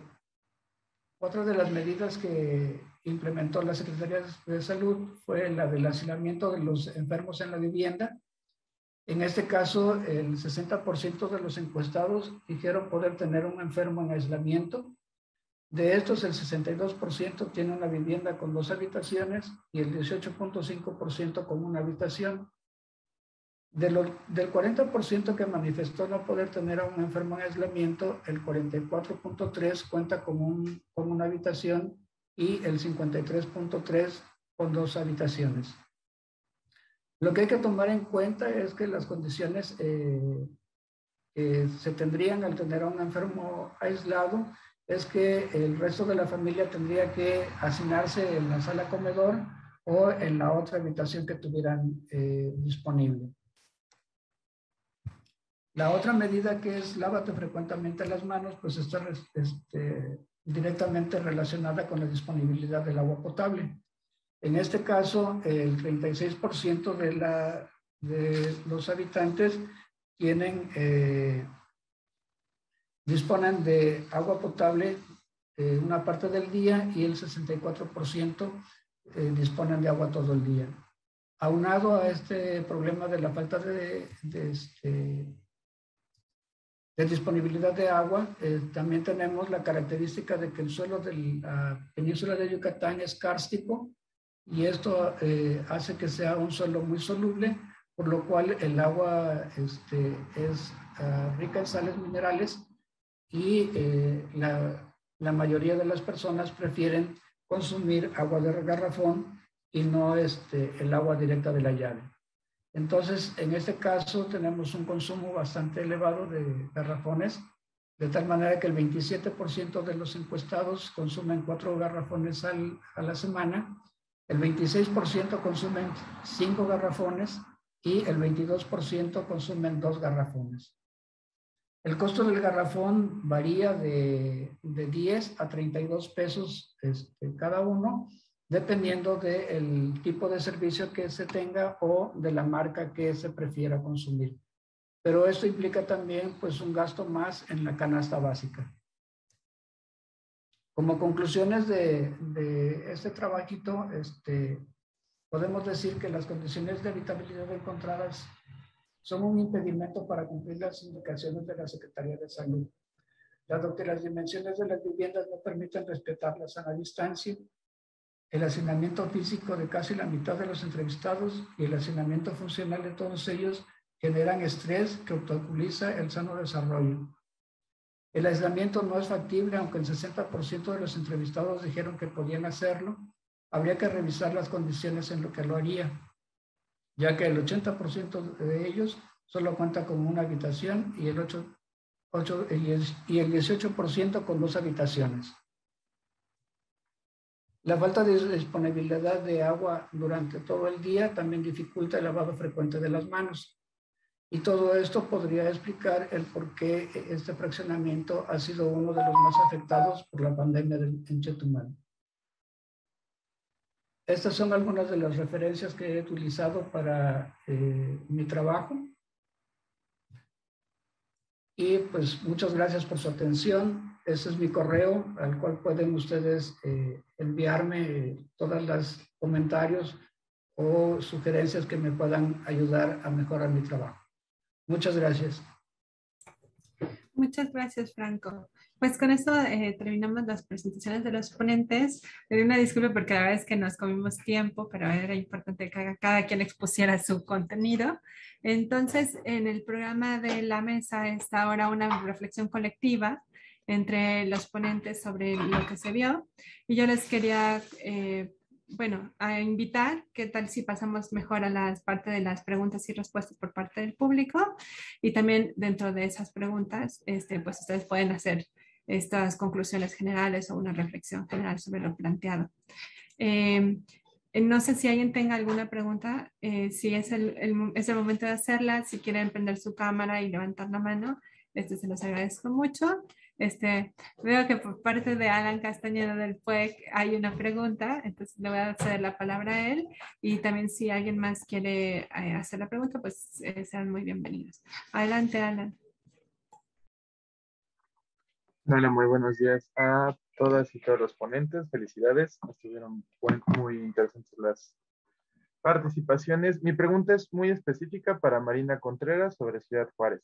otra de las medidas que implementó la Secretaría de Salud fue la del aislamiento de los enfermos en la vivienda. En este caso, el 60% de los encuestados dijeron poder tener un enfermo en aislamiento. De estos, el 62% tiene una vivienda con dos habitaciones y el 18.5% con una habitación del 40% que manifestó no poder tener a un enfermo en aislamiento, el 44.3 cuenta con, un, con una habitación y el 53.3 con dos habitaciones. Lo que hay que tomar en cuenta es que las condiciones eh, que se tendrían al tener a un enfermo aislado es que el resto de la familia tendría que asignarse en la sala comedor o en la otra habitación que tuvieran eh, disponible. La otra medida que es lávate frecuentemente las manos, pues está este, directamente relacionada con la disponibilidad del agua potable. En este caso, el 36% de, la, de los habitantes tienen, eh, disponen de agua potable eh, una parte del día y el 64% eh, disponen de agua todo el día. Aunado a este problema de la falta de, de este, de disponibilidad de agua, eh, también tenemos la característica de que el suelo de la península de Yucatán es kárstico y esto eh, hace que sea un suelo muy soluble, por lo cual el agua este, es ah, rica en sales minerales y eh, la, la, mayoría de las personas prefieren consumir agua de garrafón y no este, el agua directa de la llave. Entonces, en este caso tenemos un consumo bastante elevado de garrafones, de tal manera que el 27% de los encuestados consumen cuatro garrafones a la semana, el 26% consumen cinco garrafones y el 22% consumen dos garrafones. El costo del garrafón varía de, 10 a 32 pesos este, cada uno dependiendo del tipo de servicio que se tenga o de la marca que se prefiera consumir. Pero esto implica también pues un gasto más en la canasta básica. Como conclusiones de, de este trabajito, este, podemos decir que las condiciones de habitabilidad encontradas son un impedimento para cumplir las indicaciones de la Secretaría de Salud, dado que las dimensiones de las viviendas no permiten respetar la sana distancia, el hacinamiento físico de casi la mitad de los entrevistados y el hacinamiento funcional de todos ellos generan estrés que obstaculiza el sano desarrollo. El aislamiento no es factible, aunque el 60% de los entrevistados dijeron que podían hacerlo. Habría que revisar las condiciones en lo que lo haría ya que el 80% de ellos solo cuenta con una habitación y el, 8, y el 18% con dos habitaciones. La falta de disponibilidad de agua durante todo el día también dificulta el lavado frecuente de las manos. Y todo esto podría explicar el por qué este fraccionamiento ha sido uno de los más afectados por la pandemia en Chetumal. Estas son algunas de las referencias que he utilizado para eh, mi trabajo. Y pues muchas gracias por su atención. Ese es mi correo al cual pueden ustedes eh, enviarme todos los comentarios o sugerencias que me puedan ayudar a mejorar mi trabajo. Muchas gracias. Muchas gracias, Franco. Pues con eso eh, terminamos las presentaciones de los ponentes. Le doy una disculpa porque la verdad es que nos comimos tiempo, pero era importante que cada quien expusiera su contenido. Entonces, en el programa de la mesa está ahora una reflexión colectiva entre los ponentes sobre lo que se vio. Y yo les quería eh, bueno, a invitar, ¿qué tal si pasamos mejor a las parte de las preguntas y respuestas por parte del público? Y también dentro de esas preguntas, este, pues ustedes pueden hacer estas conclusiones generales o una reflexión general sobre lo planteado. Em, no sé si alguien tenga alguna pregunta, eh, si es el, es el momento de hacerla, si quieren prender su cámara y levantar la mano, este se los agradezco mucho. Este, veo que por parte de Alan Castañeda del PUEC hay una pregunta, entonces le voy a ceder la palabra a él y también si alguien más quiere eh, hacer la pregunta, pues eh, sean muy bienvenidos. Adelante, Alan. Hola, muy buenos días a todas y todos los ponentes. Felicidades, estuvieron muy interesantes las participaciones. Mi pregunta es muy específica para Marina Contreras sobre Ciudad Juárez.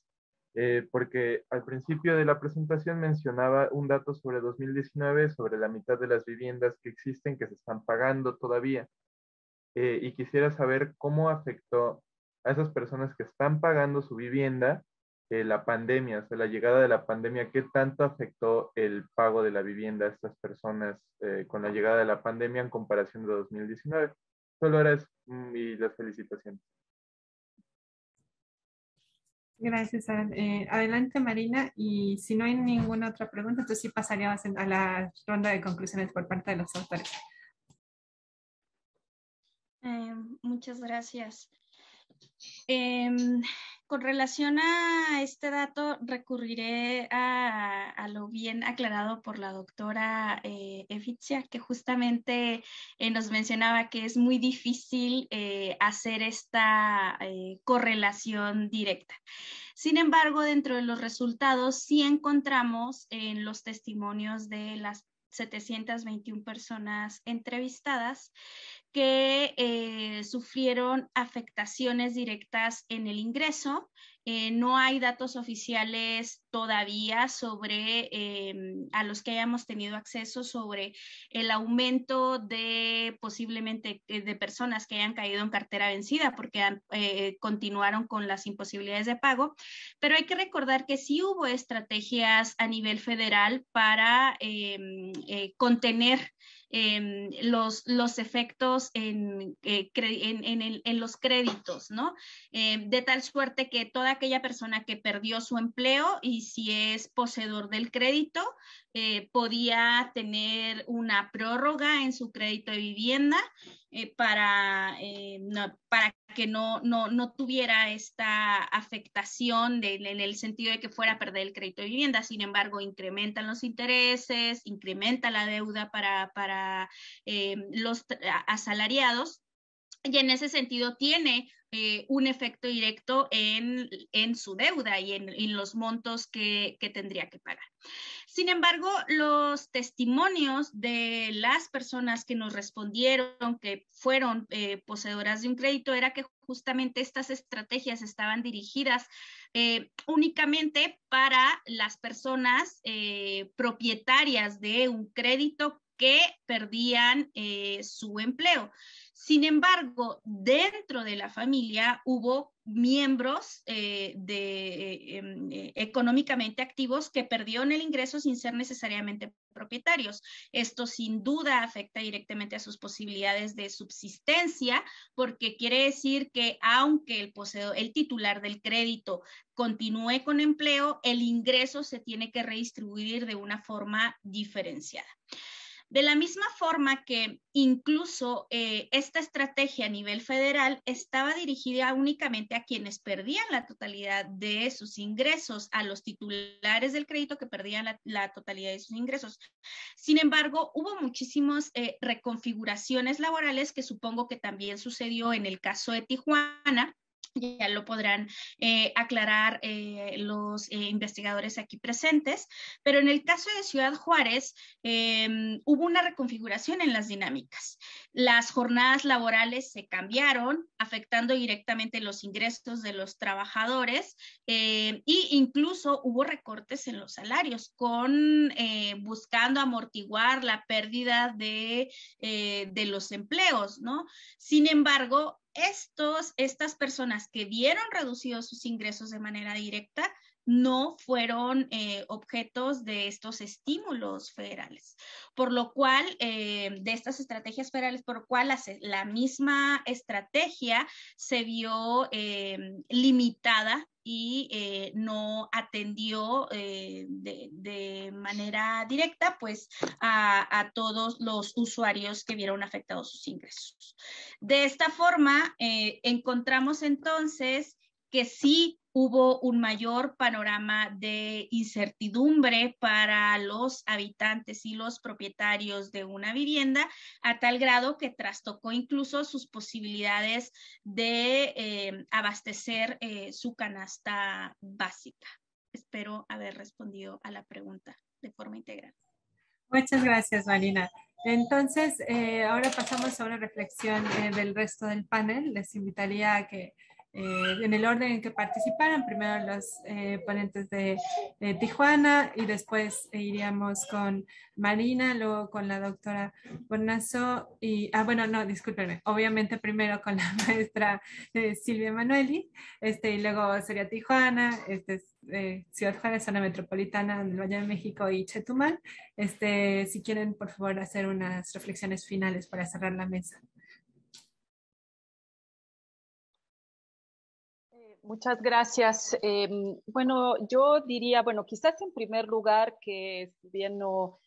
Eh, porque al principio de la presentación mencionaba un dato sobre 2019, sobre la mitad de las viviendas que existen que se están pagando todavía. Eh, y quisiera saber cómo afectó a esas personas que están pagando su vivienda eh, la pandemia, o sea, la llegada de la pandemia, ¿qué tanto afectó el pago de la vivienda a estas personas con la llegada de la pandemia en comparación de 2019? Solo era eso mm, y las felicitaciones. Gracias. Eh, adelante, Marina. Y si no hay ninguna otra pregunta, entonces sí pasaríamos a la ronda de conclusiones por parte de los autores. Eh, muchas gracias. Em, con relación a este dato, recurriré a, lo bien aclarado por la doctora eh, que justamente eh, nos mencionaba que es muy difícil eh, hacer esta eh, correlación directa. Sin embargo, dentro de los resultados sí encontramos en los testimonios de las 721 personas entrevistadas que eh, sufrieron afectaciones directas en el ingreso. Eh, no hay datos oficiales todavía sobre, em, a los que hayamos tenido acceso, sobre el aumento de posiblemente eh, de personas que hayan caído en cartera vencida porque continuaron con las imposibilidades de pago. Pero hay que recordar que sí hubo estrategias a nivel federal para em, contener Em, los, los efectos en, eh, en, los créditos, ¿no? De tal suerte que toda aquella persona que perdió su empleo y si es poseedor del crédito, eh, podía tener una prórroga en su crédito de vivienda eh, para, eh, para que no, no, no, tuviera esta afectación en el sentido de que fuera a perder el crédito de vivienda. Sin embargo, incrementan los intereses, incrementa la deuda para, para los asalariados y en ese sentido tiene eh, un efecto directo en, en su deuda y en, en los montos que, que, tendría que pagar. Sin embargo, los testimonios de las personas que nos respondieron que fueron eh, poseedoras de un crédito era que justamente estas estrategias estaban dirigidas eh, únicamente para las personas propietarias de un crédito que perdían su empleo. Sin embargo, dentro de la familia hubo miembros eh, eh, em, eh, económicamente activos que perdieron el ingreso sin ser necesariamente propietarios. Esto sin duda afecta directamente a sus posibilidades de subsistencia porque quiere decir que aunque el poseedor, el titular del crédito continúe con empleo, el ingreso se tiene que redistribuir de una forma diferenciada. De la misma forma que incluso eh, esta estrategia a nivel federal estaba dirigida únicamente a quienes perdían la totalidad de sus ingresos, a los titulares del crédito que perdían la, totalidad de sus ingresos. Sin embargo, hubo muchísimas eh, reconfiguraciones laborales que supongo que también sucedió en el caso de Tijuana ya lo podrán eh, aclarar eh, los eh, investigadores aquí presentes, pero en el caso de Ciudad Juárez em, hubo una reconfiguración en las dinámicas. Las jornadas laborales se cambiaron, afectando directamente los ingresos de los trabajadores e incluso hubo recortes en los salarios, con buscando amortiguar la pérdida de, de los empleos, ¿no? Sin embargo, estos, estas personas que vieron reducidos sus ingresos de manera directa no fueron eh, objetos de estos estímulos federales, por lo cual, eh, de estas estrategias federales, por lo cual la, misma estrategia se vio eh, limitada y no atendió de, manera directa pues a, todos los usuarios que vieron afectados sus ingresos. De esta forma, encontramos entonces que sí hubo un mayor panorama de incertidumbre para los habitantes y los propietarios de una vivienda, a tal grado que trastocó incluso sus posibilidades de eh, abastecer eh, su canasta básica. Espero haber respondido a la pregunta de forma integral. Muchas gracias, Marina. Entonces, eh, ahora pasamos a una reflexión del resto del panel. Les invitaría a que eh, en el orden en que participaran, primero los eh, ponentes de, de, Tijuana y después iríamos con Marina, luego con la doctora Bonazo y, ah, bueno, no, discúlpenme, obviamente primero con la maestra eh, Silvia Manueli, este, y luego sería Tijuana, este, eh, Ciudad Juárez, zona metropolitana del Valle de México y Chetumal. Este, si quieren, por favor, hacer unas reflexiones finales para cerrar la mesa. Muchas gracias. Eh, bueno, yo diría, bueno, quizás en primer lugar que bien no,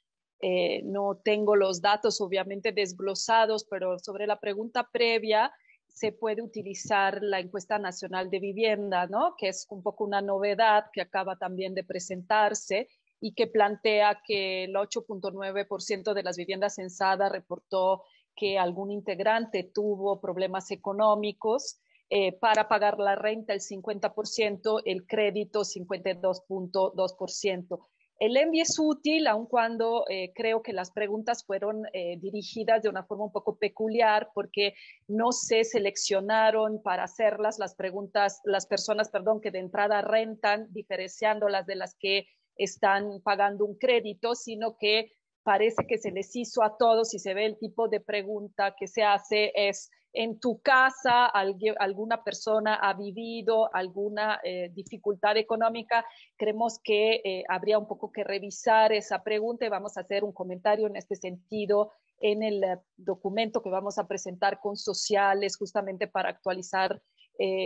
eh, no tengo los datos obviamente desglosados, pero sobre la pregunta previa se puede utilizar la encuesta nacional de vivienda, ¿no? Que es un poco una novedad que acaba también de presentarse y que plantea que el 8.9% de las viviendas censadas reportó que algún integrante tuvo problemas económicos eh, para pagar la renta el 50%, el crédito 52.2%. El ENVI es útil, aun cuando eh, creo que las preguntas fueron eh, dirigidas de una forma un poco peculiar, porque no se seleccionaron para hacerlas las preguntas, las personas, perdón, que de entrada rentan, diferenciándolas de las que están pagando un crédito, sino que parece que se les hizo a todos y se ve el tipo de pregunta que se hace es en tu casa alguna persona ha vivido alguna eh, dificultad económica, creemos que eh, habría un poco que revisar esa pregunta y vamos a hacer un comentario en este sentido en el eh, documento que vamos a presentar con sociales justamente para actualizar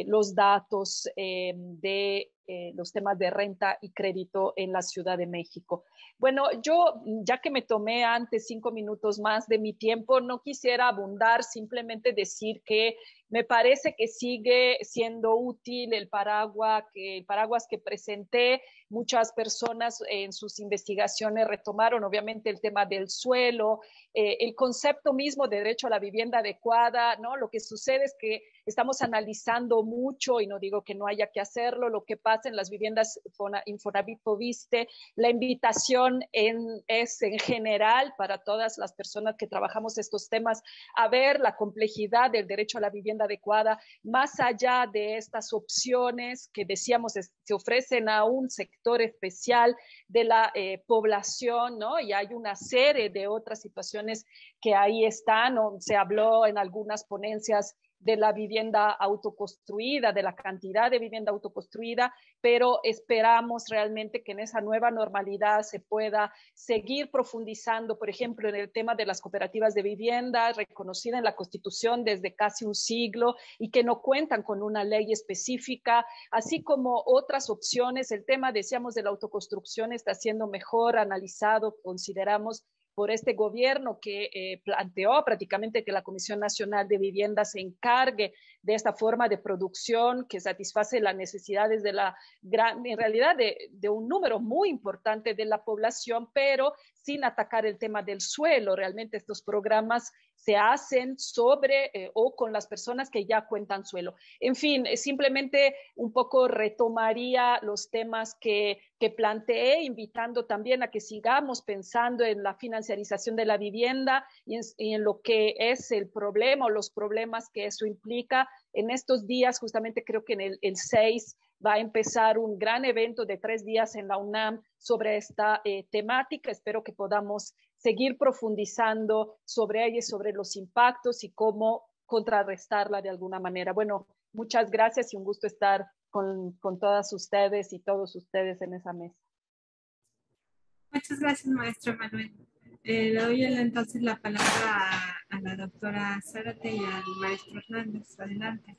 los datos de eh, los temas de renta y crédito en la Ciudad de México. Bueno, yo, ya que me tomé antes cinco minutos más de mi tiempo, no quisiera abundar, simplemente decir que me parece que sigue siendo útil el paraguas que, presenté. Muchas personas en sus investigaciones retomaron obviamente el tema del suelo, eh, el concepto mismo de derecho a la vivienda adecuada, ¿no? Lo que sucede es que estamos analizando mucho, y no digo que no haya que hacerlo, lo que pasa en las viviendas Infonavit viste. La invitación en, es en general para todas las personas que trabajamos estos temas a ver la complejidad del derecho a la vivienda adecuada, más allá de estas opciones que decíamos se ofrecen a un sector especial de la eh, población, ¿no? Y hay una serie de otras situaciones que ahí están, o se habló en algunas ponencias de la vivienda autoconstruida, de la cantidad de vivienda autoconstruida, pero esperamos realmente que en esa nueva normalidad se pueda seguir profundizando, por ejemplo, en el tema de las cooperativas de vivienda, reconocida en la Constitución desde casi un siglo y que no cuentan con una ley específica, así como otras opciones. El tema, decíamos, de la autoconstrucción está siendo mejor analizado, consideramos por este gobierno que eh, planteó prácticamente que la Comisión Nacional de Vivienda se encargue de esta forma de producción que satisface las necesidades de la gran, en realidad de, de un número muy importante de la población, pero sin atacar el tema del suelo. Realmente estos programas se hacen sobre eh, o con las personas que ya cuentan suelo. En fin, eh, simplemente un poco retomaría los temas que, que planteé, invitando también a que sigamos pensando en la financiarización de la vivienda y en, lo que es el problema o los problemas que eso implica. En estos días, justamente creo que en el, el 6 va a empezar un gran evento de tres días en la UNAM sobre esta eh, temática. Espero que podamos seguir profundizando sobre ella sobre los impactos y cómo contrarrestarla de alguna manera. Bueno, muchas gracias y un gusto estar con, con todas ustedes y todos ustedes en esa mesa. Muchas gracias, maestro Manuel. Eh, le doy entonces la palabra a, a la doctora Zárate y al maestro Hernández. Adelante.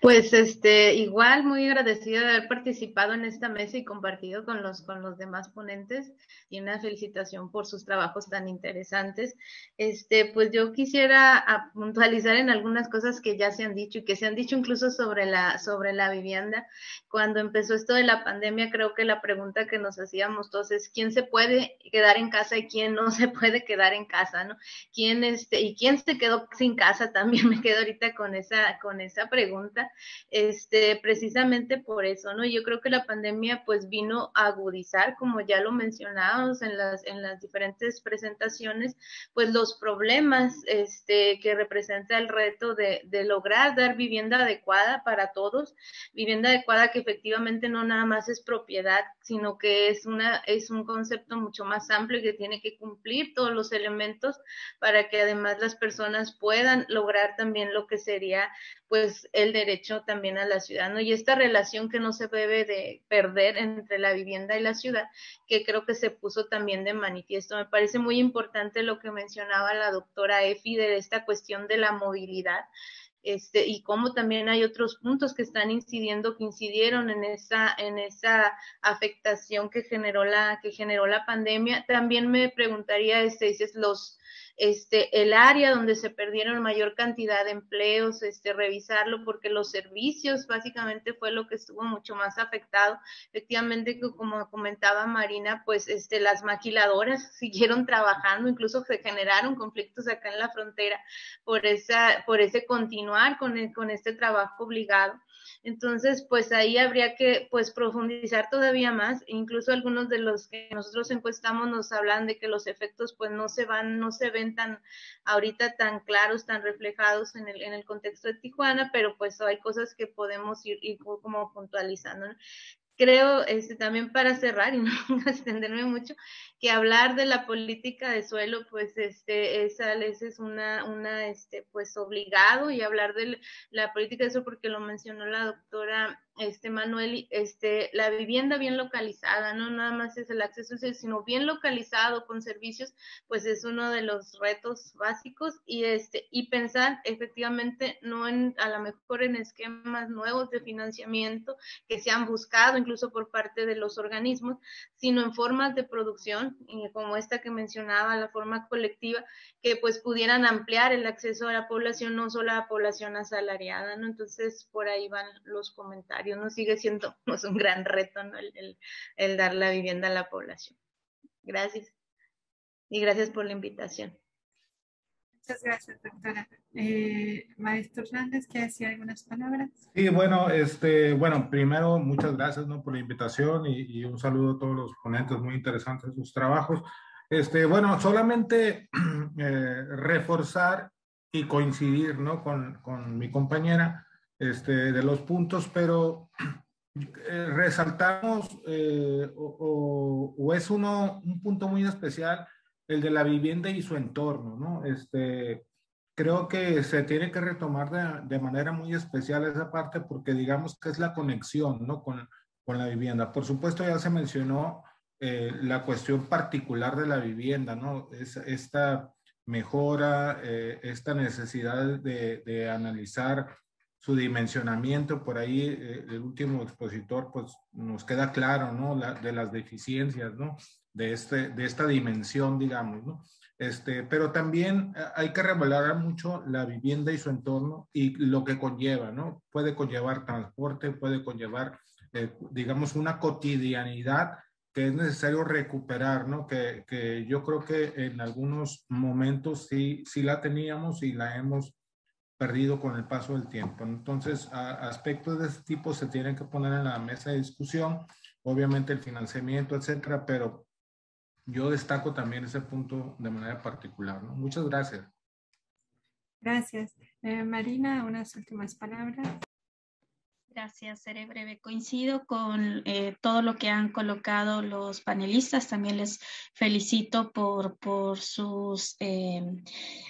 Pues este, igual muy agradecida de haber participado en esta mesa y compartido con los, con los demás ponentes y una felicitación por sus trabajos tan interesantes. Este, pues yo quisiera puntualizar en algunas cosas que ya se han dicho y que se han dicho incluso sobre la, sobre la vivienda. Cuando empezó esto de la pandemia, creo que la pregunta que nos hacíamos todos es quién se puede quedar en casa y quién no se puede quedar en casa, ¿no? ¿Quién este, y quién se quedó sin casa? También me quedo ahorita con esa, con esa pregunta este, precisamente por eso, ¿no? Yo creo que la pandemia pues vino a agudizar, como ya lo mencionábamos en las, en las diferentes presentaciones, pues los problemas este, que representa el reto de, de lograr dar vivienda adecuada para todos, vivienda adecuada que efectivamente no nada más es propiedad, sino que es, una, es un concepto mucho más amplio que tiene que cumplir todos los elementos para que además las personas puedan lograr también lo que sería pues el derecho también a la ciudad, ¿no? Y esta relación que no se debe de perder entre la vivienda y la ciudad, que creo que se puso también de manifiesto. Me parece muy importante lo que mencionaba la doctora Efi de esta cuestión de la movilidad. Este, y cómo también hay otros puntos que están incidiendo, que incidieron en esa, en esa afectación que generó la, que generó la pandemia. También me preguntaría, este, dices, los, este, el área donde se perdieron mayor cantidad de empleos, este, revisarlo, porque los servicios básicamente fue lo que estuvo mucho más afectado. Efectivamente, como comentaba Marina, pues este, las maquiladoras siguieron trabajando, incluso se generaron conflictos acá en la frontera por, esa, por ese continuar con, el, con este trabajo obligado. Entonces, pues ahí habría que pues profundizar todavía más. Incluso algunos de los que nosotros encuestamos nos hablan de que los efectos pues no se van, no se ven tan ahorita tan claros, tan reflejados en el, en el contexto de Tijuana, pero pues hay cosas que podemos ir, como puntualizando. creo, este, también para cerrar y no extenderme mucho, que hablar de la política de suelo, pues, este, es una, una, este, pues, obligado y hablar de la política de suelo porque lo mencionó la doctora este Manuel, este, la vivienda bien localizada, no nada más es el acceso, sino bien localizado con servicios, pues es uno de los retos básicos y este, y pensar efectivamente no en, a lo mejor en esquemas nuevos de financiamiento que se han buscado incluso por parte de los organismos, sino en formas de producción habitación, como esta que mencionaba, la forma colectiva, que pues pudieran ampliar el acceso a la población, no solo a la población asalariada, ¿no? Entonces, por ahí van los comentarios, ¿no? Sigue siendo pues, un gran reto, ¿no? el dar la vivienda a la población. Gracias. Y gracias por la invitación. Muchas gracias, doctora. Eh, Maestro Hernández, ¿quiere decir algunas palabras? Sí, bueno, este, bueno, primero, muchas gracias ¿no? por la invitación y, un saludo a todos los ponentes, muy interesantes sus trabajos. Este, bueno, solamente eh, reforzar y coincidir ¿no? con, con mi compañera este, de los puntos, pero eh, resaltamos o, o, es uno, un punto muy especial el de la vivienda y su entorno, ¿no? Este, creo que se tiene que retomar de, manera muy especial esa parte porque digamos que es la conexión, ¿no? Con, con la vivienda. Por supuesto, ya se mencionó eh, la cuestión particular de la vivienda, ¿no? Es, esta mejora, eh, esta necesidad de, de, analizar su dimensionamiento, por ahí eh, el último expositor, pues nos queda claro, ¿no? De las deficiencias, ¿no? De, este, de esta dimensión, digamos, ¿no? Este, pero también eh, hay que revalorar mucho la vivienda y su entorno y lo que conlleva, ¿no? Puede conllevar transporte, puede conllevar, eh, digamos, una cotidianidad que es necesario recuperar, ¿no? Que, que, yo creo que en algunos momentos sí, sí la teníamos y la hemos perdido con el paso del tiempo. Entonces, aspectos de este tipo se tienen que poner en la mesa de discusión, obviamente el financiamiento, etcétera, pero yo destaco también ese punto de manera particular. ¿no? Muchas gracias. Gracias. Eh, Marina, unas últimas palabras. Gracias, seré breve. Coincido con eh, todo lo que han colocado los panelistas. También les felicito por, por sus eh,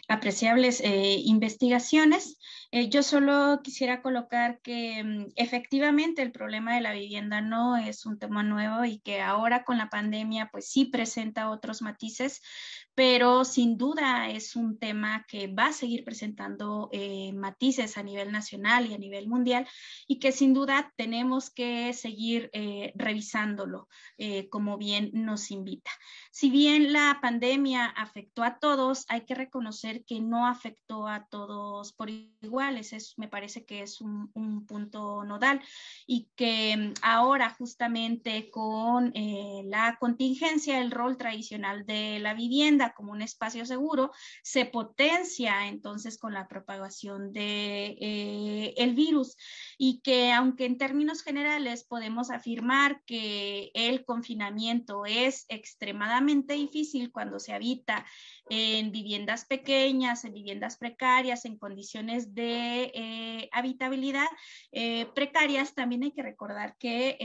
apreciables investigaciones. Yo solo quisiera colocar que mm, efectivamente el problema de la vivienda no es un tema nuevo y que ahora con la pandemia pues sí presenta otros matices, pero sin duda es un tema que va a seguir presentando eh, matices a nivel nacional y a nivel mundial y que sin duda tenemos que seguir eh, revisándolo eh, como bien nos invita. Si bien la pandemia afectó a todos, hay que reconocer que no afectó a todos por iguales. Eso me parece que es un, un punto nodal y que mm, ahora justamente con la contingencia, el rol tradicional de la vivienda, como un espacio seguro, se potencia entonces con la propagación de eh, virus y que aunque en términos generales podemos afirmar que el confinamiento es extremadamente difícil cuando se habita en viviendas pequeñas, en viviendas precarias, en condiciones de eh, habitabilidad eh, precarias, también hay que recordar que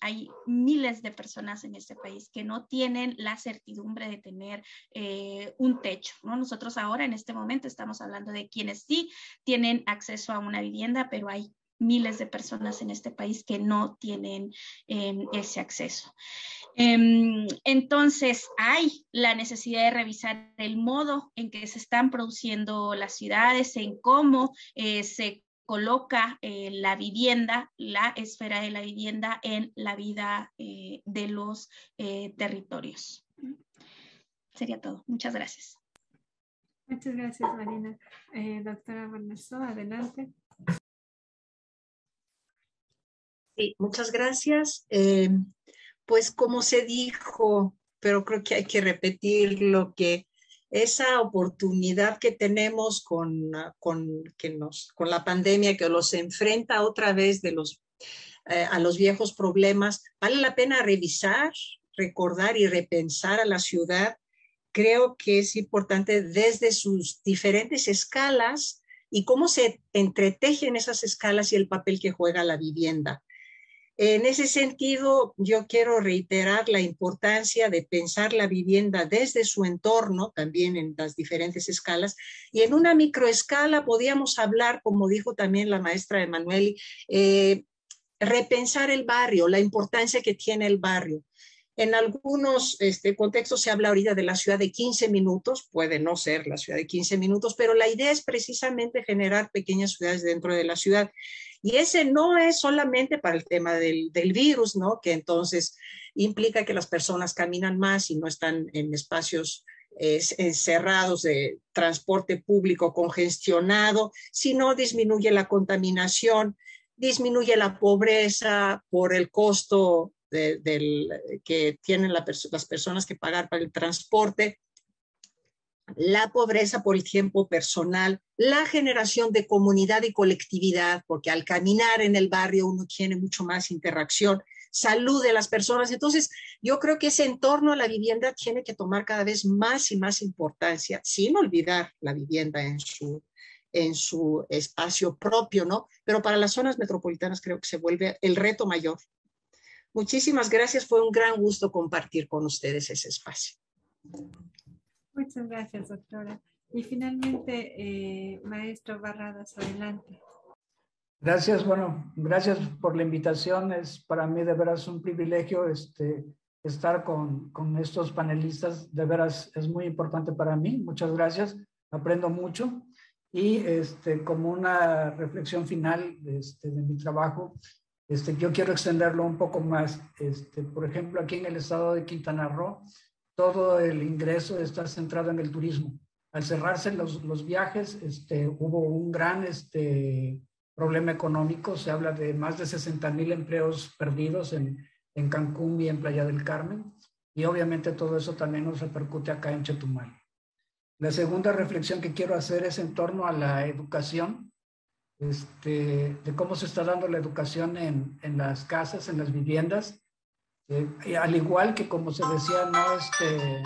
hay miles de personas en este país que no tienen la certidumbre de tener eh, un techo. ¿no? Nosotros ahora en este momento estamos hablando de quienes sí tienen acceso a una vivienda, pero hay miles de personas en este país que no tienen ese acceso. Em, entonces, hay la necesidad de revisar el modo en que se están produciendo las ciudades, en cómo eh, se coloca eh, la vivienda, la esfera de la vivienda en la vida de los territorios sería todo. Muchas gracias. Muchas gracias, Marina. Eh, doctora Berneso, adelante. Sí, muchas gracias. Pues como se dijo, pero creo que hay que repetir lo que esa oportunidad que tenemos con, con, que nos, con la pandemia que los enfrenta otra vez de los, eh, a los viejos problemas, vale la pena revisar, recordar y repensar a la ciudad creo que es importante desde sus diferentes escalas y cómo se entretejen esas escalas y el papel que juega la vivienda. En ese sentido, yo quiero reiterar la importancia de pensar la vivienda desde su entorno, también en las diferentes escalas, y en una microescala podíamos hablar, como dijo también la maestra Emanueli, eh, repensar el barrio, la importancia que tiene el barrio. En algunos este, contextos se habla ahorita de la ciudad de 15 minutos, puede no ser la ciudad de 15 minutos, pero la idea es precisamente generar pequeñas ciudades dentro de la ciudad. Y ese no es solamente para el tema del, virus, ¿no? Que entonces implica que las personas caminan más y no están en espacios cerrados de transporte público congestionado, sino disminuye la contaminación, disminuye la pobreza por el costo del, que tienen las personas que pagar para el transporte, la pobreza por el tiempo personal, la generación de comunidad y colectividad, porque al caminar en el barrio uno tiene mucho más interacción, salud de las personas. Entonces, yo creo que ese entorno a la vivienda tiene que tomar cada vez más y más importancia, sin olvidar la vivienda en su, en su espacio propio, ¿no? Pero para las zonas metropolitanas creo que se vuelve el reto mayor. Muchísimas gracias, fue un gran gusto compartir con ustedes ese espacio. Muchas gracias, doctora. Y finalmente, eh, maestro Barradas, adelante. Gracias, bueno, gracias por la invitación. Es para mí de veras un privilegio este, estar con, con estos panelistas. De veras es muy importante para mí. Muchas gracias. Aprendo mucho. Y este, como una reflexión final este, de mi trabajo, este, yo quiero extenderlo un poco más. Este, por ejemplo, aquí en el estado de Quintana Roo, todo el ingreso está centrado en el turismo. Al cerrarse los, los viajes, este, hubo un gran este, problema económico. Se habla de más de 60 mil empleos perdidos en, en Cancún y en Playa del Carmen. Y obviamente todo eso también nos repercute acá en Chetumal. La segunda reflexión que quiero hacer es en torno a la educación, este, de cómo se está dando la educación en, en las casas, en las viviendas. Eh, al igual que como se decía, no, este,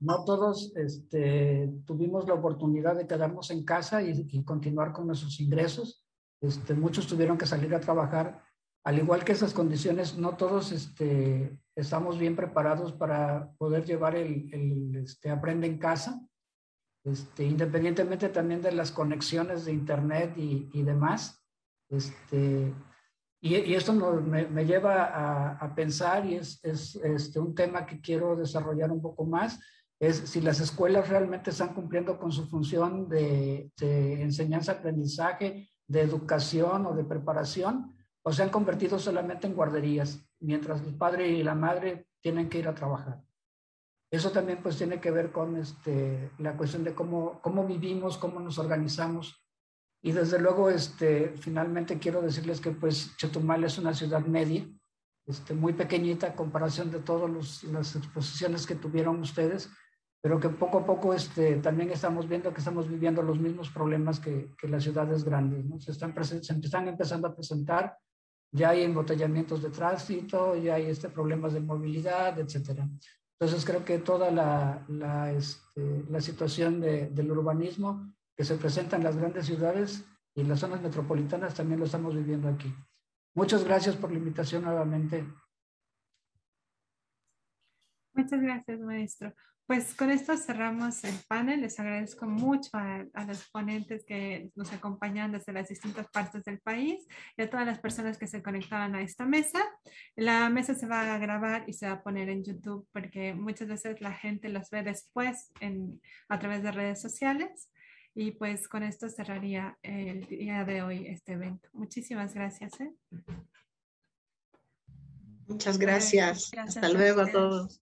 no todos este, tuvimos la oportunidad de quedarnos en casa y, continuar con nuestros ingresos. Este, muchos tuvieron que salir a trabajar. Al igual que esas condiciones, no todos este, estamos bien preparados para poder llevar el, el este, aprende en casa, este, independientemente también de las conexiones de Internet y, demás. Este, y, esto me, lleva a, pensar, y es, es este, un tema que quiero desarrollar un poco más, es si las escuelas realmente están cumpliendo con su función de, de enseñanza-aprendizaje, de educación o de preparación, o se han convertido solamente en guarderías, mientras el padre y la madre tienen que ir a trabajar. Eso también pues tiene que ver con este, la cuestión de cómo, cómo vivimos, cómo nos organizamos. Y desde luego, este, finalmente quiero decirles que pues Chetumal es una ciudad media, este, muy pequeñita a comparación de todas las exposiciones que tuvieron ustedes, pero que poco a poco este, también estamos viendo que estamos viviendo los mismos problemas que, que las ciudades grandes. ¿no? Se, están se están empezando a presentar, ya hay embotellamientos de tránsito, ya hay este, problemas de movilidad, etc. Entonces creo que toda la, la, este, situación de, del urbanismo que se presenta en las grandes ciudades y en las zonas metropolitanas también lo estamos viviendo aquí. Muchas gracias por la invitación nuevamente. Muchas gracias, maestro. Pues con esto cerramos el panel. Les agradezco mucho a, a, los ponentes que nos acompañan desde las distintas partes del país y a todas las personas que se conectaban a esta mesa. La mesa se va a grabar y se va a poner en YouTube porque muchas veces la gente los ve después en, a través de redes sociales. Y pues con esto cerraría el día de hoy este evento. Muchísimas gracias. ¿eh? Muchas gracias. gracias Hasta luego a todos.